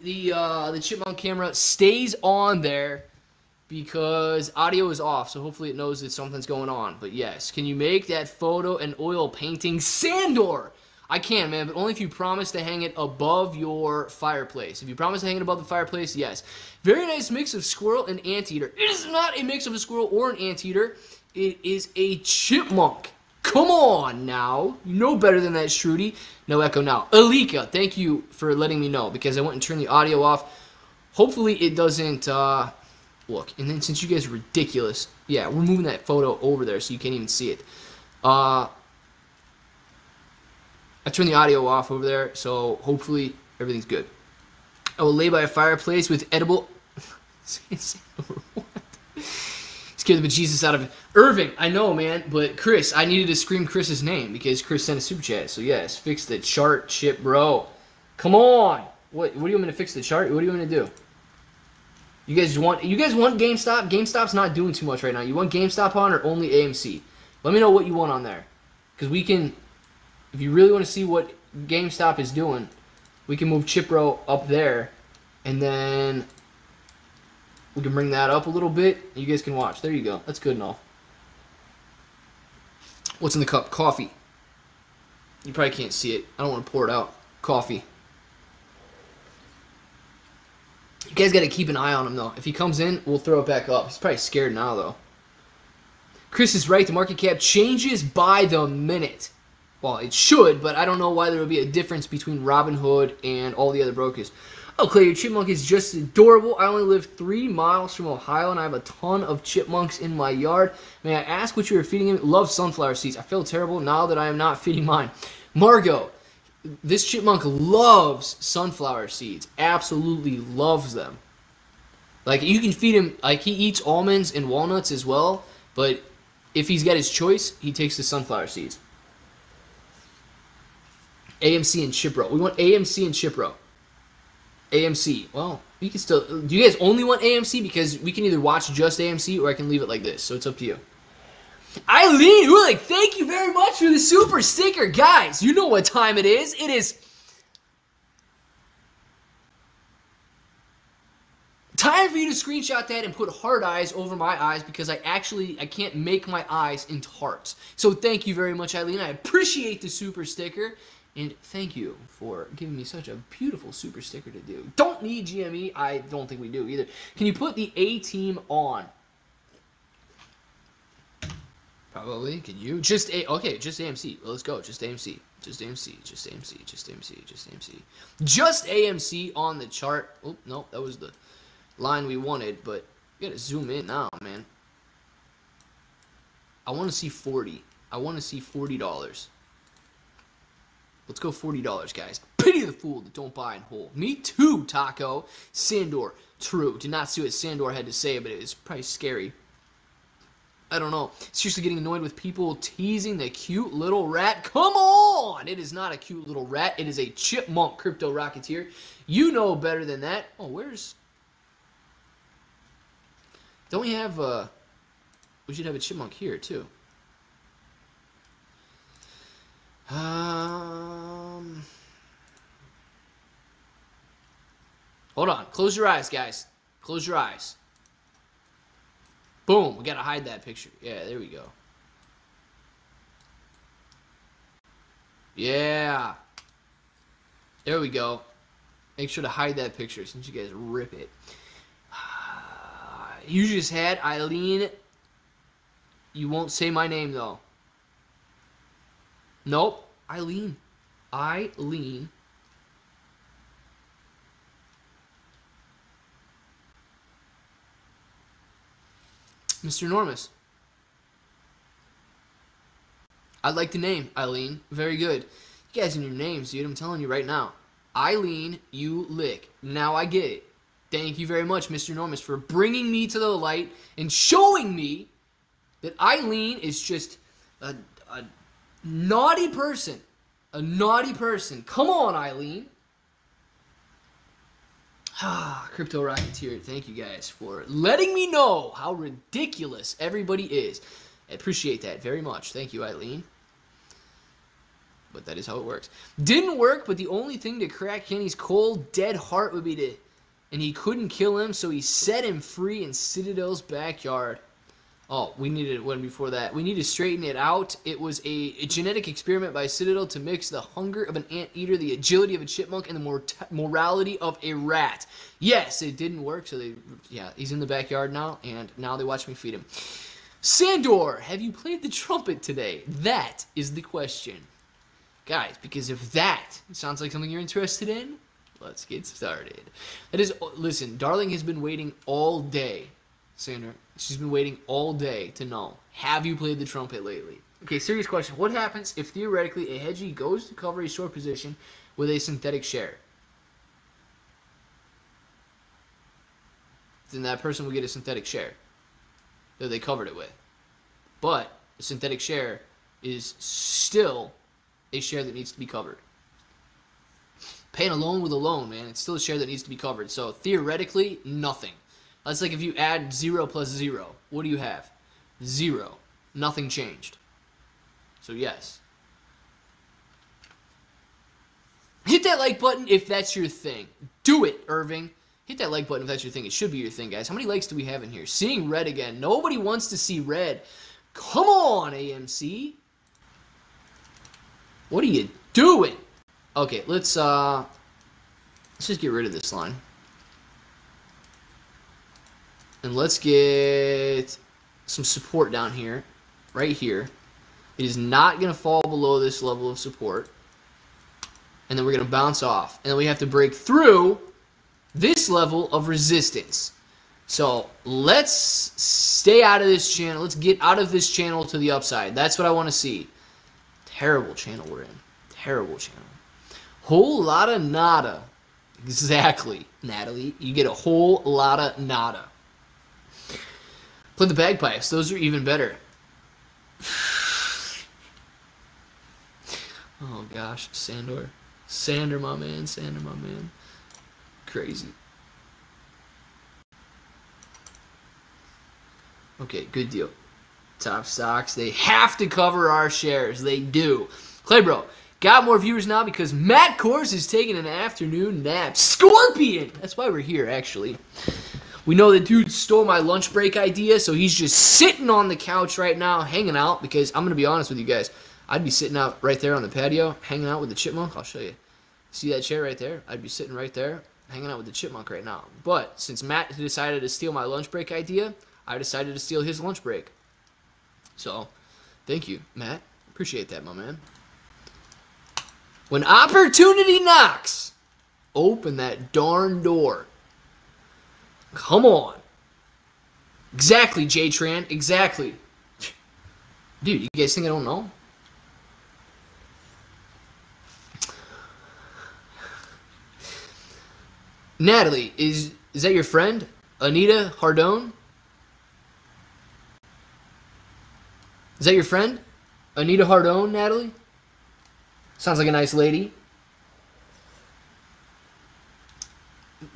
the uh, the chipmunk camera stays on there because audio is off. So hopefully, it knows that something's going on. But yes, can you make that photo and oil painting Sandor? I can, man, but only if you promise to hang it above your fireplace. If you promise to hang it above the fireplace, yes. Very nice mix of squirrel and anteater. It is not a mix of a squirrel or an anteater. It is a chipmunk. Come on now. You know better than that, Shruti. No echo now. Alika, thank you for letting me know because I went and turned the audio off. Hopefully it doesn't uh, look. And then since you guys are ridiculous, yeah, we're moving that photo over there so you can't even see it. Uh, I turned the audio off over there, so hopefully everything's good. I will lay by a fireplace with edible... Scare the bejesus out of. Irving, I know, man, but Chris, I needed to scream Chris's name because Chris sent a super chat. So yes, fix the chart, chip, bro. Come on. What? What do you want me to fix the chart? What do you want me to do? You guys want? You guys want GameStop? GameStop's not doing too much right now. You want GameStop on or only AMC? Let me know what you want on there, because we can. If you really want to see what GameStop is doing, we can move Chipro up there, and then we can bring that up a little bit. You guys can watch. There you go. That's good enough. What's in the cup? Coffee. You probably can't see it. I don't want to pour it out. Coffee. You guys got to keep an eye on him, though. If he comes in, we'll throw it back up. He's probably scared now, though. Chris is right. The market cap changes by the minute. Well, it should, but I don't know why there would be a difference between Robinhood and all the other brokers. Oh, Clay, your chipmunk is just adorable. I only live three miles from Ohio, and I have a ton of chipmunks in my yard. May I ask what you are feeding him? Love sunflower seeds. I feel terrible now that I am not feeding mine. Margot, this chipmunk loves sunflower seeds. Absolutely loves them. Like, you can feed him, like, he eats almonds and walnuts as well, but if he's got his choice, he takes the sunflower seeds. AMC and Chipro. We want AMC and Chipro. AMC. Well, we can still. Do you guys only want AMC? Because we can either watch just AMC or I can leave it like this. So it's up to you. Eileen, like, thank you very much for the super sticker. Guys, you know what time it is. It is time for you to screenshot that and put heart eyes over my eyes because I actually, I can't make my eyes into hearts. So thank you very much, Eileen. I appreciate the super sticker. And thank you for giving me such a beautiful super sticker to do. Don't need GME. I don't think we do either. Can you put the A team on? Probably. Can you? Just A. Okay, just AMC. Well, let's go. Just AMC. Just AMC. Just AMC. Just AMC. Just AMC. Just AMC on the chart. Oh, no. That was the line we wanted, but you gotta zoom in now, man. I want to see 40. I want to see $40. Let's go $40, guys. Pity the fool that don't buy in whole. Me too, Taco. Sandor, true. Did not see what Sandor had to say, but it was probably scary. I don't know. Seriously getting annoyed with people teasing the cute little rat. Come on! It is not a cute little rat. It is a chipmunk crypto rocketeer. You know better than that. Oh, where's... Don't we have, a... We should have a chipmunk here, too. Um... Hold on. Close your eyes, guys. Close your eyes. Boom. We got to hide that picture. Yeah, there we go. Yeah. There we go. Make sure to hide that picture since you guys rip it. You just had Eileen. You won't say my name, though. Nope. Eileen. Eileen. Mr. Enormous. I like the name, Eileen. Very good. You guys in your names, dude. I'm telling you right now. Eileen, you lick. Now I get it. Thank you very much, Mr. Enormous, for bringing me to the light and showing me that Eileen is just a, a naughty person. A naughty person. Come on, Eileen. Ah, Crypto Rocketeer, thank you guys for letting me know how ridiculous everybody is. I appreciate that very much. Thank you, Eileen. But that is how it works. Didn't work, but the only thing to crack Kenny's cold, dead heart would be to... And he couldn't kill him, so he set him free in Citadel's backyard. Oh, we needed one before that. We need to straighten it out. It was a, a, genetic experiment by Citadel to mix the hunger of an anteater, the agility of a chipmunk, and the mor morality of a rat. Yes, it didn't work, so they, yeah, he's in the backyard now, and now they watch me feed him. Sandor, have you played the trumpet today? That is the question. Guys, because if that sounds like something you're interested in, let's get started. That is, listen, Darling has been waiting all day Sandra. She's been waiting all day to know. Have you played the trumpet lately? Okay, serious question. What happens if theoretically a hedgie goes to cover a short position with a synthetic share? Then that person will get a synthetic share that they covered it with. But a synthetic share is still a share that needs to be covered. Paying a loan with a loan, man, it's still a share that needs to be covered. So theoretically, nothing. That's like if you add 0 plus 0. What do you have? 0. Nothing changed. So yes. Hit that like button if that's your thing. Do it, Irving. Hit that like button if that's your thing. It should be your thing, guys. How many likes do we have in here? Seeing red again. Nobody wants to see red. Come on, AMC. What are you doing? Okay, let's uh let's just get rid of this line. And let's get some support down here, right here. It is not going to fall below this level of support. And then we're going to bounce off. And then we have to break through this level of resistance. So let's stay out of this channel. Let's get out of this channel to the upside. That's what I want to see. Terrible channel we're in. Terrible channel. Whole lot of nada. Exactly, Natalie. You get a whole lot of nada. Play the bagpipes. Those are even better. oh gosh, Sandor. Sander, my man. Sander, my man. Crazy. Okay, good deal. Top stocks. They have to cover our shares. They do. Claybro, got more viewers now because Matt Kohrs is taking an afternoon nap. Scorpion! That's why we're here, actually. We know the dude stole my lunch break idea, so he's just sitting on the couch right now, hanging out, because I'm going to be honest with you guys. I'd be sitting out right there on the patio, hanging out with the chipmunk. I'll show you. See that chair right there? I'd be sitting right there, hanging out with the chipmunk right now. But since Matt decided to steal my lunch break idea, I decided to steal his lunch break. So, thank you, Matt. Appreciate that, my man. When opportunity knocks, open that darn door. Come on. Exactly, J-Tran. Exactly. Dude, you guys think I don't know? Natalie, is is that your friend? Anita Hardone? Is that your friend? Anita Hardone, Natalie? Sounds like a nice lady.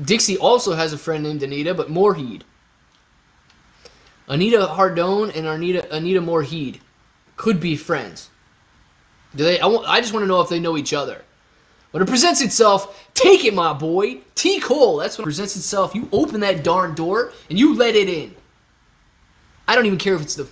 Dixie also has a friend named Anita, but Morheed. Anita Hardone and Anita Anita could be friends. Do they? I, I just want to know if they know each other. When it presents itself, take it, my boy. T. Cole, that's when it presents itself. You open that darn door and you let it in. I don't even care if it's the.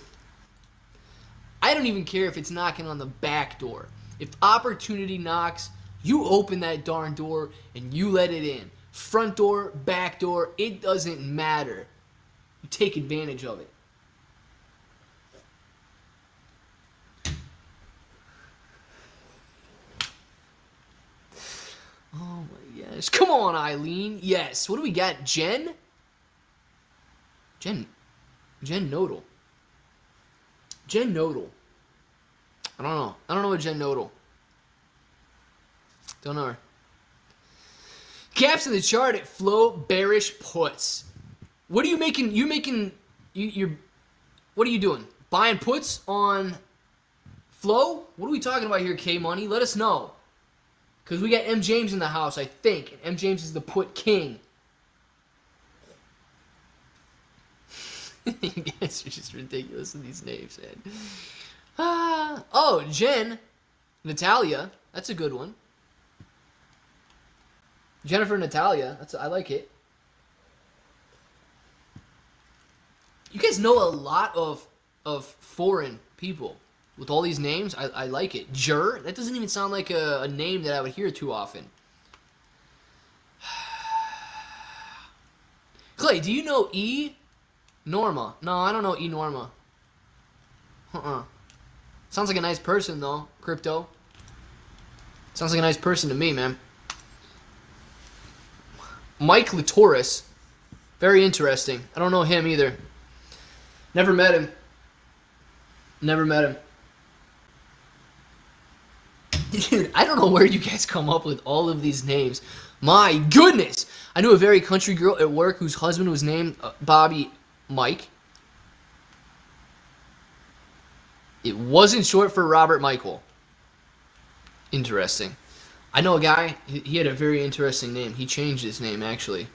I don't even care if it's knocking on the back door. If opportunity knocks, you open that darn door and you let it in. Front door, back door, it doesn't matter. You take advantage of it. Oh my gosh. Come on, Eileen. Yes. What do we got? Jen? Jen. Jen Nodal. Jen Nodal. I don't know. I don't know what Jen Nodal. Don't know her. Caps in the chart at flow bearish puts. What are you making? You making? You, you're. What are you doing? Buying puts on flow? What are we talking about here, K Money? Let us know. Because we got M. James in the house, I think. And M. James is the put king. you guys are just ridiculous in these names, man. Ah, oh, Jen. Natalia. That's a good one. Jennifer Natalia. That's I like it. You guys know a lot of of foreign people with all these names. I, I like it. Jur. That doesn't even sound like a, a name that I would hear too often. Clay, do you know E? Norma. No, I don't know E Norma. Uh-uh. Sounds like a nice person, though, Crypto. Sounds like a nice person to me, man. Mike Latoris. Very interesting. I don't know him either. Never met him. Never met him. Dude, I don't know where you guys come up with all of these names. My goodness! I knew a very country girl at work whose husband was named uh, Bobby Mike. It wasn't short for Robert Michael. Interesting. I know a guy, he had a very interesting name. He changed his name, actually.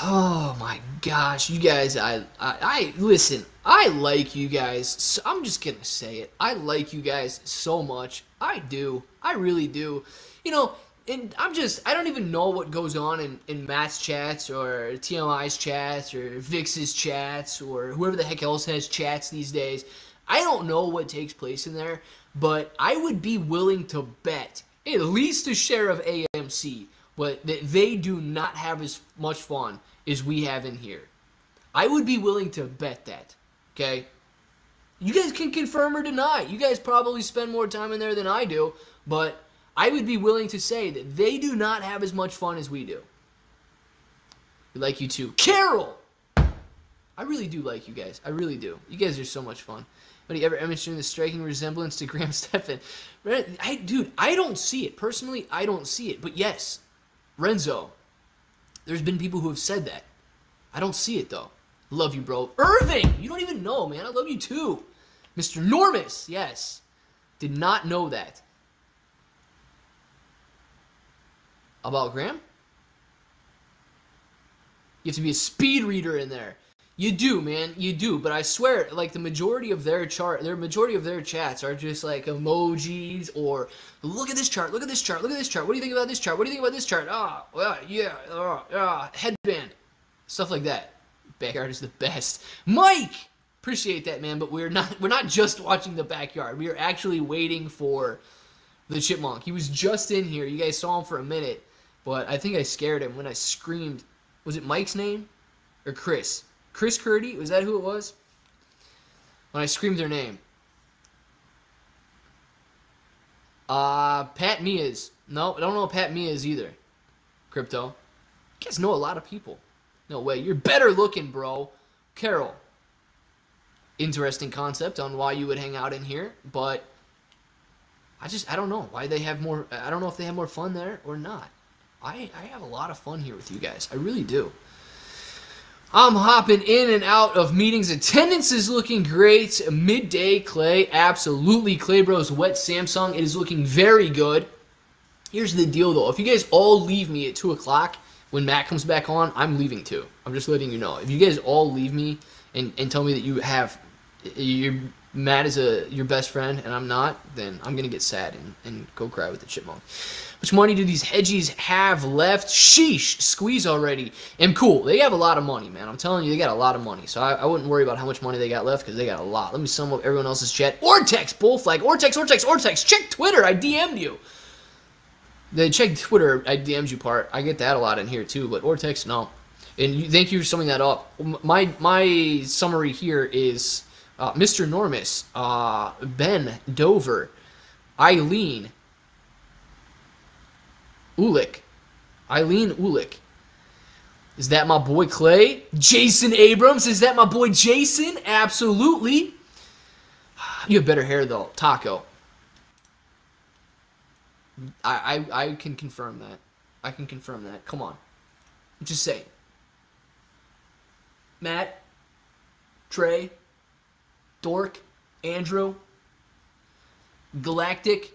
Oh my gosh, you guys, I, I, I, listen, I like you guys. So I'm just gonna say it. I like you guys so much. I do. I really do. You know, and I'm just, I don't even know what goes on in, in Matt's chats or TMI's chats or Vix's chats or whoever the heck else has chats these days. I don't know what takes place in there, but I would be willing to bet at least a share of AMC, but that they do not have as much fun as we have in here. I would be willing to bet that. Okay? You guys can confirm or deny. You guys probably spend more time in there than I do, but I would be willing to say that they do not have as much fun as we do. We like you too. Carol! I really do like you guys. I really do. You guys are so much fun. But he ever mentioned the striking resemblance to Graham Stephan? I, dude, I don't see it. Personally, I don't see it. But yes, Renzo, there's been people who have said that. I don't see it, though. Love you, bro. Irving! You don't even know, man. I love you, too. Mr. Normus, yes. Did not know that. About Graham? You have to be a speed reader in there. You do, man. You do. But I swear, like the majority of their chart, their majority of their chats are just like emojis or look at this chart, look at this chart, look at this chart. What do you think about this chart? What do you think about this chart? Ah, oh, well, yeah, oh, ah, headband, stuff like that. Backyard is the best. Mike, appreciate that, man. But we're not we're not just watching the backyard. We are actually waiting for the chipmunk. He was just in here. You guys saw him for a minute, but I think I scared him when I screamed. Was it Mike's name or Chris? Chris Curdy? Was that who it was? When I screamed their name. Uh, Pat Mia's. No, I don't know Pat Mia's either. Crypto. You guys know a lot of people. No way. You're better looking, bro. Carol. Interesting concept on why you would hang out in here, but I just I don't know why they have more. I don't know if they have more fun there or not. I I have a lot of fun here with you guys. I really do. I'm hopping in and out of meetings. Attendance is looking great. Midday Clay, absolutely. Claybro's Wet Samsung, it is looking very good. Here's the deal though. If you guys all leave me at 2 o'clock when Matt comes back on, I'm leaving too. I'm just letting you know. If you guys all leave me and, and tell me that you have, you're Matt is a your best friend and I'm not, then I'm gonna get sad and, and go cry with the chipmunk. Which money do these hedgies have left? Sheesh, squeeze already. And cool, they have a lot of money, man. I'm telling you, they got a lot of money. So I, I wouldn't worry about how much money they got left because they got a lot. Let me sum up everyone else's chat. Ortex, Bullflag, Ortex, Ortex, Ortex. Check Twitter. I DM'd you. The check Twitter, I DM'd you part. I get that a lot in here too, but Ortex, no. And you, thank you for summing that up. My my summary here is uh, Mr. Normus, uh, Ben Dover, Eileen, Ulick, Eileen Ulick. Is that my boy Clay? Jason Abrams? Is that my boy Jason? Absolutely. You have better hair though, Taco. I, I I can confirm that. I can confirm that. Come on. Just say. Matt, Trey, Dork, Andrew, Galactic.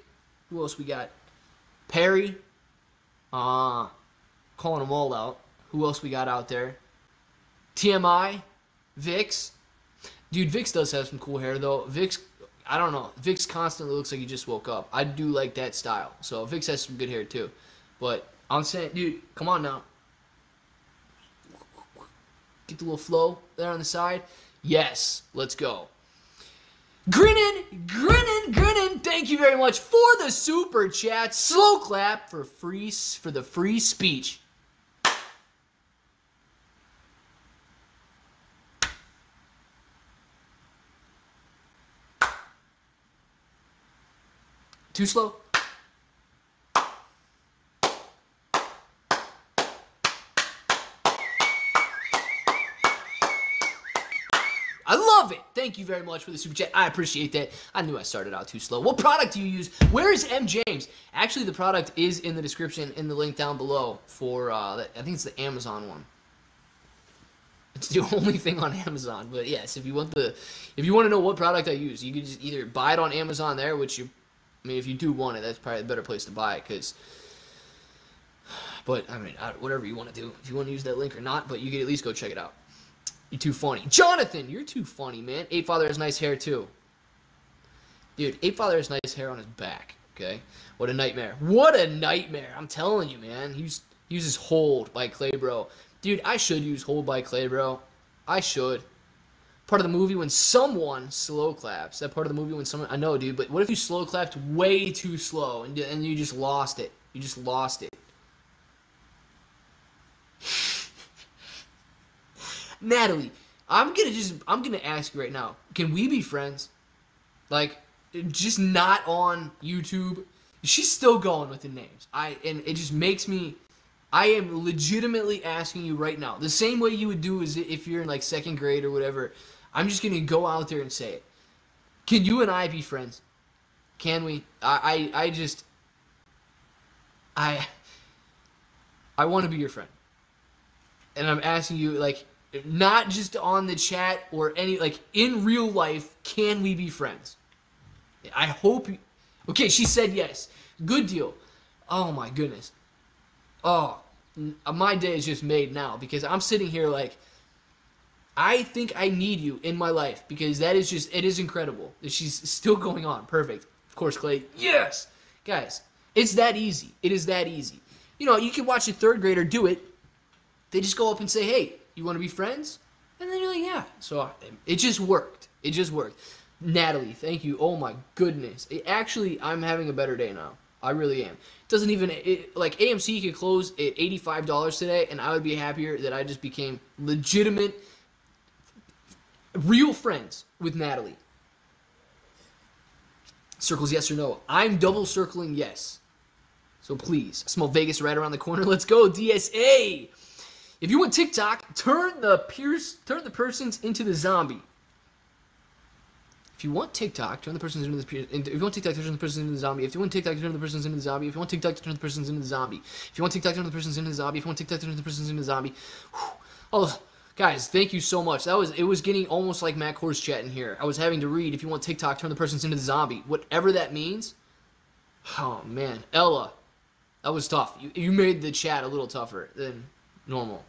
Who else we got? Perry. Uh, calling them all out. Who else we got out there? TMI, Vix. Dude, Vix does have some cool hair though. Vix, I don't know. Vix constantly looks like he just woke up. I do like that style. So Vix has some good hair too. But I'm saying, dude, come on now. Get the little flow there on the side. Yes, let's go. Grinning, grinning, grinning. Thank you very much for the super chat. Slow clap for free for the free speech. Too slow? I love it. Thank you very much for the super chat. I appreciate that. I knew I started out too slow. What product do you use? Where is M. James? Actually, the product is in the description in the link down below for, uh, I think it's the Amazon one. It's the only thing on Amazon. But yes, if you want the, if you want to know what product I use, you can just either buy it on Amazon there, which you, I mean, if you do want it, that's probably the better place to buy it because. But I mean, whatever you want to do, if you want to use that link or not, but you can at least go check it out. You're too funny. Jonathan, you're too funny, man. Ape Father has nice hair, too. Dude, Ape Father has nice hair on his back, okay? What a nightmare. What a nightmare. I'm telling you, man. He uses Hold by Claybro. Dude, I should use Hold by Claybro. I should. Part of the movie when someone slow claps. That part of the movie when someone... I know, dude, but what if you slow clapped way too slow and, and you just lost it? You just lost it. Natalie, I'm gonna just I'm gonna ask you right now. Can we be friends? Like, just not on YouTube. She's still going with the names. I and it just makes me. I am legitimately asking you right now, the same way you would do is if you're in like second grade or whatever. I'm just gonna go out there and say it. Can you and I be friends? Can we? I I, I just I I want to be your friend. And I'm asking you like not just on the chat or any like in real life can we be friends? I hope you, okay she said yes. Good deal. Oh my goodness. Oh uh, my day is just made now because i'm sitting here like i think i need you in my life because that is just it is incredible that she's still going on. Perfect. Of course clay. Yes! Guys it's that easy. It is that easy. You know you can watch a third grader do it. They just go up and say hey you want to be friends? And then you're like, yeah. So it just worked. It just worked. Natalie, thank you. Oh my goodness. It, actually, I'm having a better day now. I really am. It doesn't even it, like AMC could close at $85 today, and I would be happier that I just became legitimate, real friends with Natalie. Circles yes or no. I'm double circling yes. So please, small Vegas right around the corner. Let's go, DSA. If you want TikTok, turn the pierce, turn the persons into the zombie. If you want TikTok, turn the persons into the if you want TikTok, turn the persons into the zombie. If you want TikTok, turn the persons into the zombie. If you want TikTok, turn the persons into the zombie. If you want TikTok, turn the persons into the zombie. If you want TikTok, turn the persons into the zombie. Oh, Guys, thank you so much. That was it was getting almost like Matt Kohrs chat in here. I was having to read if you want TikTok, turn the persons into the zombie. Whatever that means. Oh man. Ella. That was tough. You, you made the chat a little tougher than normal.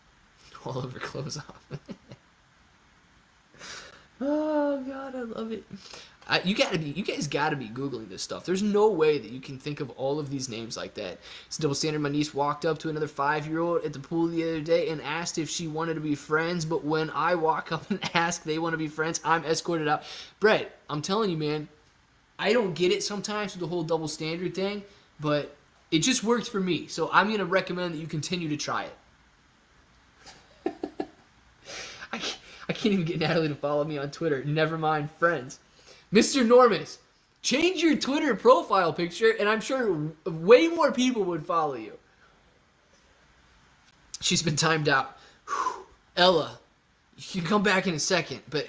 All of her clothes off. oh god, I love it. You gotta be, you guys gotta be googling this stuff. There's no way that you can think of all of these names like that. It's double standard. My niece walked up to another five-year-old at the pool the other day and asked if she wanted to be friends. But when I walk up and ask they want to be friends, I'm escorted out. Brett, I'm telling you, man, I don't get it sometimes with the whole double standard thing, but it just worked for me. So I'm gonna recommend that you continue to try it. I can't, I can't even get Natalie to follow me on Twitter. Never mind friends. Mr. Normus, change your Twitter profile picture, and I'm sure way more people would follow you. She's been timed out. Whew. Ella, you can come back in a second, but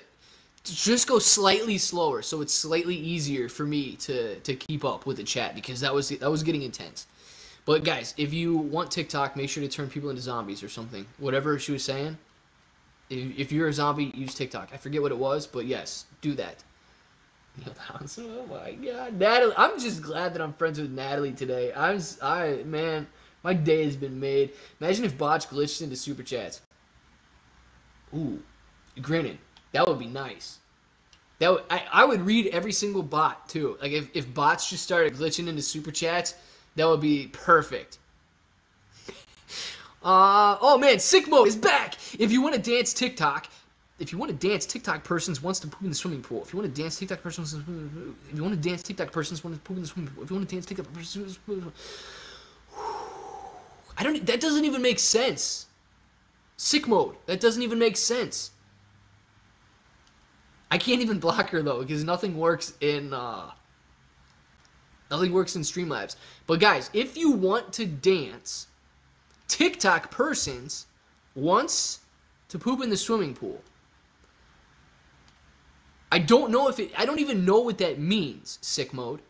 just go slightly slower so it's slightly easier for me to to keep up with the chat because that was that was getting intense. But guys, if you want TikTok, make sure to turn people into zombies or something. Whatever she was saying. If, if you're a zombie, use TikTok. I forget what it was, but yes, do that. Neil Townsend. Oh my God, Natalie! I'm just glad that I'm friends with Natalie today. I'm, I man, my day has been made. Imagine if Botch glitched into super chats. Ooh, grinning. That would be nice. That would, I, I would read every single bot too. Like if, if bots just started glitching into super chats, that would be perfect. uh oh man, sick mode is back. If you want to dance TikTok, if you want to dance TikTok persons wants to poop in the swimming pool. If you want to dance TikTok persons, if you want to dance TikTok persons want to poop in the swimming pool. If you want to dance TikTok persons, I don't. That doesn't even make sense. Sick mode. That doesn't even make sense. I can't even block her though because nothing works in uh, nothing works in Streamlabs. But guys, if you want to dance TikTok persons wants to poop in the swimming pool. I don't know if it I don't even know what that means, sick mode.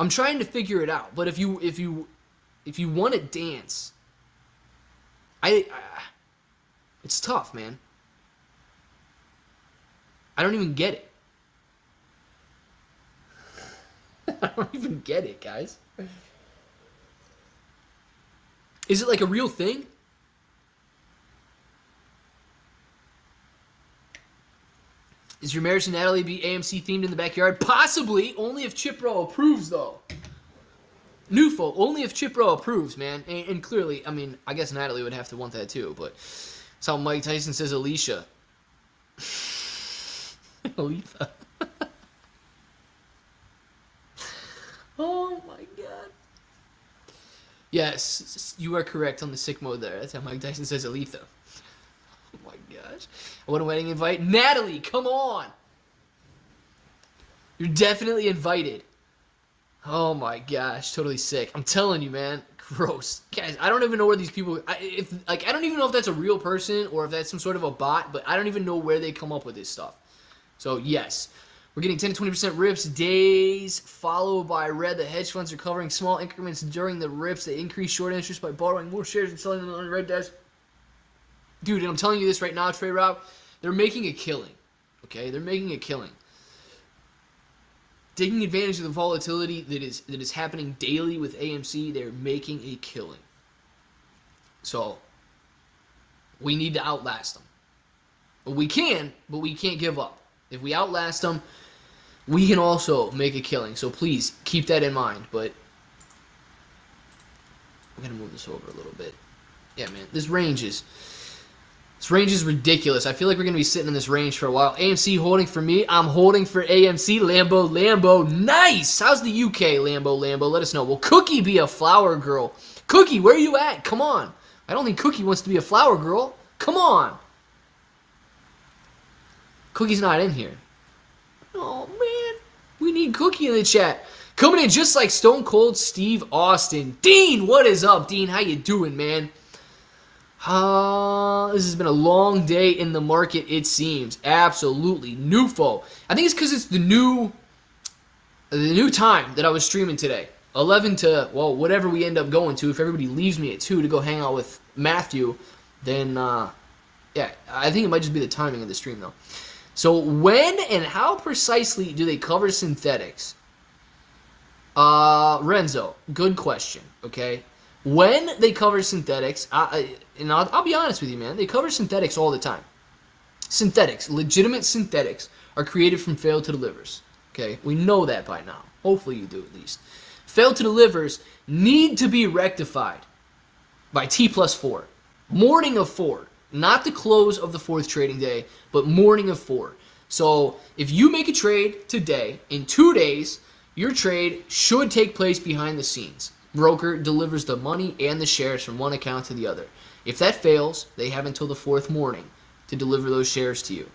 I'm trying to figure it out, but if you if you if you want to dance I, I it's tough, man. I don't even get it. I don't even get it, guys. Is it like a real thing? Is your marriage to Natalie be AMC themed in the backyard? Possibly, only if Chip Bro approves, though. Newfo, only if Chip Bro approves, man. And, and, clearly, I mean, I guess Natalie would have to want that too, but that's how Mike Tyson says Alicia. Aletha. oh my god. Yes, you are correct on the sick mode there. That's how Mike Tyson says Aletha. Oh my gosh. I want a wedding invite. Natalie, come on. You're definitely invited. Oh my gosh, totally sick. I'm telling you, man. Gross. Guys, I don't even know where these people I, if like I don't even know if that's a real person or if that's some sort of a bot, but I don't even know where they come up with this stuff. So, yes. We're getting 10 to 20% rips days, followed by red. The hedge funds are covering small increments during the rips. They increase short interest by borrowing more shares and selling them on red desk. Dude, and I'm telling you this right now, Trey Rob, they're making a killing. Okay? They're making a killing. Taking advantage of the volatility that is that is happening daily with AMC, they're making a killing. So, we need to outlast them. We can, but we can't give up. If we outlast them, we can also make a killing. So please keep that in mind. But I'm gonna move this over a little bit. Yeah, man, this range is this range is ridiculous. I feel like we're gonna be sitting in this range for a while. AMC holding for me. I'm holding for AMC. Lambo, Lambo, nice. How's the UK Lambo, Lambo? Let us know. Will Cookie be a flower girl? Cookie, where are you at? Come on. I don't think Cookie wants to be a flower girl. Come on. Cookie's not in here. Oh, man. We need Cookie in the chat. Coming in just like Stone Cold Steve Austin. Dean, what is up, Dean? How you doing, man? Uh, this has been a long day in the market, it seems. Absolutely. Newfo. I think it's because it's the new the new time that I was streaming today. 11 to, well, whatever we end up going to. If everybody leaves me at 2 to go hang out with Matthew, then uh, yeah, I think it might just be the timing of the stream though. So when and how precisely do they cover synthetics? Uh, Renzo, good question. Okay, when they cover synthetics, I, and I'll, I'll be honest with you, man, they cover synthetics all the time. Synthetics, legitimate synthetics, are created from failed to delivers. Okay, we know that by now. Hopefully you do at least. Failed to delivers need to be rectified by T plus four. Morning of four. Not the close of the fourth trading day, but morning of four. So if you make a trade today, in two days, your trade should take place behind the scenes. Broker delivers the money and the shares from one account to the other. If that fails, they have until the fourth morning to deliver those shares to you.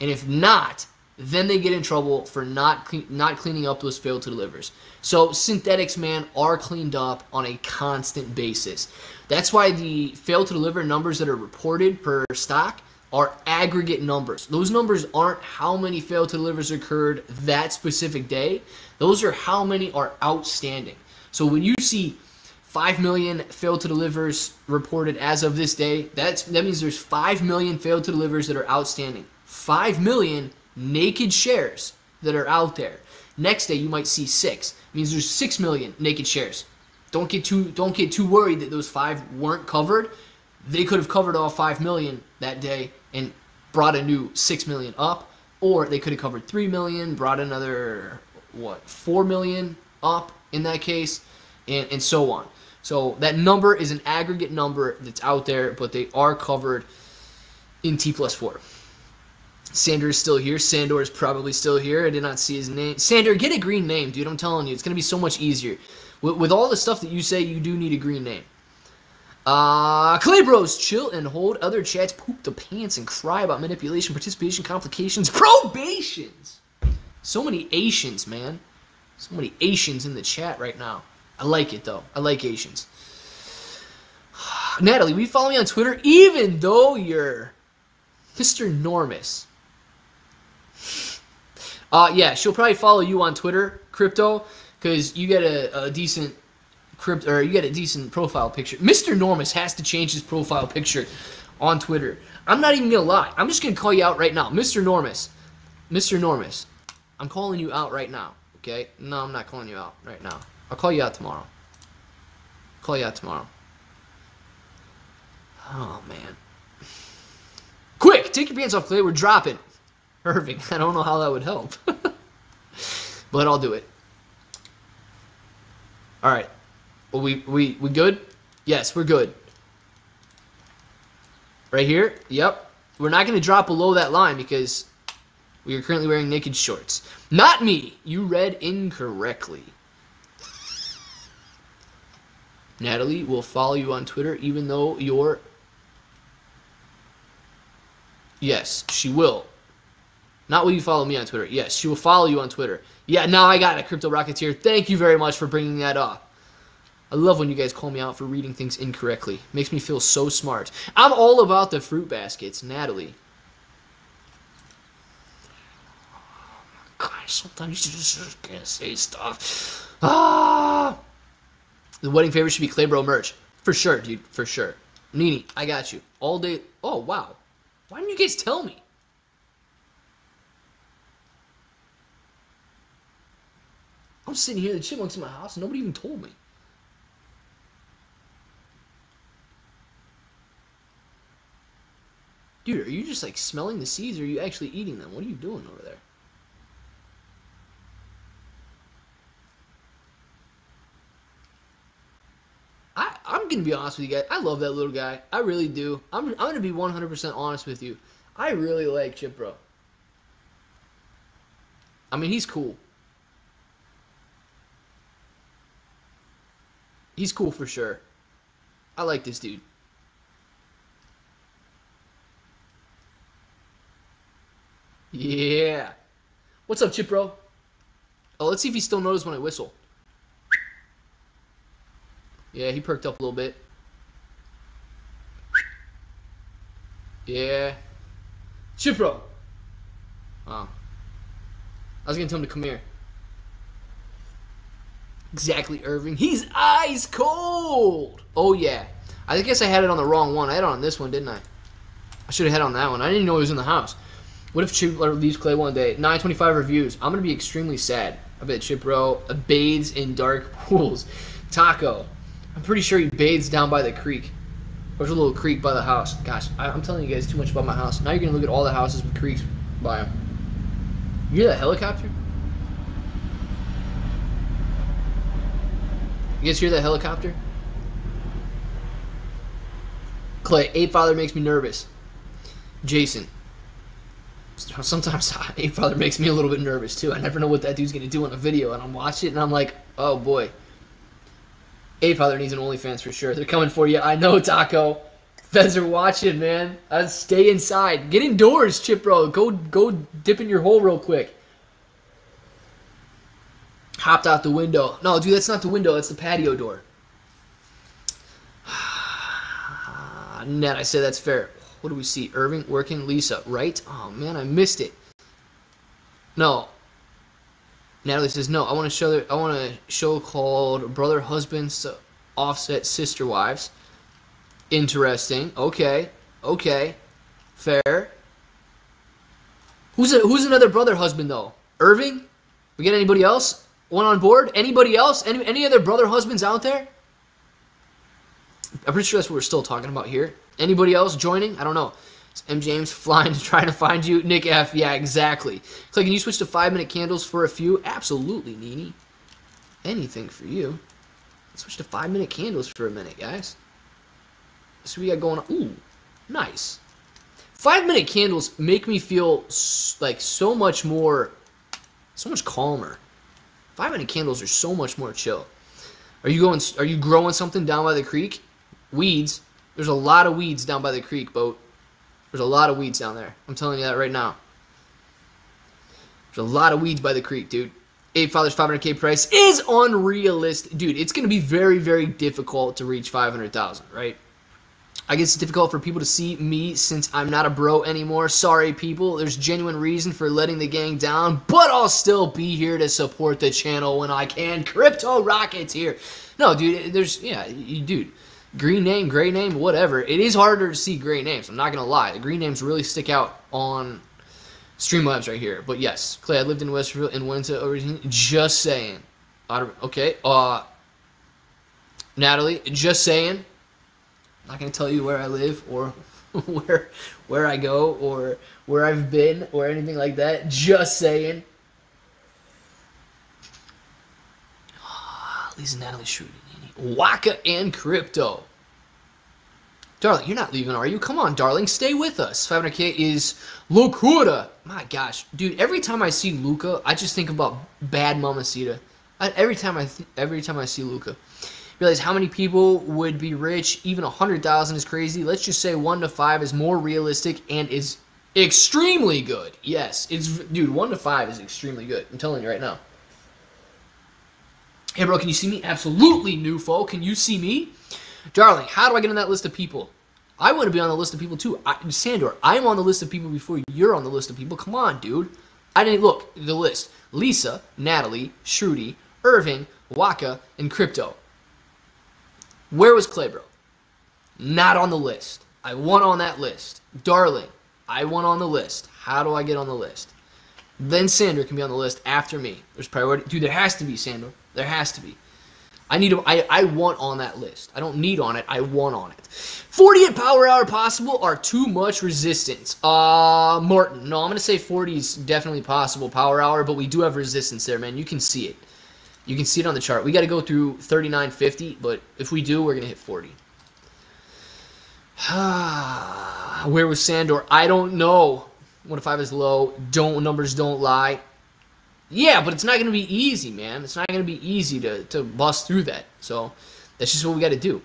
And if not, then they get in trouble for not clean, not cleaning up those failed to delivers. So synthetics, man, are cleaned up on a constant basis. That's why the failed to deliver numbers that are reported per stock are aggregate numbers. Those numbers aren't how many failed to delivers occurred that specific day. Those are how many are outstanding. So when you see 5 million failed to delivers reported as of this day, that's that means there's 5 million failed to delivers that are outstanding. 5 million naked shares that are out there. Next day you might see 6. It means there's 6 million naked shares. Don't get too don't get too worried that those 5 weren't covered. They could have covered all 5 million that day and brought a new 6 million up or they could have covered 3 million, brought another what, 4 million up in that case and and so on. So that number is an aggregate number that's out there, but they are covered in T plus 4. Sander is still here. Sandor is probably still here. I did not see his name. Sander, get a green name, dude. I'm telling you, it's going to be so much easier. With, with, all the stuff that you say, you do need a green name. Uh, Claybro's, chill and hold. Other chats poop the pants and cry about manipulation, participation, complications, probations. So many Asians, man. So many Asians in the chat right now. I like it, though. I like Asians. Natalie, we follow me on Twitter even though you're Mr. Normus. Uh, yeah, she'll probably follow you on Twitter, crypto, because you get a, a decent crypto or you get a decent profile picture. Mr. Normus has to change his profile picture on Twitter. I'm not even gonna lie. I'm just gonna call you out right now, Mr. Normus. Mr. Normus, I'm calling you out right now. Okay? No, I'm not calling you out right now. I'll call you out tomorrow. Call you out tomorrow. Oh man. Quick, take your pants off, Clay. We're dropping. Irving. I don't know how that would help. but I'll do it. All right. Well, we, we, we good? Yes, we're good. Right here? Yep. We're not going to drop below that line because we are currently wearing naked shorts. Not me. You read incorrectly. Natalie will follow you on Twitter even though you're... Yes, she will. Not will you follow me on Twitter. Yes, she will follow you on Twitter. Yeah, now I got it, Crypto Rocketeer. Thank you very much for bringing that up. I love when you guys call me out for reading things incorrectly. Makes me feel so smart. I'm all about the fruit baskets, Natalie. Oh my gosh, sometimes you just can't say stuff. Ah! The wedding favor should be Claybro merch. For sure, dude. For sure. Nini, I got you. All day. Oh, wow. Why didn't you guys tell me? I'm sitting here, the chipmunks in my house, and nobody even told me. Dude, are you just like smelling the seeds or are you actually eating them? What are you doing over there? I, I'm going to be honest with you guys. I love that little guy. I really do. I'm, I'm going to be 100% honest with you. I really like Chip Bro. I mean, he's cool. He's cool for sure. I like this dude. Yeah. What's up, Chip Bro? Oh, let's see if he still knows when I whistle. Yeah, he perked up a little bit. Yeah. Chip Bro. Oh. I was gonna tell him to come here. Exactly, Irving. He's ice cold. Oh yeah. I guess I had it on the wrong one. I had it on this one, didn't I? I should have had it on that one. I didn't know it was in the house. What if Chip leaves Clay one day? 925 reviews. I'm going to be extremely sad. I bet Chip Bro uh, bathes in dark pools. Taco. I'm pretty sure he bathes down by the creek. There's a little creek by the house. Gosh, I, am telling you guys too much about my house. Now you're going to look at all the houses with creeks by them. You hear that helicopter? You guys hear that helicopter? Clay, Ape Father makes me nervous. Jason. Sometimes Ape Father makes me a little bit nervous too. I never know what that dude's gonna do in a video, and I'm watching it and I'm like, oh boy. Ape Father needs an OnlyFans for sure. They're coming for you. I know, Taco. Feds are watching, man. Uh, stay inside. Get indoors, Chip Bro. Go go dip in your hole real quick. Hopped out the window. No, dude, that's not the window. That's the patio door. Net, I say that's fair. What do we see? Irving working Lisa, right? Oh man, I missed it. No. Natalie says no. I want to show. I want a show called Brother Husbands Offset Sister Wives. Interesting. Okay. Okay. Fair. Who's a, who's another brother husband though? Irving? We get anybody else? One on board? Anybody else? Any any other brother husbands out there? I'm pretty sure that's what we're still talking about here. Anybody else joining? I don't know. Is M. James flying to try to find you. Nick F. Yeah, exactly. Can you switch to five minute candles for a few? Absolutely, Nini. Anything for you. Let's switch to five minute candles for a minute, guys. So we got going on. Ooh, nice. Five minute candles make me feel like so much more, so much calmer. Five minute candles are so much more chill. Are you going? Are you growing something down by the creek? Weeds. There's a lot of weeds down by the creek, boat. There's a lot of weeds down there. I'm telling you that right now. There's a lot of weeds by the creek, dude. Ape Father's 500k price is unrealistic. Dude, it's going to be very, very difficult to reach 500,000, right? I guess it's difficult for people to see me since I'm not a bro anymore. Sorry, people. There's genuine reason for letting the gang down, but I'll still be here to support the channel when I can. Crypto Rocketeer. No, dude, there's, yeah, dude green name, gray name, whatever. It is harder to see gray names. I'm not gonna lie. The green names really stick out on Streamlabs right here. But yes, Clay, I lived in Westerville and went to originally. Just saying. Okay. Uh, Natalie, just saying. Not gonna tell you where I live or where where I go or where I've been or anything like that. Just saying. Lisa Natalie shooting. Waka and Crypto. Darling, you're not leaving, are you? Come on, darling, stay with us. 500k is Locura. My gosh, dude, every time I see Luca, I just think about bad Mamacita. I, every time I every time I see Luca. Realize how many people would be rich? Even 100,000 is crazy. Let's just say 1 to 5 is more realistic and is extremely good. Yes, it's dude, 1 to 5 is extremely good. I'm telling you right now. Hey, bro, can you see me? Absolutely, new folk. Can you see me? Darling, how do I get on that list of people? I want to be on the list of people too. I, Sandor, I'm on the list of people before you're on the list of people. Come on, dude. I didn't look the list. Lisa, Natalie, Shruti, Irving, Waka, and Crypto. Where was Claybro? Not on the list. I want on that list. Darling, I want on the list. How do I get on the list? Then Sandor can be on the list after me. There's priority. Dude, there has to be Sandor. There has to be. I need to, I, I want on that list. I don't need on it. I want on it. 40 at power hour possible are too much resistance. Uh, Martin. No, I'm to say 40 is definitely possible power hour, but we do have resistance there, man. You can see it. You can see it on the chart. We got to go through 39.50, but if we do, we're going to hit 40. Where was Sandor? I don't know. One to five is low. Don't numbers don't lie. Yeah, but it's not going to be easy, man. It's not going to be easy to, to bust through that. So that's just what we got to do.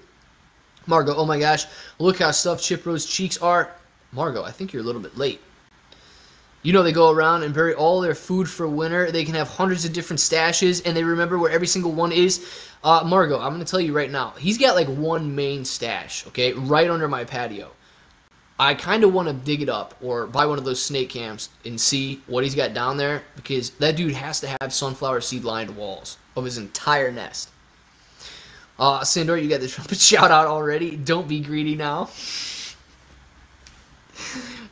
Margot, oh my gosh, look how stuffed Chip cheeks are. Margot, I think you're a little bit late. You know they go around and bury all their food for winter. They can have hundreds of different stashes, and they remember where every single one is. Uh, Margot, I'm going to tell you right now. He's got like one main stash, okay, right under my patio. I kind of want to dig it up or buy one of those snake cams and see what he's got down there because that dude has to have sunflower seed lined walls of his entire nest. Uh, Sandor, you got the trumpet shout out already. Don't be greedy now.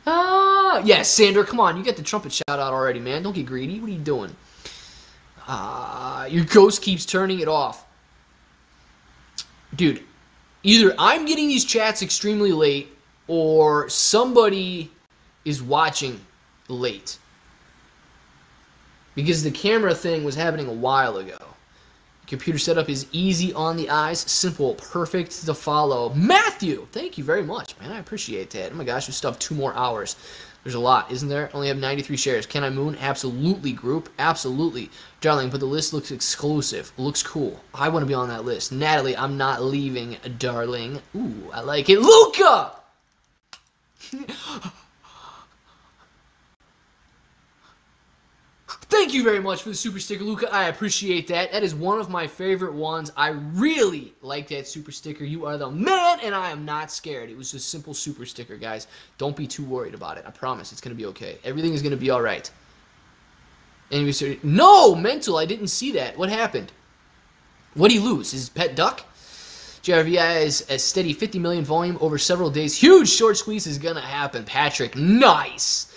Ah, yes, Sander, come on. You got the trumpet shout out already, man. Don't get greedy. What are you doing? Uh, your ghost keeps turning it off. Dude, either I'm getting these chats extremely late or somebody is watching late. Because the camera thing was happening a while ago. Computer setup is easy on the eyes, simple, perfect to follow. Matthew, thank you very much, man. I appreciate that. Oh my gosh, we still have two more hours. There's a lot, isn't there? Only have 93 shares. Can I moon? Absolutely, group. Absolutely. Darling, but the list looks exclusive. Looks cool. I want to be on that list. Natalie, I'm not leaving, darling. Ooh, I like it. Luca! Thank you very much for the super sticker, Luca. I appreciate that. That is one of my favorite ones. I really like that super sticker. You are the man, and I am not scared. It was a simple super sticker, guys. Don't be too worried about it. I promise it's going to be okay. Everything is going to be all right. He said, no, mental. I didn't see that. What happened? What did he lose? His pet duck? JRVI is a steady 50 million volume over several days. Huge short squeeze is going to happen. Patrick, nice.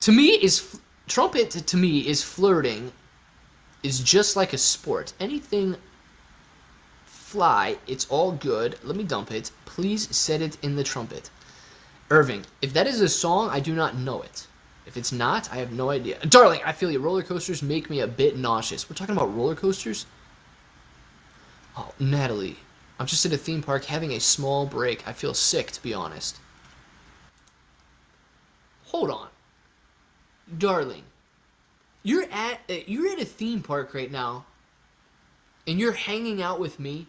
To me, is trumpet to me is flirting is just like a sport. Anything fly, it's all good. Let me dump it. Please set it in the trumpet. Irving, if that is a song, I do not know it. If it's not, I have no idea. Darling, I feel you. Roller coasters make me a bit nauseous. We're talking about roller coasters? Oh, Natalie. I'm just at a theme park having a small break. I feel sick, to be honest. Hold on darling, you're at you're at a theme park right now, and you're hanging out with me.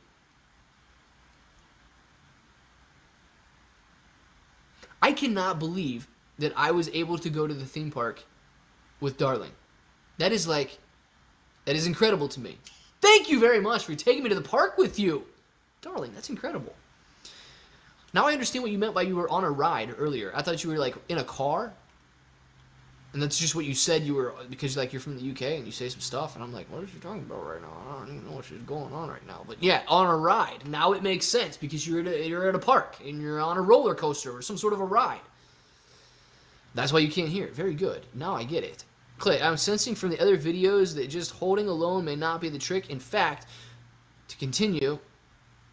I cannot believe that I was able to go to the theme park with Darling. That is like, that is incredible to me. Thank you very much for taking me to the park with you. Darling, that's incredible. Now I understand what you meant by you were on a ride earlier. I thought you were like in a car and that's just what you said you were because like you're from the UK and you say some stuff and I'm like, what are you talking about right now? I don't even know what's going on right now. But yeah, on a ride. Now it makes sense because you're at a, you're at a park and you're on a roller coaster or some sort of a ride. That's why you can't hear. Very good. Now I get it. Clay, I'm sensing from the other videos that just holding alone may not be the trick. In fact, to continue,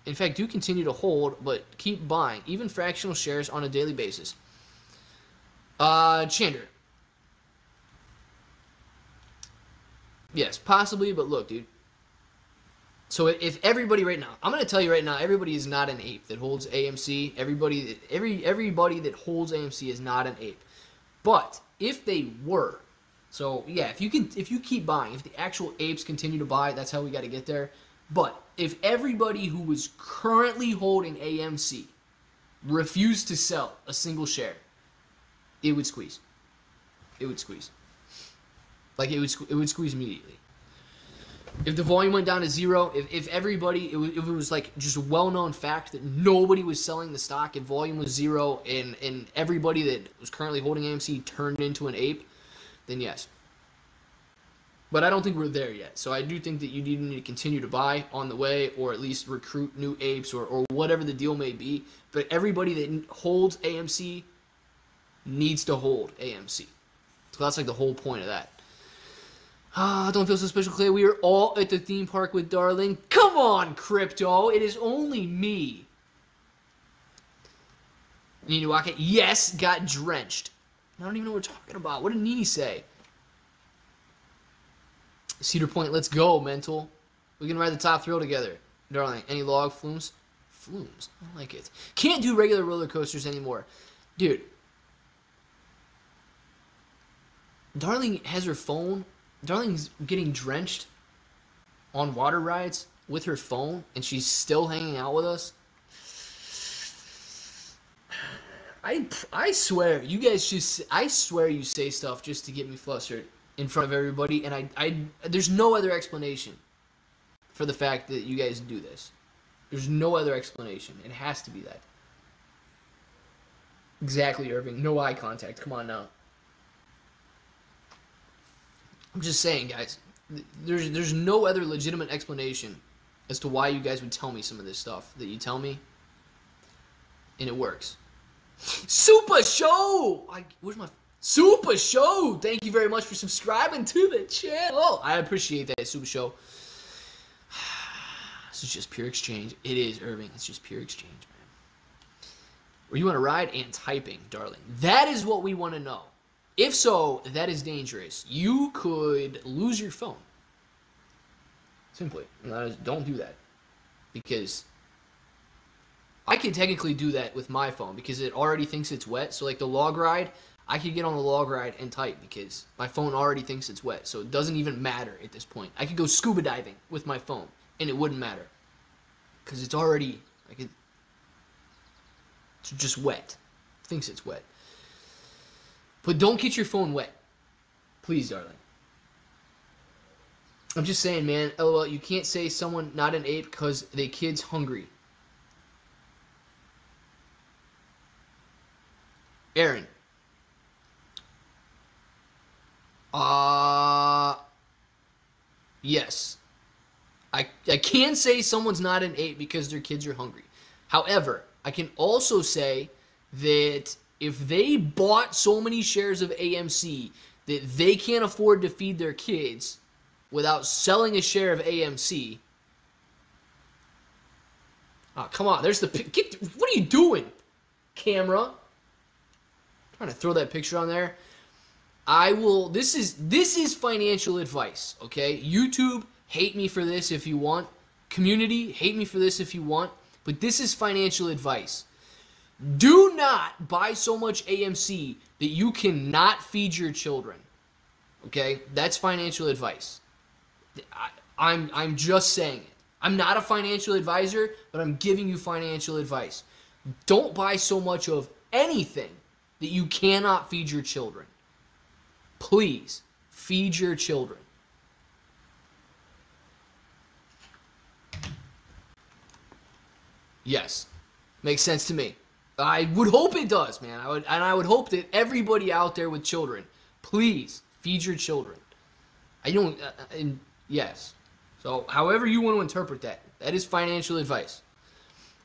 in fact, do continue to hold, but keep buying, even fractional shares on a daily basis. Uh, Chander, Yes, possibly, but look, dude. So if everybody right now, I'm gonna tell you right now, everybody is not an ape that holds AMC. Everybody, every everybody that holds AMC is not an ape. But if they were, so yeah, if you can, if you keep buying, if the actual apes continue to buy, that's how we got to get there. But if everybody who was currently holding AMC refused to sell a single share, it would squeeze. It would squeeze. Like it would it would squeeze immediately. If the volume went down to zero, if, if everybody, it was, if it was like just a well-known fact that nobody was selling the stock, if volume was zero, and and everybody that was currently holding AMC turned into an ape, then yes. But I don't think we're there yet. So I do think that you need to continue to buy on the way, or at least recruit new apes, or or whatever the deal may be. But everybody that holds AMC needs to hold AMC. So that's like the whole point of that. Ah, don't feel so special, Clay. We are all at the theme park with Darling. Come on, Crypto. It is only me. Nini Waka, yes, got drenched. I don't even know what we're talking about. What did Nini say? Cedar Point, let's go, mental. We can ride the top thrill together. Darling, any log flumes? Flumes. I like it. Can't do regular roller coasters anymore. Dude. Darling has her phone Darling's getting drenched on water rides with her phone, and she's still hanging out with us. I I swear, you guys just I swear you say stuff just to get me flustered in front of everybody, and I I there's no other explanation for the fact that you guys do this. There's no other explanation. It has to be that. Exactly, Irving. No eye contact. Come on now. I'm just saying, guys. There's there's no other legitimate explanation as to why you guys would tell me some of this stuff that you tell me, and it works. Super Show! I, where's my Super Show? Thank you very much for subscribing to the channel. Oh, I appreciate that, Super Show. This is just pure exchange. It is, Irving. It's just pure exchange, man. Or you want to ride and typing, darling. That is what we want to know. If so, that is dangerous. You could lose your phone. Simply. Don't do that. Because I can technically do that with my phone because it already thinks it's wet. So like the log ride, I could get on the log ride and type because my phone already thinks it's wet. So it doesn't even matter at this point. I could go scuba diving with my phone and it wouldn't matter because it's already like it, it's just wet. It thinks it's wet. But don't get your phone wet. Please, darling. I'm just saying, man. LOL, you can't say someone not an ape because they kid's hungry. Aaron. Uh yes. I I can say someone's not an ape because their kids are hungry. However, I can also say that if they bought so many shares of AMC that they can't afford to feed their kids without selling a share of AMC. Oh, ah, come on. There's the get what are you doing? Camera trying to throw that picture on there. I will this is this is financial advice, okay? YouTube, hate me for this if you want. Community, hate me for this if you want, but this is financial advice. Do not buy so much AMC that you cannot feed your children. Okay? That's financial advice. I, I'm I'm just saying it. I'm not a financial advisor, but I'm giving you financial advice. Don't buy so much of anything that you cannot feed your children. Please feed your children. Yes. Makes sense to me. I would hope it does, man. I would and I would hope that everybody out there with children, please feed your children. I don't uh, uh and yes. So, however you want to interpret that, that is financial advice.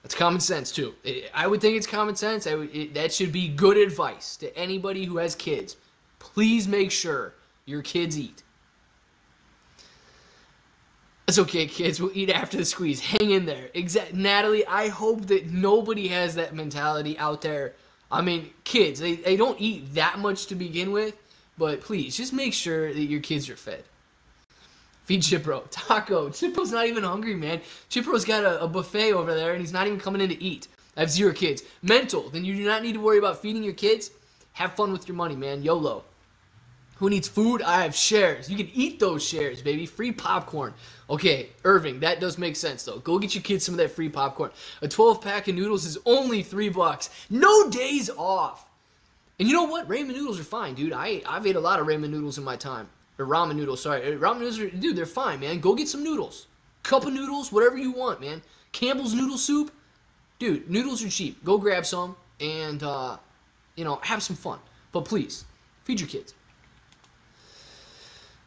That's common sense too. I would think it's common sense. Would, it, that should be good advice to anybody who has kids. Please make sure your kids eat. It's okay, kids. We'll eat after the squeeze. Hang in there. Exact, Natalie. I hope that nobody has that mentality out there. I mean, kids. They they don't eat that much to begin with, but please just make sure that your kids are fed. Feed Chip Bro. Taco. Chip Bro's not even hungry, man. Chip Bro's got a, a, buffet over there, and he's not even coming in to eat. I have zero kids. Mental. Then you do not need to worry about feeding your kids. Have fun with your money, man. YOLO. Who needs food? I have shares. You can eat those shares, baby. Free popcorn. Okay, Irving, that does make sense, though. Go get your kids some of that free popcorn. A 12-pack of noodles is only three bucks. No days off. And you know what? Ramen noodles are fine, dude. I, I've ate a lot of ramen noodles in my time. Or ramen noodles, sorry. Uh, ramen noodles, are, dude, they're fine, man. Go get some noodles. Cup of noodles, whatever you want, man. Campbell's noodle soup, dude, noodles are cheap. Go grab some and, uh, you know, have some fun. But please, feed your kids.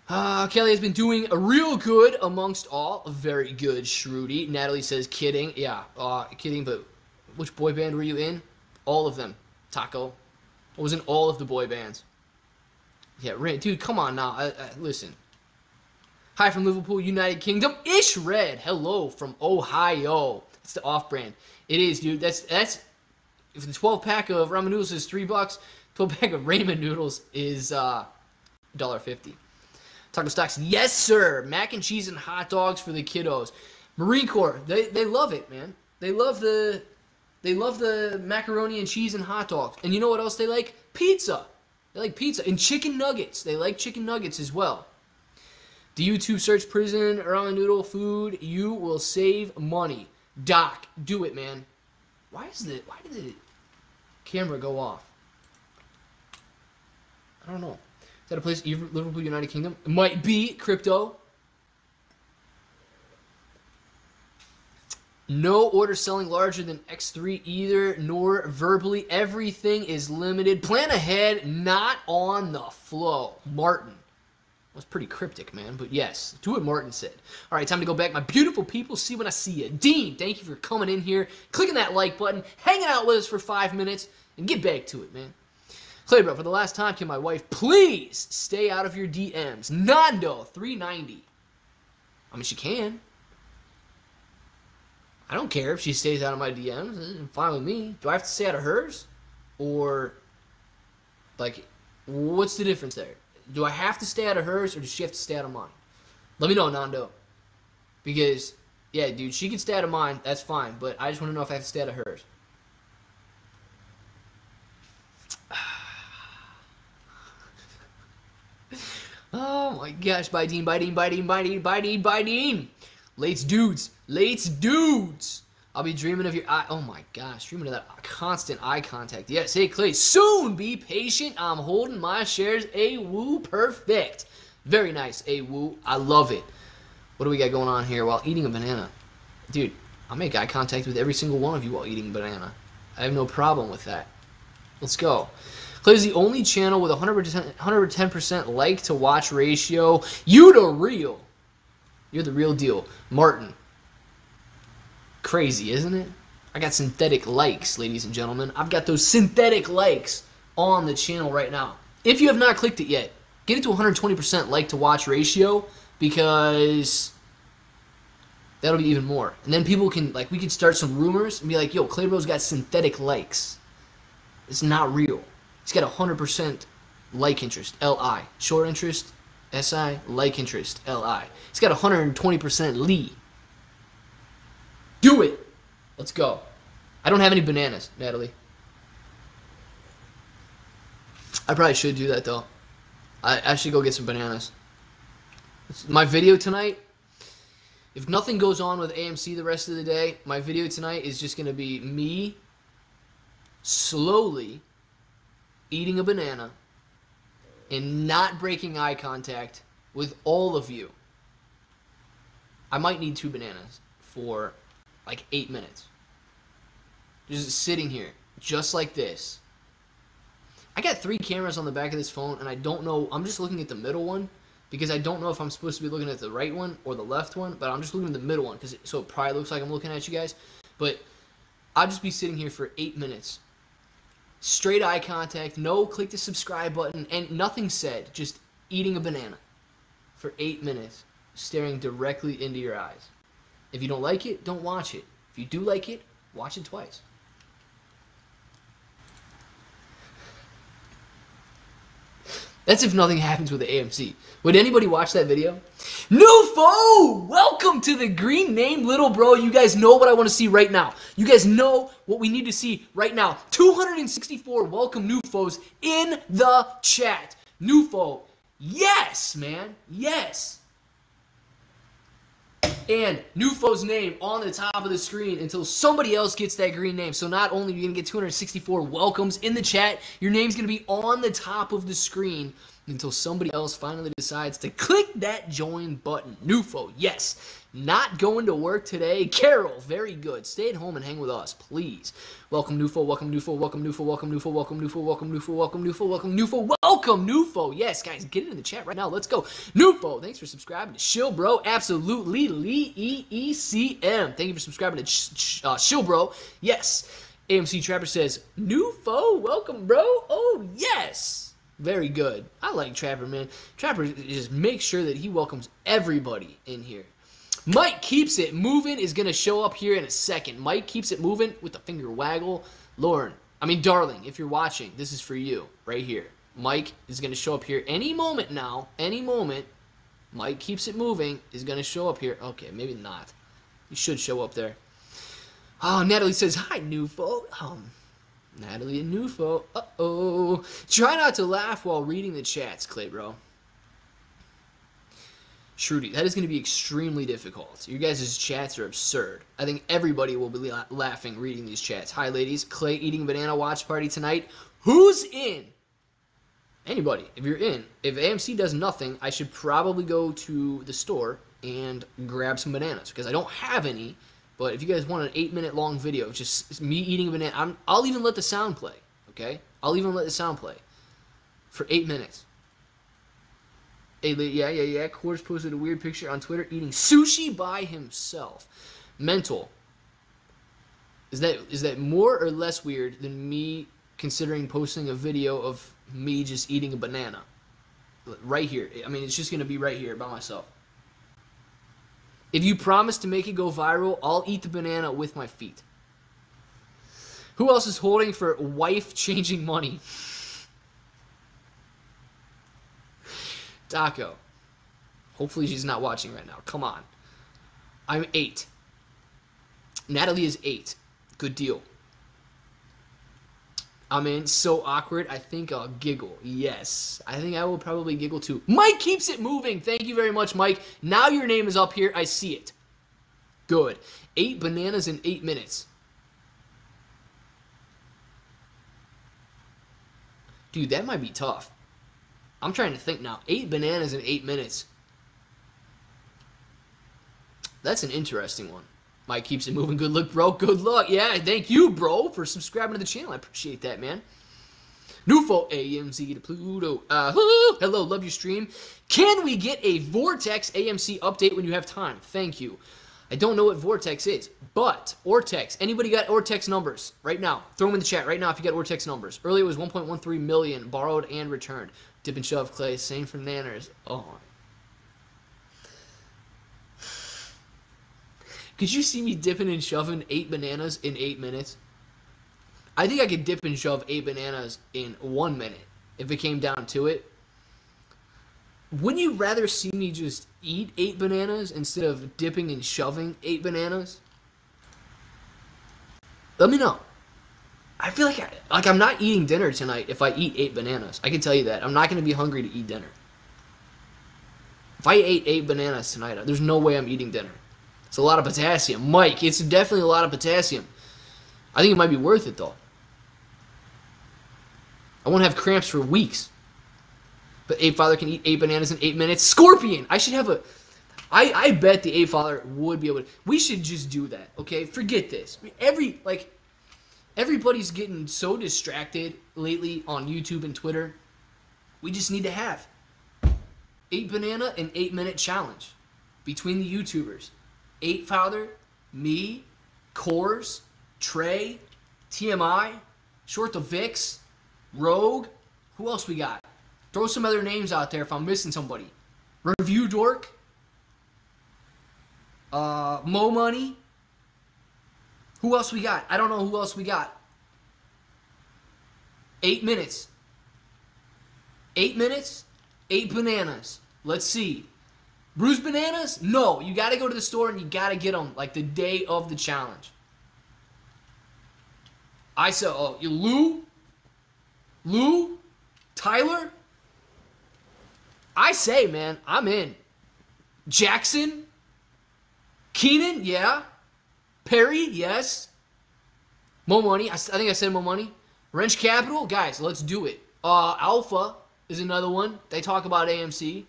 Uh, Kelly has been doing a real good amongst all. Very good, Shruti. Natalie says, kidding. Yeah, uh, kidding, but which boy band were you in? All of them. Taco. I was in all of the boy bands. Yeah, dude, come on now. Uh, uh, listen. Hi from Liverpool, United Kingdom. Ish Red. Hello from Ohio. It's the off-brand. It is, dude. That's that's. If the 12 pack of ramen noodles is three bucks, 12 pack of ramen noodles is uh, $1.50. Taco Stocks. Yes, sir. Mac and cheese and hot dogs for the kiddos. Marine Corps. They they love it, man. They love the they love the macaroni and cheese and hot dogs. And you know what else they like? Pizza. They like pizza and chicken nuggets. They like chicken nuggets as well. Do YouTube search prison ramen noodle food? You will save money. Doc, do it, man. Why is the why did the camera go off? I don't know. Is that a place Liverpool United Kingdom? Might be crypto. No order selling larger than X3 either, nor verbally. Everything is limited. Plan ahead, not on the flow. Martin. was pretty cryptic, man. But yes, do what Martin said. All right, time to go back. My beautiful people, see when I see you. Dean, thank you for coming in here, clicking that like button, hanging out with us for five minutes, and get back to it, man. Clay, bro, for the last time, can my wife please stay out of your DMs? Nando, 390. I mean, she can. I don't care if she stays out of my DMs. It's fine with me. Do I have to stay out of hers? Or, like, what's the difference there? Do I have to stay out of hers or does she have to stay out of mine? Let me know, Nando. Because, yeah, dude, she can stay out of mine. That's fine. But I just want to know if I have to stay out of hers. Oh my gosh, by Dean, by Dean, by Dean, Dean. Late's dudes. Late's dudes. I'll be dreaming of your eye. Oh my gosh, dreaming of that constant eye contact. Yes, hey Clay, soon be patient. I'm holding my shares. A woo, perfect. Very nice, a woo. I love it. What do we got going on here while eating a banana? Dude, I'll make eye contact with every single one of you while eating banana. I have no problem with that. Let's go. Clay's the only channel with 100%, 110% like to watch ratio. You the real. You're the real deal. Martin, Crazy, isn't it? I got synthetic likes, ladies and gentlemen. I've got those synthetic likes on the channel right now. If you have not clicked it yet, get it to 120% like to watch ratio because that'll be even more. And then people can, like, we could start some rumors and be like, yo, Claybro's got synthetic likes. It's not real. He's got 100% like interest, LI. Short interest, SI, like interest, LI. He's got 120% Lee. Do it. Let's go. I don't have any bananas, Natalie. I probably should do that though. I, I should go get some bananas. My video tonight, if nothing goes on with AMC the rest of the day, my video tonight is just going to be me slowly eating a banana and not breaking eye contact with all of you. I might need two bananas for like eight minutes. Just sitting here, just like this. I got three cameras on the back of this phone, and I don't know. I'm just looking at the middle one because I don't know if I'm supposed to be looking at the right one or the left one, but I'm just looking at the middle one because so it probably looks like I'm looking at you guys. But I'll just be sitting here for eight minutes, straight eye contact, no click the subscribe button, and nothing said. Just eating a banana for eight minutes, staring directly into your eyes. If you don't like it, don't watch it. If you do like it, watch it twice. That's if nothing happens with the AMC. Would anybody watch that video? New foe! Welcome to the green name, little bro. You guys know what I want to see right now. You guys know what we need to see right now. 264 welcome new foes in the chat. New foe. Yes, man. Yes and Nufo's name on the top of the screen until somebody else gets that green name. So not only are you going to get 264 welcomes in the chat, your name's going to be on the top of the screen until somebody else finally decides to click that join button. Nufo, yes. Not going to work today. Carol, very good. Stay at home and hang with us, please. Welcome, Nufo. Welcome, Nufo. Welcome, Nufo. Welcome, Nufo. Welcome, Nufo. Welcome, Nufo. Welcome, Nufo. Welcome, Nufo. Welcome, Nufo. Yes, guys, get it in the chat right now. Let's go. Nufo, thanks for subscribing to Shill Bro. Absolutely. Lee E E C M. Thank you for subscribing to uh, Shill Bro. Yes. AMC Trapper says, Nufo, welcome, bro. Oh, yes. Very good. I like Trapper, man. Trapper just makes sure that he welcomes everybody in here. Mike keeps it moving is going to show up here in a second. Mike keeps it moving with the finger waggle. Lauren, I mean, darling, if you're watching, this is for you right here. Mike is going to show up here any moment now. Any moment. Mike keeps it moving is going to show up here. Okay, maybe not. He should show up there. Oh, Natalie says, hi, Newfo. Um, Natalie and Newfo. Uh-oh. Try not to laugh while reading the chats, Claybro. Shruti, that is going to be extremely difficult. Your guys' chats are absurd. I think everybody will be la laughing reading these chats. Hi, ladies. Clay eating banana watch party tonight. Who's in? Anybody. If you're in. If AMC does nothing, I should probably go to the store and grab some bananas because I don't have any. But if you guys want an eight minute long video, just me eating a banana, I'm, I'll even let the sound play. Okay? I'll even let the sound play for eight minutes Hey, yeah, yeah, yeah. Kohrs posted a weird picture on Twitter eating sushi by himself. Mental. Is that is that more or less weird than me considering posting a video of me just eating a banana? Right here. I mean, it's just gonna be right here by myself. If you promise to make it go viral, I'll eat the banana with my feet. Who else is holding for wife changing money? Daco. Hopefully she's not watching right now. Come on. I'm eight. Natalie is eight. Good deal. I'm in. So awkward. I think I'll giggle. Yes. I think I will probably giggle too. Mike keeps it moving. Thank you very much, Mike. Now your name is up here. I see it. Good. Eight bananas in eight minutes. Dude, that might be tough. I'm trying to think now. Eight bananas in eight minutes. That's an interesting one. Mike keeps it moving. Good luck, bro. Good luck. Yeah, thank you, bro, for subscribing to the channel. I appreciate that, man. Nufo AMC to Pluto. Uh, hello, love your stream. Can we get a Vortex AMC update when you have time? Thank you. I don't know what Vortex is, but Ortex. Anybody got Ortex numbers right now? Throw them in the chat right now if you got Ortex numbers. Earlier it was 1.13 million borrowed and returned. Dip and shove, Clay. Same for Nanners. Oh, Could you see me dipping and shoving eight bananas in eight minutes? I think I could dip and shove eight bananas in one minute if it came down to it. Wouldn't you rather see me just eat eight bananas instead of dipping and shoving eight bananas? Let me know. I feel like I, like I'm not eating dinner tonight if I eat eight bananas. I can tell you that. I'm not going to be hungry to eat dinner. If I ate eight bananas tonight, there's no way I'm eating dinner. It's a lot of potassium. Mike, it's definitely a lot of potassium. I think it might be worth it, though. I won't have cramps for weeks. But Ape Father can eat eight bananas in eight minutes. Scorpion! I should have a... I, I bet the Ape Father would be able to... We should just do that, okay? Forget this. Every, like... Everybody's getting so distracted lately on YouTube and Twitter. We just need to have eight banana and eight minute challenge between the YouTubers. Ape Father, me, Kohrs, Trey, TMI, Short the Vix, Rogue. Who else we got? Throw some other names out there if I'm missing somebody. Review Dork. Uh, Mo Money. Who else we got? I don't know who else we got. Eight minutes. Eight minutes. Eight bananas. Let's see. Bruised bananas? No, you got to go to the store and you got to get them like the day of the challenge. I said, oh, you Lou, Lou, Tyler. I say, man, I'm in. Jackson, Keenan, yeah. Perry, yes. More money. I, I think I said more money. Wrench Capital, guys, let's do it. Uh, Alpha is another one. They talk about AMC.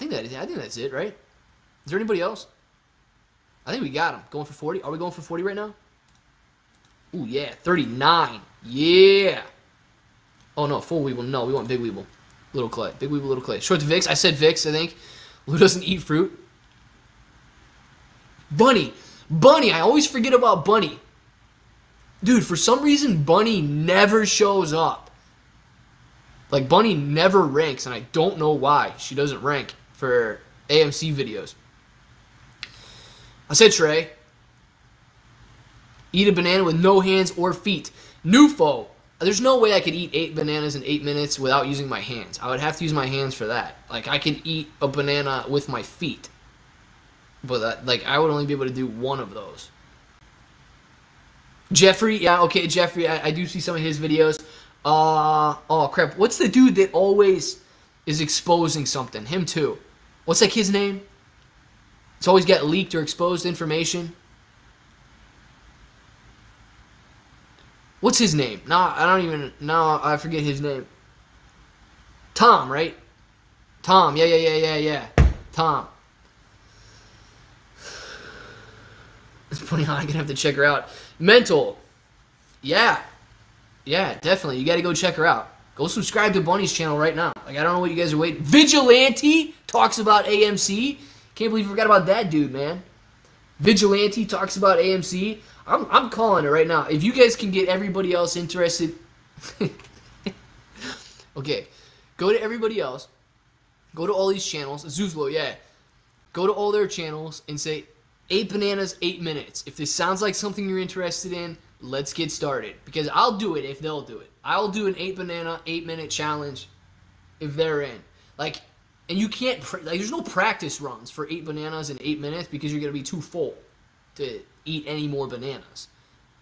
Think that is. I think that's it, right? Is there anybody else? I think we got him. Going for 40. Are we going for 40 right now? Ooh, yeah. 39. Yeah. Oh, no. Full Weeble. No, we want Big Weeble. Little Clay. Big Weeble, Little Clay. Short to Vix. I said Vix, I think. Who doesn't eat fruit? Bunny. Bunny. I always forget about Bunny. Dude, for some reason, Bunny never shows up. Like, Bunny never ranks, and I don't know why she doesn't rank for AMC videos. I said Trey. Eat a banana with no hands or feet. Nufo. There's no way I could eat eight bananas in eight minutes without using my hands. I would have to use my hands for that. Like I could eat a banana with my feet, but that, like I would only be able to do one of those. Jeffrey, yeah, okay, Jeffrey. I, I do see some of his videos. Uh oh crap. What's the dude that always is exposing something? Him too. What's that kid's name? It's always got leaked or exposed information. What's his name? No, I don't even. No, I forget his name. Tom, right? Tom. Yeah, yeah, yeah, yeah, yeah. Tom. It's funny how I'm gonna have to check her out. Mental. Yeah. Yeah, definitely. You gotta go check her out. Go subscribe to Bunny's channel right now. Like I don't know what you guys are waiting. Vigilante talks about AMC. Can't believe you forgot about that dude, man. Vigilante talks about AMC. I'm, I'm calling it right now. If you guys can get everybody else interested. okay. Go to everybody else. Go to all these channels. Zuzlo, yeah. Go to all their channels and say, eight bananas, eight minutes. If this sounds like something you're interested in, let's get started. Because I'll do it if they'll do it. I'll do an eight banana, eight minute challenge if they're in. Like, and you can't, like, there's no practice runs for eight bananas in eight minutes because you're going to be too full to eat any more bananas.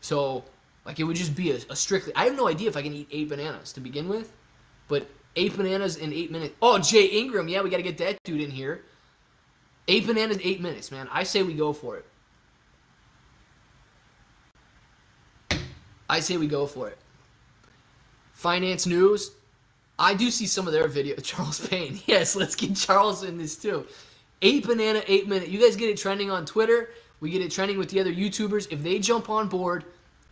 So, like, it would just be a, a strictly, I have no idea if I can eat eight bananas to begin with, but eight bananas in eight minutes. Oh, Jay Ingram, yeah, we got to get that dude in here. Eight bananas, eight minutes, man. I say we go for it. I say we go for it. Finance news. I do see some of their video. Charles Payne. Yes, let's get Charles in this too. Eight banana, eight minute. You guys get it trending on Twitter. We get it trending with the other YouTubers. If they jump on board,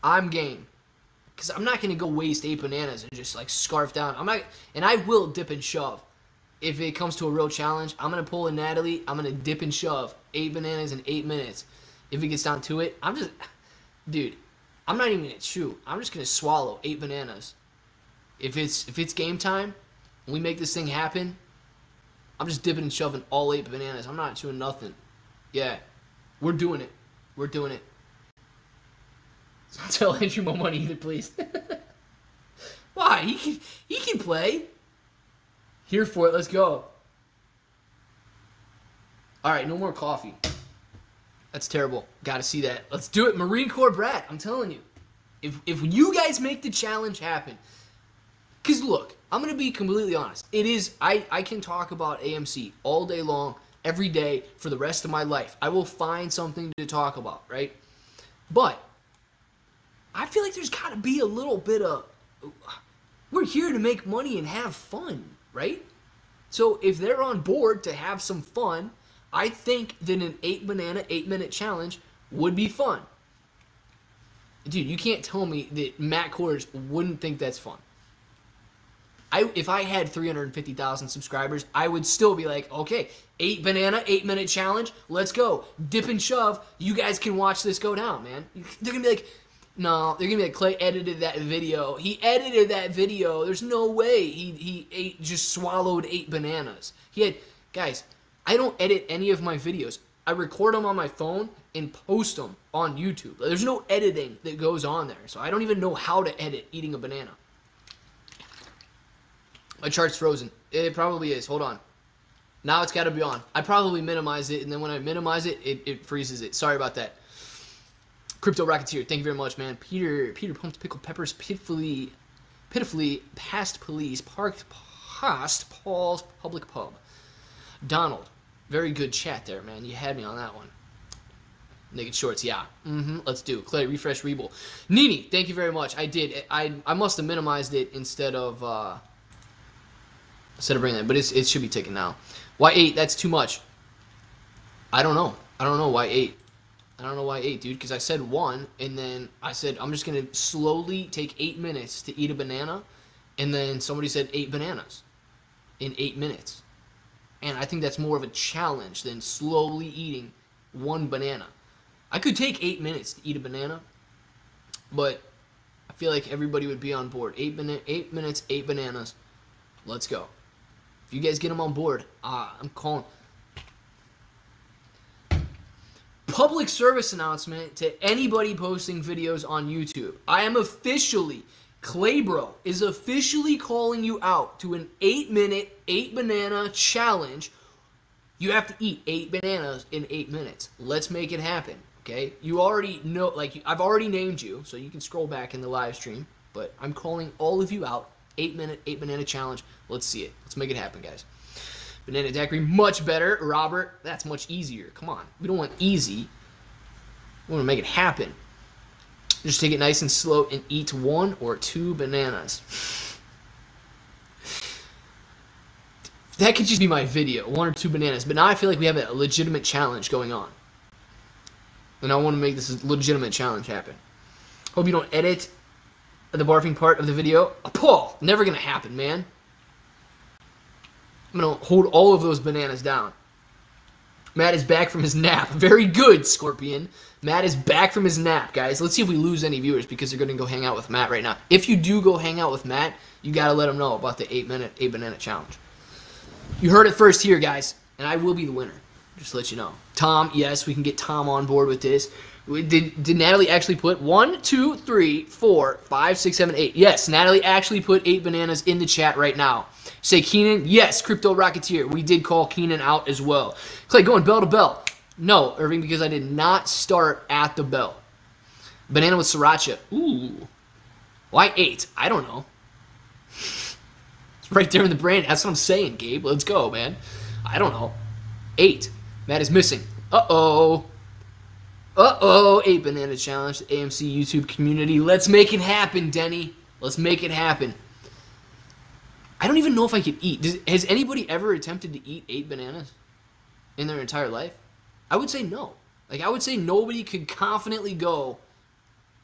I'm game. Because I'm not going to go waste eight bananas and just like scarf down. I'm not, and I will dip and shove. If it comes to a real challenge, I'm going to pull a Natalie. I'm going to dip and shove eight bananas in eight minutes. If it gets down to it, I'm just, dude, I'm not even going to chew. I'm just going to swallow eight bananas if it's if it's game time, we make this thing happen, I'm just dipping and shoving all eight bananas. I'm not doing nothing. Yeah, we're doing it. We're doing it. So tell Andrew more money either, please. Why? He can he can play. Here for it. Let's go. All right, no more coffee. That's terrible. Got to see that. Let's do it, Marine Corps brat. I'm telling you, if if you guys make the challenge happen, because look, I'm going to be completely honest. It is, I, I can talk about AMC all day long, every day, for the rest of my life. I will find something to talk about, right? But I feel like there's got to be a little bit of, we're here to make money and have fun, right? So if they're on board to have some fun, I think that an eight banana, eight minute challenge would be fun. Dude, you can't tell me that Matt Kohrs wouldn't think that's fun. I if I had 350,000 subscribers, I would still be like, okay, eight banana, eight minute challenge, let's go, dip and shove. You guys can watch this go down, man. They're gonna be like, no, they're gonna be like, Clay edited that video. He edited that video. There's no way he he ate just swallowed eight bananas. He had guys. I don't edit any of my videos. I record them on my phone and post them on YouTube. There's no editing that goes on there, so I don't even know how to edit eating a banana. My chart's frozen. It probably is. Hold on. Now it's got to be on. I probably minimize it, and then when I minimize it, it, it freezes it. Sorry about that. Crypto Rocketeer, thank you very much, man. Peter Peter pumped pickled peppers pitifully pitifully past police parked past Paul's public pub. Donald, very good chat there, man. You had me on that one. Naked shorts, yeah. Mm-hmm. Let's do. Clay, refresh, Webull. Nini, thank you very much. I did. I I must have minimized it instead of. Uh, instead of bringing that. But it should be taken now. Why 8? That's too much. I don't know. I don't know why 8. I don't know why 8, dude, because I said 1, and then I said I'm just going to slowly take 8 minutes to eat a banana, and then somebody said 8 bananas in 8 minutes. And I think that's more of a challenge than slowly eating one banana. I could take 8 minutes to eat a banana, but I feel like everybody would be on board. 8, bana- eight minutes, 8 bananas. Let's go. If you guys get them on board, uh, I'm calling. Public service announcement to anybody posting videos on YouTube. I am officially, Claybro is officially calling you out to an 8 minute, 8 banana challenge. You have to eat 8 bananas in 8 minutes. Let's make it happen, okay? You already know, like, I've already named you, so you can scroll back in the live stream, but I'm calling all of you out Eight minute, eight banana challenge. Let's see it. Let's make it happen, guys. Banana daiquiri, much better. Robert, that's much easier. Come on. We don't want easy. We want to make it happen. Just take it nice and slow and eat one or two bananas. that could just be my video, one or two bananas. But now I feel like we have a legitimate challenge going on. And I want to make this legitimate challenge happen. Hope you don't edit the barfing part of the video. Oh, Paul, never gonna happen, man. I'm gonna hold all of those bananas down. Matt is back from his nap. Very good, Scorpion. Matt is back from his nap, guys. Let's see if we lose any viewers because they're gonna go hang out with Matt right now. If you do go hang out with Matt, you gotta let him know about the eight minute eight banana challenge. You heard it first here, guys, and I will be the winner. Just to let you know. Tom, yes, we can get Tom on board with this. Did, did Natalie actually put one, two, three, four, five, six, seven, eight? Yes, Natalie actually put eight bananas in the chat right now. Say Keenan, yes, Crypto Rocketeer. We did call Keenan out as well. Clay going bell to bell. No, Irving, because I did not start at the bell. Banana with sriracha. Ooh. Why eight? I don't know. It's right there in the brain. That's what I'm saying, Gabe. Let's go, man. I don't know. Eight. Matt is missing. Uh-oh. Uh-oh. Eight banana challenge. AMC YouTube community. Let's make it happen, Denny. Let's make it happen. I don't even know if I could eat. Does, has anybody ever attempted to eat eight bananas in their entire life? I would say no. Like, I would say nobody could confidently go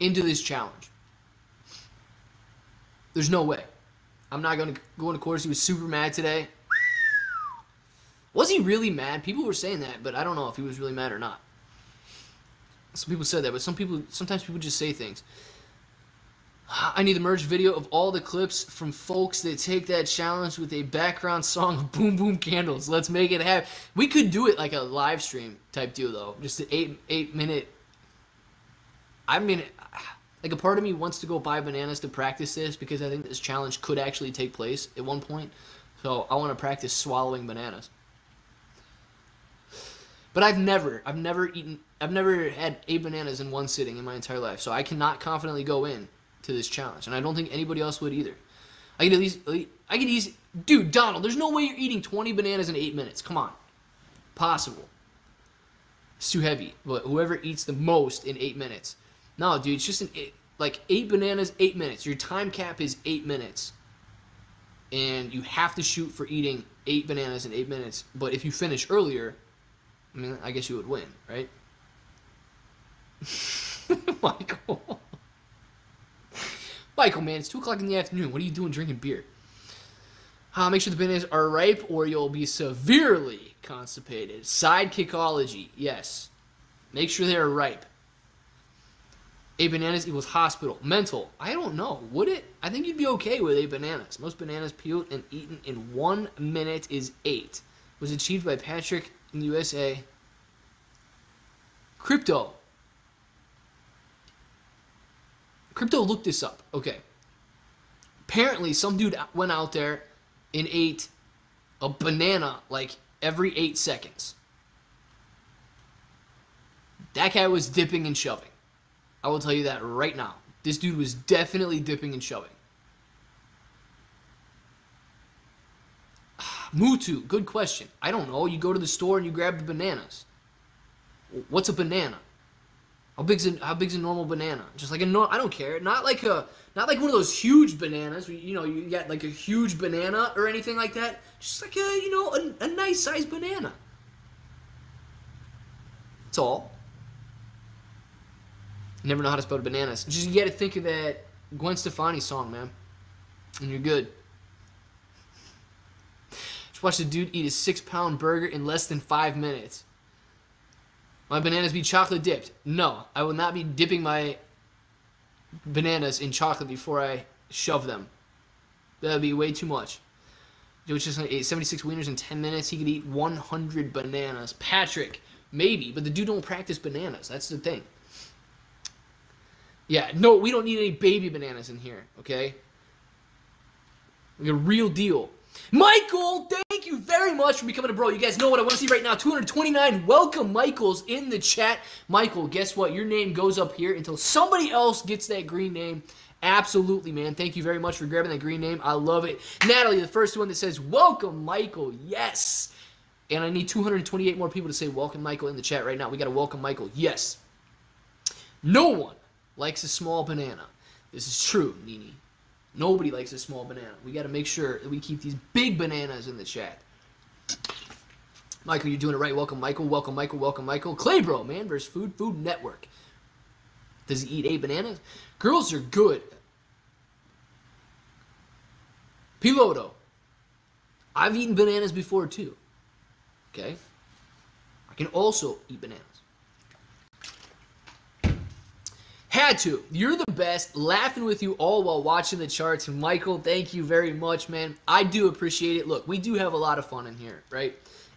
into this challenge. There's no way. I'm not going to go into Kohrs. He was super mad today. Was he really mad? People were saying that, but I don't know if he was really mad or not. Some people said that, but some people sometimes people just say things. I need the merge video of all the clips from folks that take that challenge with a background song of Boom Boom Candles. Let's make it happen. We could do it like a live stream type deal though. Just an eight eight minute. I mean, like a part of me wants to go buy bananas to practice this because I think this challenge could actually take place at one point. So I want to practice swallowing bananas. But I've never, I've never eaten, I've never had eight bananas in one sitting in my entire life. So I cannot confidently go in to this challenge, and I don't think anybody else would either. I could at least, I could easy, dude, Donald. There's no way you're eating 20 bananas in eight minutes. Come on, possible. It's too heavy. But whoever eats the most in eight minutes. No, dude, it's just an eight, like eight bananas, eight minutes. Your time cap is eight minutes, and you have to shoot for eating eight bananas in eight minutes. But if you finish earlier, I mean, I guess you would win, right? Michael. Michael, man, it's 2 o'clock in the afternoon. What are you doing drinking beer? Uh, make sure the bananas are ripe or you'll be severely constipated. Sidekickology, yes. Make sure they are ripe. A bananas equals hospital. Mental, I don't know. Would it? I think you'd be okay with eight bananas. Most bananas peeled and eaten in one minute is eight. Was achieved by Patrick in the USA. Crypto. Crypto looked this up. Okay. Apparently, some dude went out there and ate a banana like every eight seconds. That guy was dipping and shoving. I will tell you that right now. This dude was definitely dipping and shoving. Mutu, good question. I don't know. You go to the store and you grab the bananas. What's a banana? How big's a how big's a normal banana? Just like a no, I don't care. Not like a not like one of those huge bananas. You know, you got like a huge banana or anything like that. Just like a you know a, a nice sized banana. That's all. never know how to spell bananas. Just you got to think of that Gwen Stefani song, man, and you're good. Just watch the dude eat a six pound burger in less than five minutes. My bananas be chocolate dipped? No, I will not be dipping my bananas in chocolate before I shove them. That would be way too much. Joe just ate 76 wieners in 10 minutes. He could eat 100 bananas. Patrick, maybe, but the dude don't practice bananas. That's the thing. Yeah, no, we don't need any baby bananas in here, okay? Like a real deal. Michael, thank you very much for becoming a bro. You guys know what I want to see right now. 229 welcome Michaels in the chat. Michael, guess what? Your name goes up here until somebody else gets that green name. Absolutely, man. Thank you very much for grabbing that green name. I love it. Natalie, the first one that says, welcome, Michael. Yes. And I need 228 more people to say welcome, Michael, in the chat right now. We got to welcome Michael. Yes. No one likes a small banana. This is true, Nini. Nobody likes a small banana. We got to make sure that we keep these big bananas in the chat. Michael, you're doing it right. Welcome, Michael. Welcome, Michael. Welcome, Michael. Clay Bro, man, versus Food Food Network. Does he eat eight bananas? Girls are good. Piloto. I've eaten bananas before too. Okay? I can also eat bananas. Had to. You're the best. Laughing with you all while watching the charts. Michael, thank you very much, man. I do appreciate it. Look, we do have a lot of fun in here, right?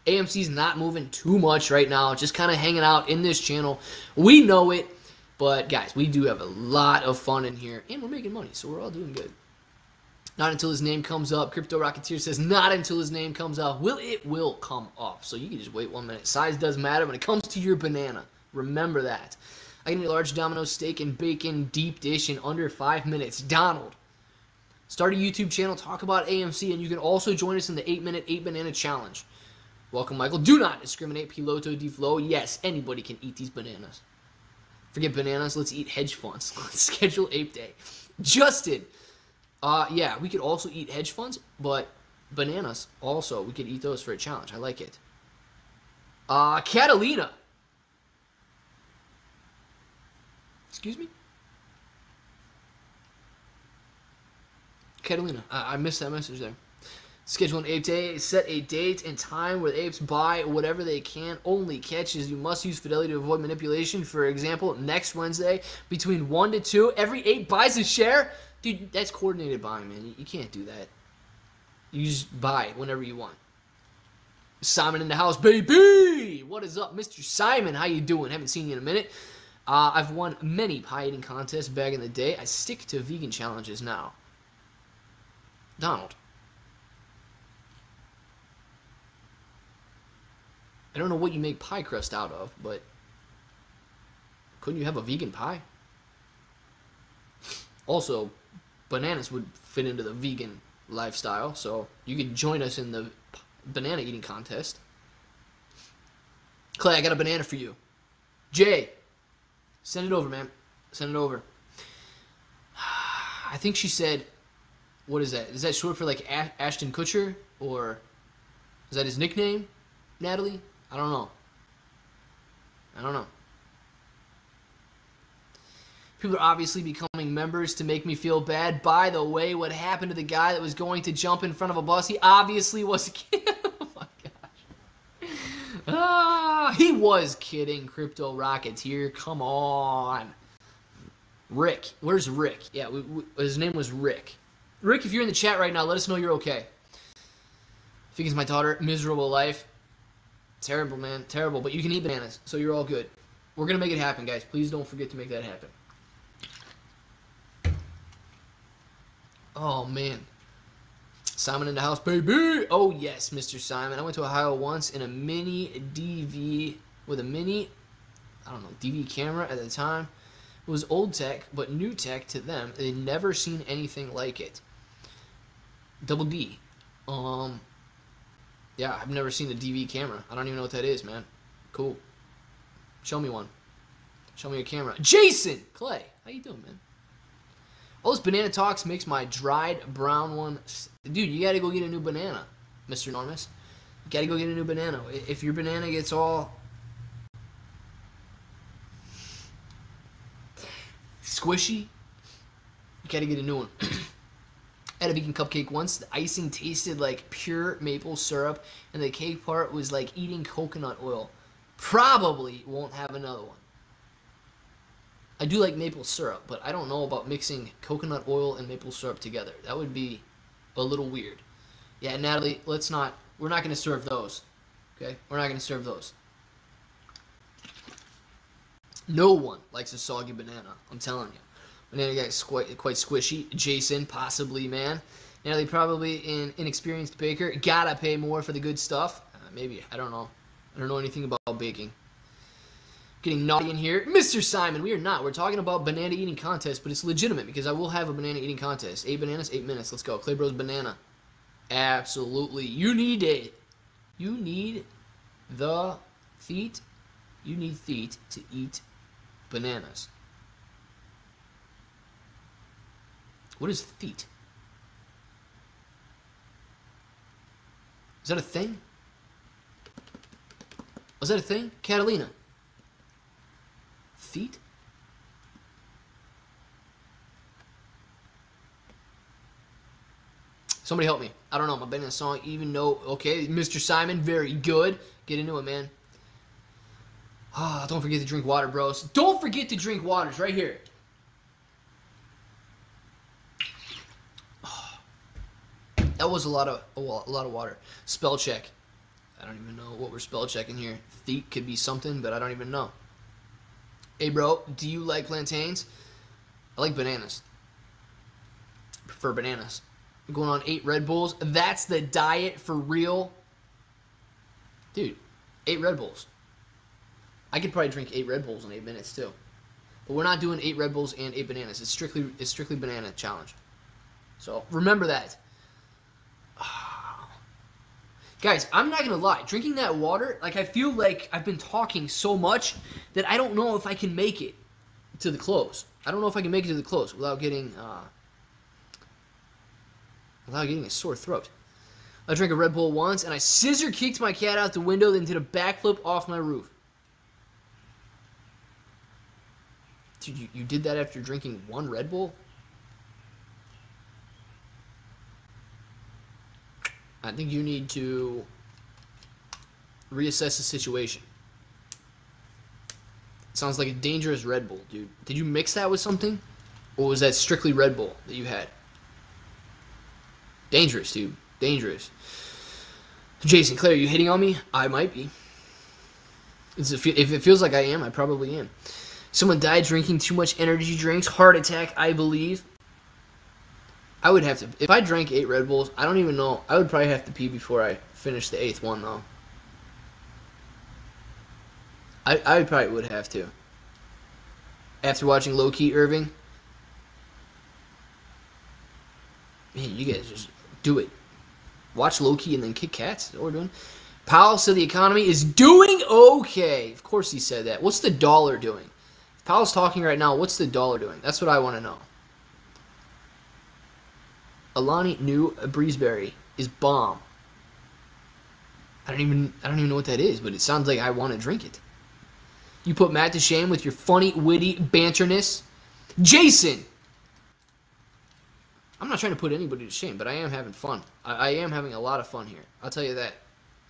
AMC's not moving too much right now, just kind of hanging out in this channel. We know it, but guys, we do have a lot of fun in here, and we're making money, so we're all doing good. Not until his name comes up. Crypto Rocketeer says, not until his name comes up. Will it will come up. So you can just wait one minute. Size does matter when it comes to your banana. Remember that. I can eat a large Domino steak and bacon deep dish in under five minutes. Donald. Start a YouTube channel, talk about AMC, and you can also join us in the 8 minute 8 banana challenge. Welcome, Michael. Do not discriminate. Piloto di flow. Yes, anybody can eat these bananas. Forget bananas. Let's eat hedge funds. Let's schedule ape day. Justin. Uh, yeah, we could also eat hedge funds, but bananas also, we could eat those for a challenge. I like it. Uh, Catalina. Excuse me? Catalina. I, I missed that message there. Schedule an ape day. Set a date and time where apes buy whatever they can. Only catches. You must use fidelity to avoid manipulation. For example, next Wednesday between 1 to 2, every ape buys a share. Dude, that's coordinated buying, man. You, you can't do that. You just buy whenever you want. Simon in the house, baby! What is up, Mr. Simon? How you doing? Haven't seen you in a minute. Uh, I've won many pie eating contests back in the day. I stick to vegan challenges now. Donald. I don't know what you make pie crust out of, but couldn't you have a vegan pie? Also, bananas would fit into the vegan lifestyle, so you could join us in the banana eating contest. Clay, I got a banana for you. Jay, send it over, man. Send it over. I think she said, what is that? Is that short for like Ashton Kutcher? Or is that his nickname? Natalie? I don't know. I don't know. People are obviously becoming members to make me feel bad. By the way, what happened to the guy that was going to jump in front of a bus? He obviously was my gosh. Ah, he was kidding. Crypto Rocketeer. Come on. Rick. Where's Rick? Yeah, we, we, his name was Rick. Rick, if you're in the chat right now, let us know you're okay. Figures my daughter, miserable life. Terrible, man. Terrible. But you can eat bananas, so you're all good. We're going to make it happen, guys. Please don't forget to make that happen. Oh, man. Simon in the house, baby! Oh, yes, Mr. Simon. I went to Ohio once in a mini DV with a mini, I don't know, DV camera at the time. It was old tech, but new tech to them. They'd never seen anything like it. Double D. Um, yeah, I've never seen a DV camera. I don't even know what that is, man. Cool. Show me one. Show me a camera. Jason Clay, how you doing, man? This banana talks makes my dried brown one. Dude, you gotta go get a new banana, Mr. Enormous. You gotta go get a new banana. If your banana gets all squishy, you gotta get a new one. had a vegan cupcake once. The icing tasted like pure maple syrup, and the cake part was like eating coconut oil. Probably won't have another one. I do like maple syrup, but I don't know about mixing coconut oil and maple syrup together. That would be a little weird. Yeah, Natalie, let's not. We're not going to serve those. Okay? We're not going to serve those. No one likes a soggy banana. I'm telling you. Banana guy's quite quite squishy. Jason, possibly, man. Natalie, probably an inexperienced baker. Gotta pay more for the good stuff. Uh, maybe. I don't know. I don't know anything about baking. Getting naughty in here. Mr. Simon, we are not. We're talking about banana eating contest, but it's legitimate because I will have a banana eating contest. Eight bananas, eight minutes. Let's go. Clay Bros banana. Absolutely. You need it. You need the feet. You need feet to eat bananas. What is feet? Is that a thing? Was that a thing? Catalina. Feet? Somebody help me. I don't know. My banana song, even though, okay, Mr. Simon, very good. Get into it, man. Ah, don't forget to drink water, bros. Don't forget to drink water. It's right here. That was a lot of a lot of water. Spell check. I don't even know what we're spell checking here. Thief could be something, but I don't even know. Hey, bro, do you like plantains? I like bananas. Prefer bananas. Going on eight Red Bulls. That's the diet for real. Dude, eight Red Bulls. I could probably drink eight Red Bulls in eight minutes too. But we're not doing eight Red Bulls and eight bananas. It's strictly it's strictly banana challenge. So remember that. Guys, I'm not gonna lie. Drinking that water, like I feel like I've been talking so much that I don't know if I can make it to the close. I don't know if I can make it to the close without getting uh, without getting a sore throat. I drank a Red Bull once and I scissor kicked my cat out the window, then did a backflip off my roof. Dude, you, you did that after drinking one Red Bull? I think you need to reassess the situation. Sounds like a dangerous Red Bull, dude. Did you mix that with something? Or was that strictly Red Bull that you had? Dangerous, dude. Dangerous. Jason, Claire, are you hitting on me? I might be. If it feels like I am, I probably am. Someone died drinking too much energy drinks. Heart attack, I believe. I would have to if I drank eight Red Bulls. I don't even know. I would probably have to pee before I finish the eighth one though. I I probably would have to. After watching Low Key Irving. Man, you guys just do it. Watch Low Key and then kick cats. Is that what we're doing? Powell said the economy is doing okay. Of course he said that. What's the dollar doing? If Powell's talking right now. What's the dollar doing? That's what I want to know. Alani Nu Breezeberry is bomb. I don't even I don't even know what that is, but it sounds like I want to drink it. You put Matt to shame with your funny, witty banterness. Jason! I'm not trying to put anybody to shame, but I am having fun. I, I am having a lot of fun here. I'll tell you that.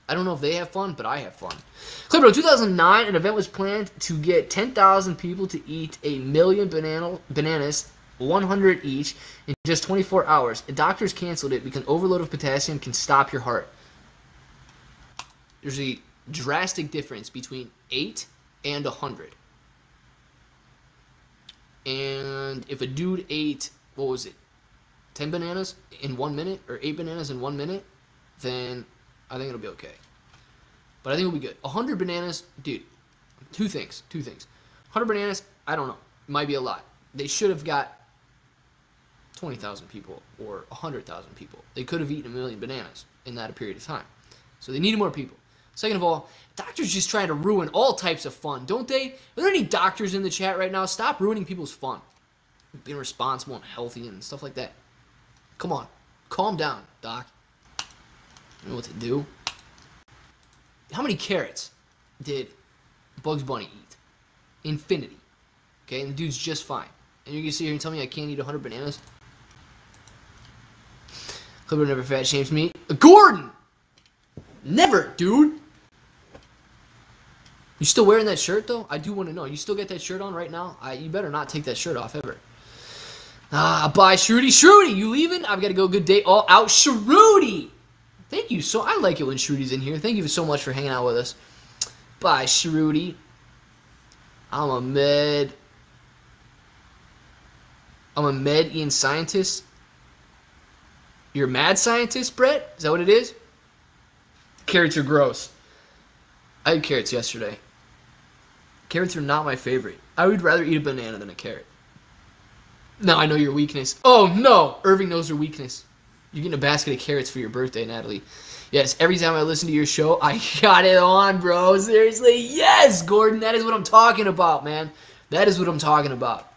I don't know if they have fun, but I have fun. Clipper, 2009, an event was planned to get 10,000 people to eat a million banana, bananas 100 each in just 24 hours. Doctors canceled it because overload of potassium can stop your heart. There's a drastic difference between 8 and 100. And if a dude ate, what was it, 10 bananas in one minute or 8 bananas in one minute, then I think it'll be okay. But I think it'll be good. 100 bananas, dude, two things, two things. 100 bananas, I don't know. Might be a lot. They should have got 20,000 people or 100,000 people. They could have eaten a million bananas in that period of time. So they needed more people. Second of all, doctors just trying to ruin all types of fun, don't they? Are there any doctors in the chat right now? Stop ruining people's fun. Being responsible and healthy and stuff like that. Come on. Calm down, doc. You know what to do. How many carrots did Bugs Bunny eat? Infinity. Okay, and the dude's just fine. And you're gonna sit here and tell me I can't eat 100 bananas? Clipper never fat shames me. Gordon! Never, dude! You still wearing that shirt though? I do want to know. You still get that shirt on right now? I, you better not take that shirt off ever. Ah, bye, Shruti. Shruti, you leaving? I've got to go. Good day. All out, Shruti. Thank you. So I like it when Shruti's in here. Thank you so much for hanging out with us. Bye, Shruti. I'm a med. I'm a med Ian scientist. You're a mad scientist, Brett? Is that what it is? Carrots are gross. I had carrots yesterday. Carrots are not my favorite. I would rather eat a banana than a carrot. Now I know your weakness. Oh no! Irving knows your weakness. You're getting a basket of carrots for your birthday, Natalie. Yes, every time I listen to your show, I got it on, bro. Seriously, yes, Gordon. That is what I'm talking about, man. That is what I'm talking about.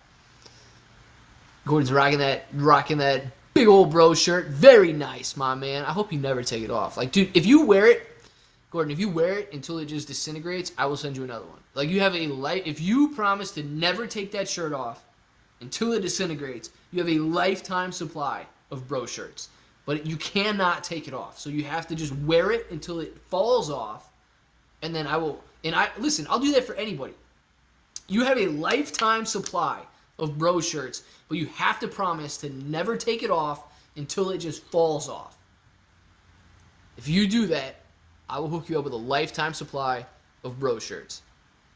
Gordon's rocking that, rocking that Big old bro shirt. Very nice, my man. I hope you never take it off. Like, dude, if you wear it, Gordon, if you wear it until it just disintegrates, I will send you another one. Like, you have a life. If you promise to never take that shirt off until it disintegrates, you have a lifetime supply of bro shirts. but you cannot take it off. So you have to just wear it until it falls off, and then I will. And I listen. I'll do that for anybody. You have a lifetime supply of bro shirts, but you have to promise to never take it off until it just falls off. If you do that, I will hook you up with a lifetime supply of bro shirts.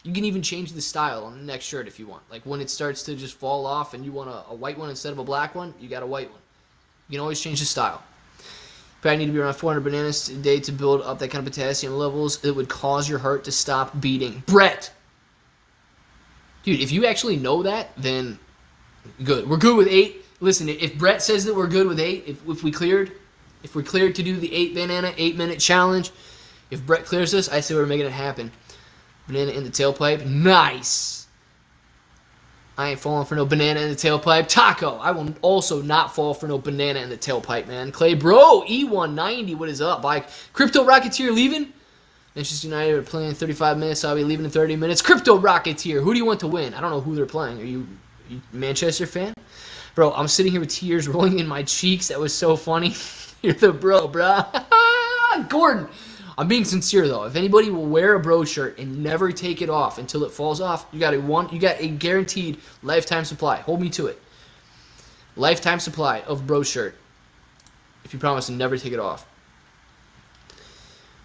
You can even change the style on the next shirt if you want. Like when it starts to just fall off and you want a, a white one instead of a black one, you got a white one. You can always change the style. But I need to be around 400 bananas a day to build up that kind of potassium levels that would cause your heart to stop beating. Brett! Dude, if you actually know that, then good. We're good with eight. Listen, if Brett says that we're good with eight, if, if we cleared, if we're cleared to do the eight banana, eight minute challenge, if Brett clears this, I say we're making it happen. Banana in the tailpipe. Nice. I ain't falling for no banana in the tailpipe. Taco. I will also not fall for no banana in the tailpipe, man. Clay, bro. E190. What is up? Like Crypto Rocketeer leaving? Manchester United are playing 35 minutes. So I'll be leaving in 30 minutes. Crypto Rockets here. Who do you want to win? I don't know who they're playing. Are you, you Manchester fan? Bro, I'm sitting here with tears rolling in my cheeks. That was so funny. You're the bro, bro. Gordon. I'm being sincere though. If anybody will wear a bro shirt and never take it off until it falls off, you got a one you got a guaranteed lifetime supply. Hold me to it. Lifetime supply of bro shirt. If you promise to never take it off.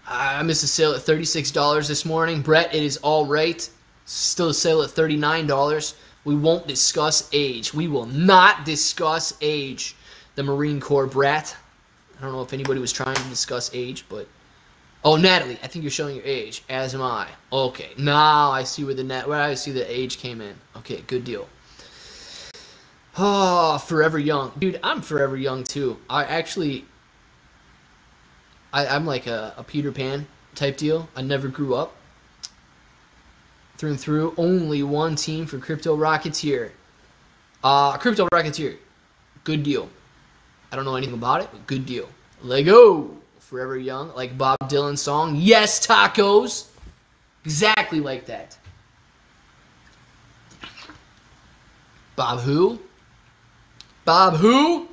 I missed a sale at $36 this morning. Brett, it is all right. Still a sale at $39. We won't discuss age. We will not discuss age. The Marine Corps brat. I don't know if anybody was trying to discuss age, but Oh, Natalie, I think you're showing your age, as am I. Okay, now I see where the net, where I see the age came in. Okay, good deal. Oh, forever young, dude. I'm forever young too. I actually, I, I'm like a, a Peter Pan type deal. I never grew up. Through and through, only one team for Crypto Rocketeer. Uh, Crypto Rocketeer, good deal. I don't know anything about it, but good deal. Lego. Forever Young, like Bob Dylan's song. Yes, tacos. Exactly like that. Bob who? Bob who?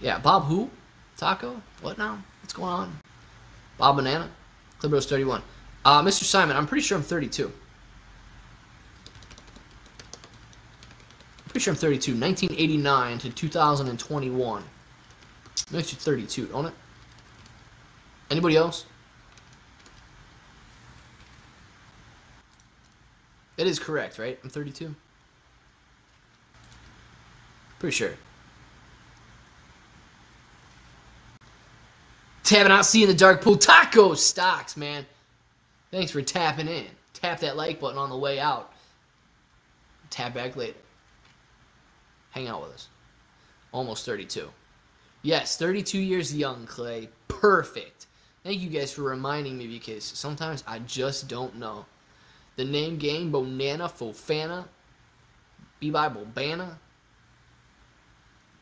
Yeah, Bob who? Taco? What now? What's going on? Bob Banana? Clipbros 31. Uh, Mr. Simon, I'm pretty sure I'm 32. Pretty sure I'm 32. 1989 to 2021. Makes you 32, don't it? Anybody else? It is correct, right? I'm 32. Pretty sure. Tapping out, seeing the dark pool. Taco stocks, man. Thanks for tapping in. Tap that like button on the way out. Tap back later. Hang out with us. Almost 32. Yes, 32 years young, Clay. Perfect. Thank you guys for reminding me because sometimes I just don't know. The name game, Bonana Fofana, Bebop Bobana,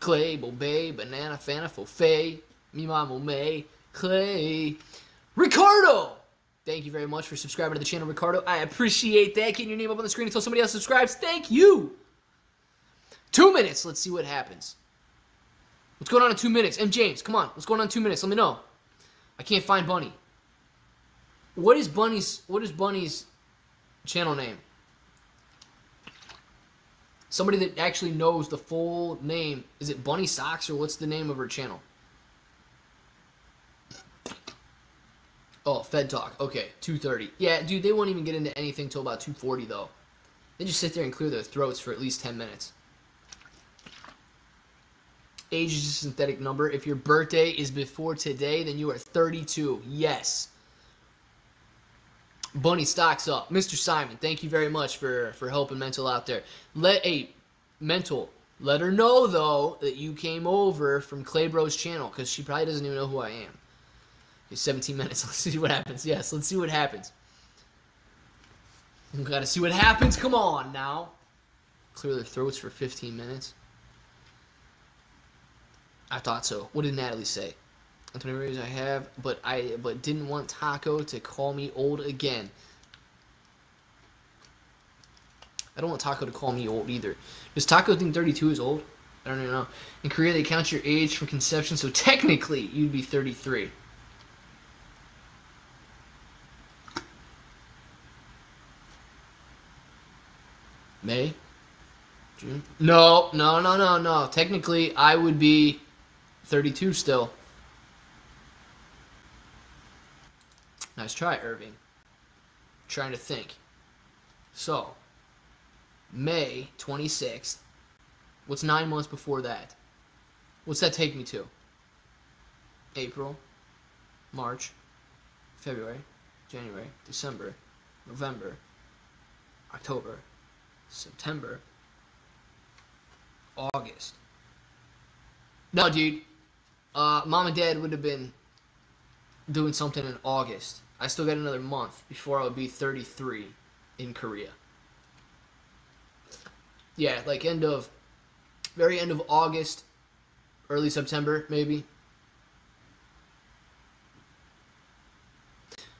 Clay, Bobe, Banana, Fana, Fofe, Mima, Mome, Clay, Ricardo! Thank you very much for subscribing to the channel, Ricardo. I appreciate that. Getting your name up on the screen until somebody else subscribes. Thank you! Two minutes. Let's see what happens. What's going on in two minutes? M. James, come on. What's going on in two minutes? Let me know. I can't find Bunny. What is Bunny's what is Bunny's channel name? Somebody that actually knows the full name. Is it Bunny Socks or what's the name of her channel? Oh, Fed Talk. Okay, 2.30. Yeah, dude, they won't even get into anything till about 2.40, though. They just sit there and clear their throats for at least 10 minutes. Age is a synthetic number. If your birthday is before today, then you are 32. Yes. Bunny stocks up. Mr. Simon, thank you very much for, for helping Mental out there. Let a Mental, let her know, though, that you came over from Claybro's channel, because she probably doesn't even know who I am. Okay, 17 minutes. Let's see what happens. Yes, let's see what happens. We gotta see what happens. Come on, now. Clear their throats for 15 minutes. I thought so. What did Natalie say? Many memories I have, but I but didn't want Taco to call me old again. I don't want Taco to call me old either. Does Taco think 32 is old? I don't even know. In Korea, they count your age from conception, so technically you'd be 33. May? June? No, no, no, no, no. Technically, I would be 32 still. Nice try, Irving. trying to think. So, May 26th. What's nine months before that? What's that take me to? April, March, February, January, December, November, October, September, August. No, dude. Uh, mom and dad would have been doing something in August. I still got another month before I would be 33 in Korea. Yeah, like end of, very end of August, early September, maybe.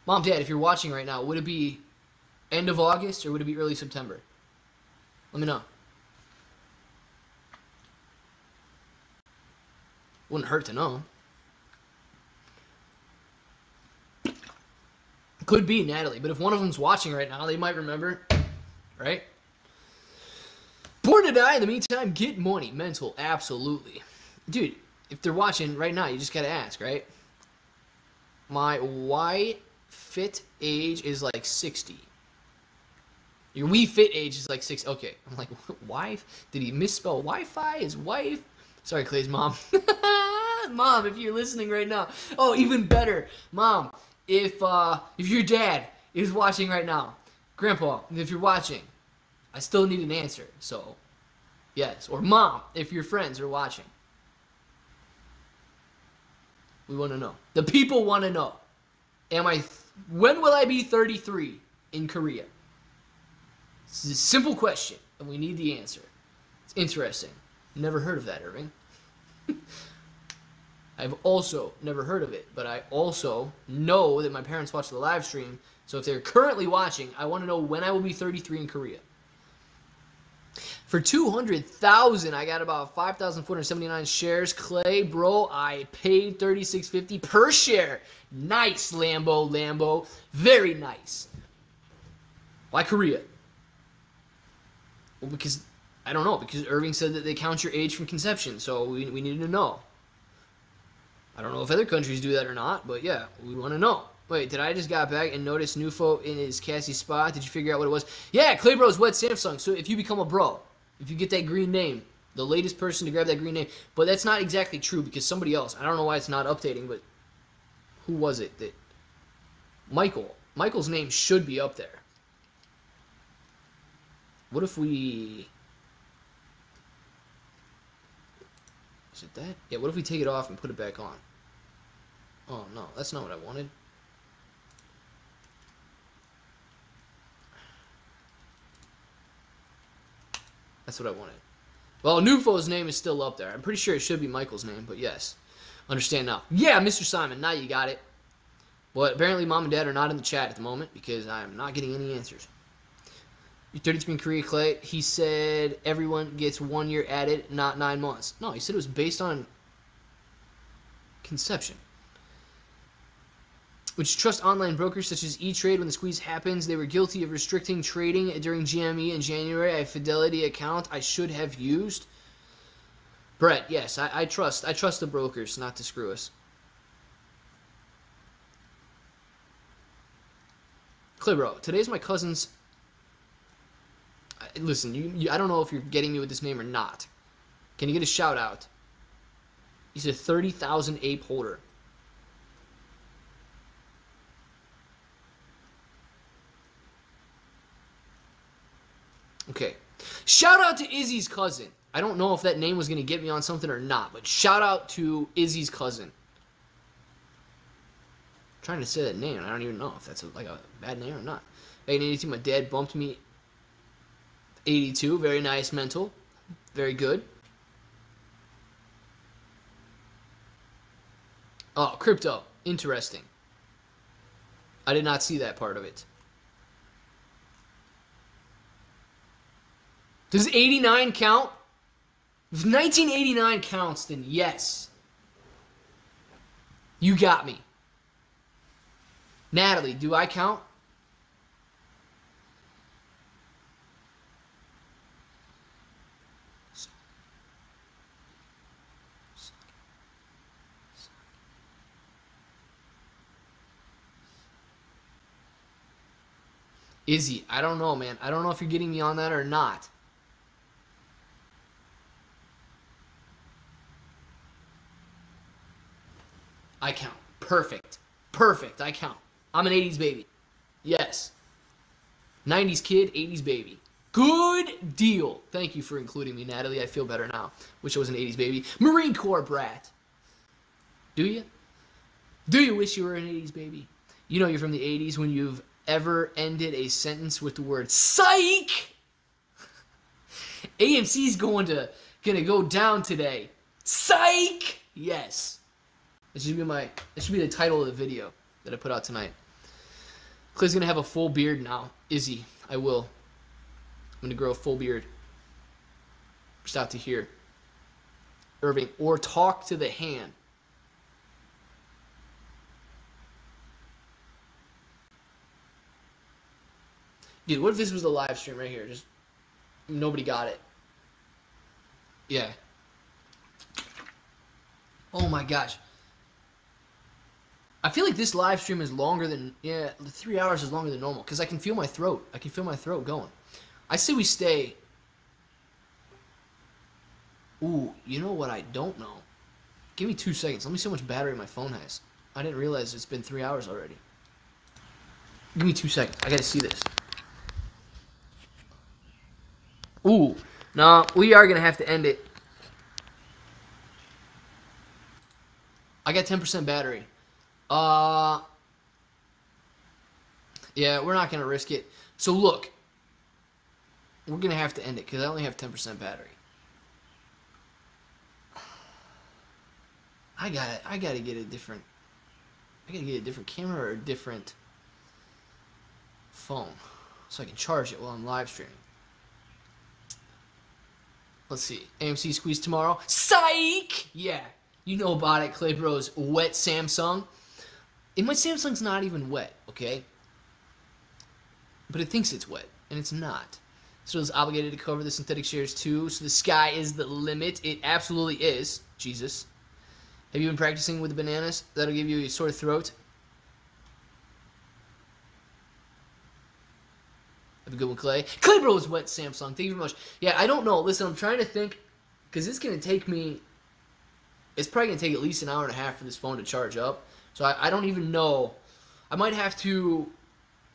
Mom, Dad, if you're watching right now, would it be end of August or would it be early September? Let me know. Wouldn't hurt to know. Could be Natalie, but if one of them's watching right now, they might remember, right? Born to die. In the meantime, get money. Mental, absolutely, dude. If they're watching right now, you just gotta ask, right? My Y fit age is like sixty. Your Wii Fit age is like six. Okay, I'm like, wife? Did he misspell Wi-Fi? His wife? Sorry, Clay's mom. mom, if you're listening right now. Oh, even better, mom. If uh, if your dad is watching right now, Grandpa, if you're watching, I still need an answer. So, yes, or mom, if your friends are watching. We want to know. The people want to know. Am I? When will I be 33 in Korea? This is a simple question, and we need the answer. It's interesting. Never heard of that, Irving. I've also never heard of it, but I also know that my parents watch the live stream. So if they're currently watching, I want to know when I will be 33 in Korea. For 200,000, I got about 5,479 shares. Clay, bro, I paid 36.50 per share. Nice, Lambo, Lambo. Very nice. Why Korea? Well, because, I don't know, because Irving said that they count your age from conception, so we, we needed to know. I don't know if other countries do that or not, but yeah, we want to know. Wait, did I just got back and notice Nufo in his Cassie spot? Did you figure out what it was? Yeah, Clay Bros Wet Samsung. So if you become a bro, if you get that green name, the latest person to grab that green name, but that's not exactly true because somebody else, I don't know why it's not updating, but who was it that Michael? Michael's name should be up there. What if we Is it that? Yeah, what if we take it off and put it back on? Oh, no, that's not what I wanted. That's what I wanted. Well, Nufo's name is still up there. I'm pretty sure it should be Michael's name, but yes. Understand now. Yeah, Mr. Simon, now you got it. But apparently mom and dad are not in the chat at the moment because I am not getting any answers. You're 33 in Korea, Clay. He said everyone gets one year added, not nine months. No, he said it was based on conception. You trust online brokers such as E-Trade when the squeeze happens? They were guilty of restricting trading during GME in January. I Fidelity account I should have used. Brett, yes, I, I trust. I trust the brokers not to screw us. Clay, bro, today's my cousin's listen, you, you, I don't know if you're getting me with this name or not. Can you get a shout out? He's a 30,000 ape holder. Okay. Shout out to Izzy's cousin. I don't know if that name was going to get me on something or not, but shout out to Izzy's cousin. I'm trying to say that name. I don't even know if that's a, like a bad name or not. Back in 82, my dad bumped me 82, very nice mental. Very good. Oh, crypto. Interesting. I did not see that part of it. Does 89 count? If 1989 counts, then yes. You got me. Natalie, do I count? Izzy, I don't know, man. I don't know if you're getting me on that or not. I count. Perfect. Perfect. I count. I'm an 80s baby. Yes. 90s kid, 80s baby. Good deal. Thank you for including me, Natalie. I feel better now. Wish I was an 80s baby. Marine Corps brat. Do you? Do you wish you were an 80s baby? You know you're from the 80s when you've ever ended a sentence with the word psych. AMC's going to gonna go down today. Psych. Yes. This should be my. This should be the title of the video that I put out tonight. Clay's gonna have a full beard now. Izzy, I will. I'm gonna grow a full beard. Stop to here. Irving, or talk to the hand. Dude, what if this was the live stream right here? Just nobody got it. Yeah. Oh my gosh. I feel like this live stream is longer than yeah, three hours is longer than normal because I can feel my throat. I can feel my throat going. I say we stay. Ooh, you know what I don't know? Give me two seconds. Let me see how much battery my phone has. I didn't realize it's been three hours already. Give me two seconds. I gotta see this. Ooh. No, we are going to have to end it. I got 10% battery. Uh, yeah, we're not going to risk it. So look, we're going to have to end it because I only have 10% battery. I got it. I got to get a different. I got to get a different camera or a different phone so I can charge it while I'm live streaming. Let's see. AMC squeeze tomorrow. Psych! Yeah. You know about it, Clay Bros. Wet Samsung. And my Samsung's not even wet, okay? But it thinks it's wet, and it's not. So it's obligated to cover the synthetic shares too. So the sky is the limit. It absolutely is. Jesus. Have you been practicing with the bananas? That'll give you a sore throat. Good one, Clay. Clay Bros wet Samsung. Thank you very much. Yeah, I don't know. Listen, I'm trying to think because it's gonna take me. It's probably gonna take at least an hour and a half for this phone to charge up. So I, I don't even know. I might have to.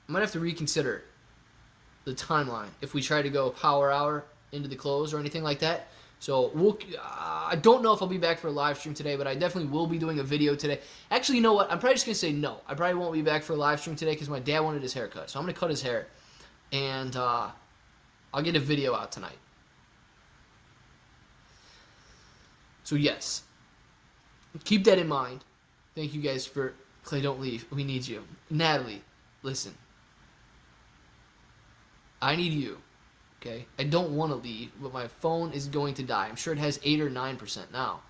I might have to reconsider the timeline if we try to go power hour into the close or anything like that. So we'll. Uh, I don't know if I'll be back for a live stream today, but I definitely will be doing a video today. Actually, you know what? I'm probably just gonna say no. I probably won't be back for a live stream today because my dad wanted his haircut, so I'm gonna cut his hair and uh, I'll get a video out tonight. So yes, keep that in mind. Thank you guys for Clay. Don't leave. We need you, Natalie. Listen, I need you. Okay, I don't want to leave, but my phone is going to die. I'm sure it has eight or nine percent now,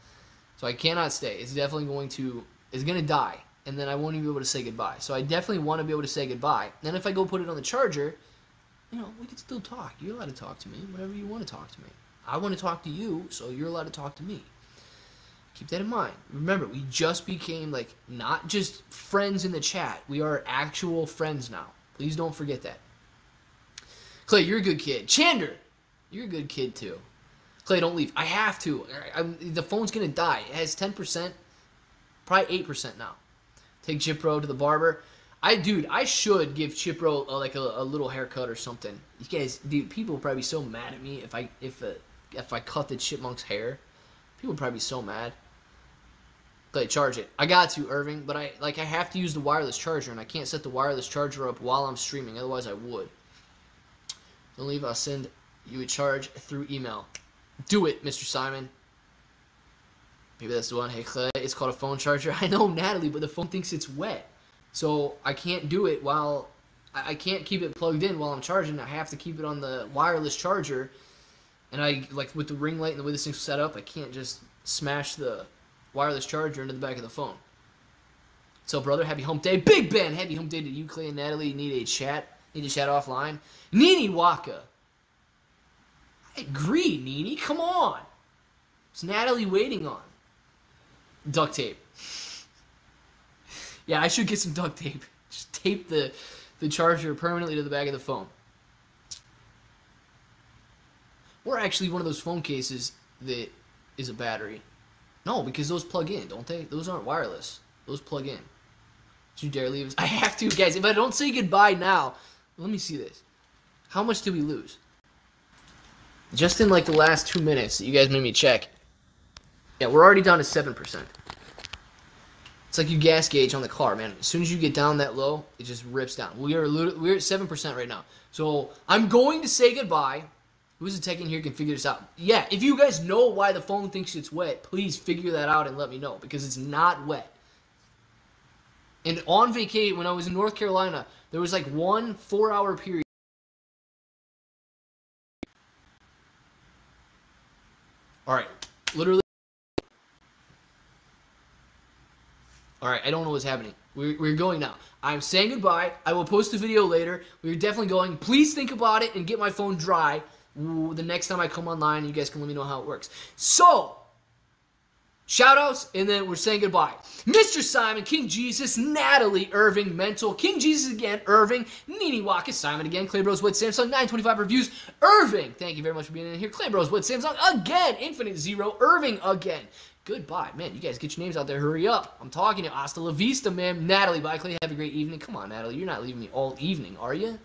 so I cannot stay. It's definitely going to. It's going to die, and then I won't even be able to say goodbye. So I definitely want to be able to say goodbye. Then if I go put it on the charger you know, we can still talk. You're allowed to talk to me whenever you want to talk to me. I want to talk to you, so you're allowed to talk to me. Keep that in mind. Remember, we just became like not just friends in the chat. We are actual friends now. Please don't forget that. Clay, you're a good kid. Chander, you're a good kid too. Clay, don't leave. I have to. I'm, the phone's gonna die. It has 10%, probably 8% now. Take Chip Bro to the barber. I dude, I should give Chip Bro uh, like a, a, little haircut or something. You guys, dude, people would probably be so mad at me if I if uh, if I cut the chipmunk's hair. People would probably be so mad. Like charge it. I got to Irving, but I like I have to use the wireless charger, and I can't set the wireless charger up while I'm streaming. Otherwise, I would. Don't leave. I'll send you a charge through email. Do it, Mr. Simon. Maybe that's the one. Hey Clay, it's called a phone charger. I know Natalie, but the phone thinks it's wet. So I can't do it while I can't keep it plugged in while I'm charging. I have to keep it on the wireless charger And I like with the ring light and the way this thing's set up, I can't just smash the wireless charger into the back of the phone. So, brother, happy hump day. Big Ben, happy hump day to you, Clay and Natalie. Need a chat? Need to chat offline? Nini Waka. I agree, Nini. Come on. What's Natalie waiting on? Duct tape. Yeah, I should get some duct tape. Just tape the, the charger permanently to the back of the phone. Or actually one of those phone cases that is a battery. No, because those plug in, don't they? Those aren't wireless. Those plug in. Did you dare leave us? I have to, guys. If I don't say goodbye now, let me see this. How much did we lose? Just in like the last two minutes you guys made me check. Yeah, we're already down to 7%. It's like your gas gauge on the car, man. As soon as you get down that low, it just rips down. We are we're at 7% right now. So I'm going to say goodbye. Who's a tech in here can figure this out? Yeah, if you guys know why the phone thinks it's wet, please figure that out and let me know because it's not wet. And on vacation, when I was in North Carolina, there was like one four hour period. All right, literally. All right, I don't know what's happening. We're, we're going now. I'm saying goodbye. I will post a video later. We're definitely going. Please think about it and get my phone dry the next time I come online. You guys can let me know how it works. So, Shoutouts, and then we're saying goodbye. Mr. Simon, King Jesus, Natalie, Irving, Mental, King Jesus again, Irving, Nini Waka, Simon again, Clay Bros with Samsung, 925 reviews, Irving, thank you very much for being in here, Clay Bros with Samsung again, Infinite Zero, Irving again. Goodbye, man. You guys get your names out there. Hurry up. I'm talking to Hasta La Vista, man. Natalie, Clay. Have a great evening. Come on, Natalie. You're not leaving me all evening, are you?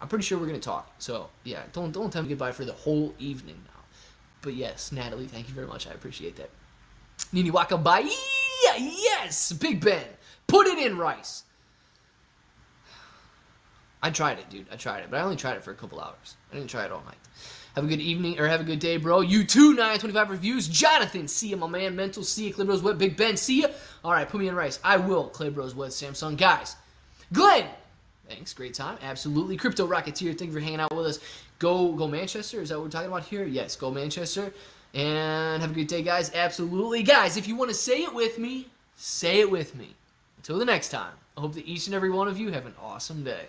I'm pretty sure we're gonna talk. So yeah, don't don't tell me goodbye for the whole evening now. But yes, Natalie, thank you very much. I appreciate that. Nini Wakabai. Yes! Big Ben. Put it in rice. I tried it, dude. I tried it, but I only tried it for a couple hours. I didn't try it all night. Have a good evening, or have a good day, bro. You too, 925 reviews. Jonathan, see ya, my man. Mental, see ya. Clay Bros, what? Big Ben, see ya. All right, put me in rice. I will. Clay Bros, what? Samsung. Guys, Glenn, thanks. Great time. Absolutely. Crypto Rocketeer, thank you for hanging out with us. Go, go Manchester. Is that what we're talking about here? Yes, go Manchester. And have a great day, guys. Absolutely. Guys, if you want to say it with me, say it with me. Until the next time, I hope that each and every one of you have an awesome day.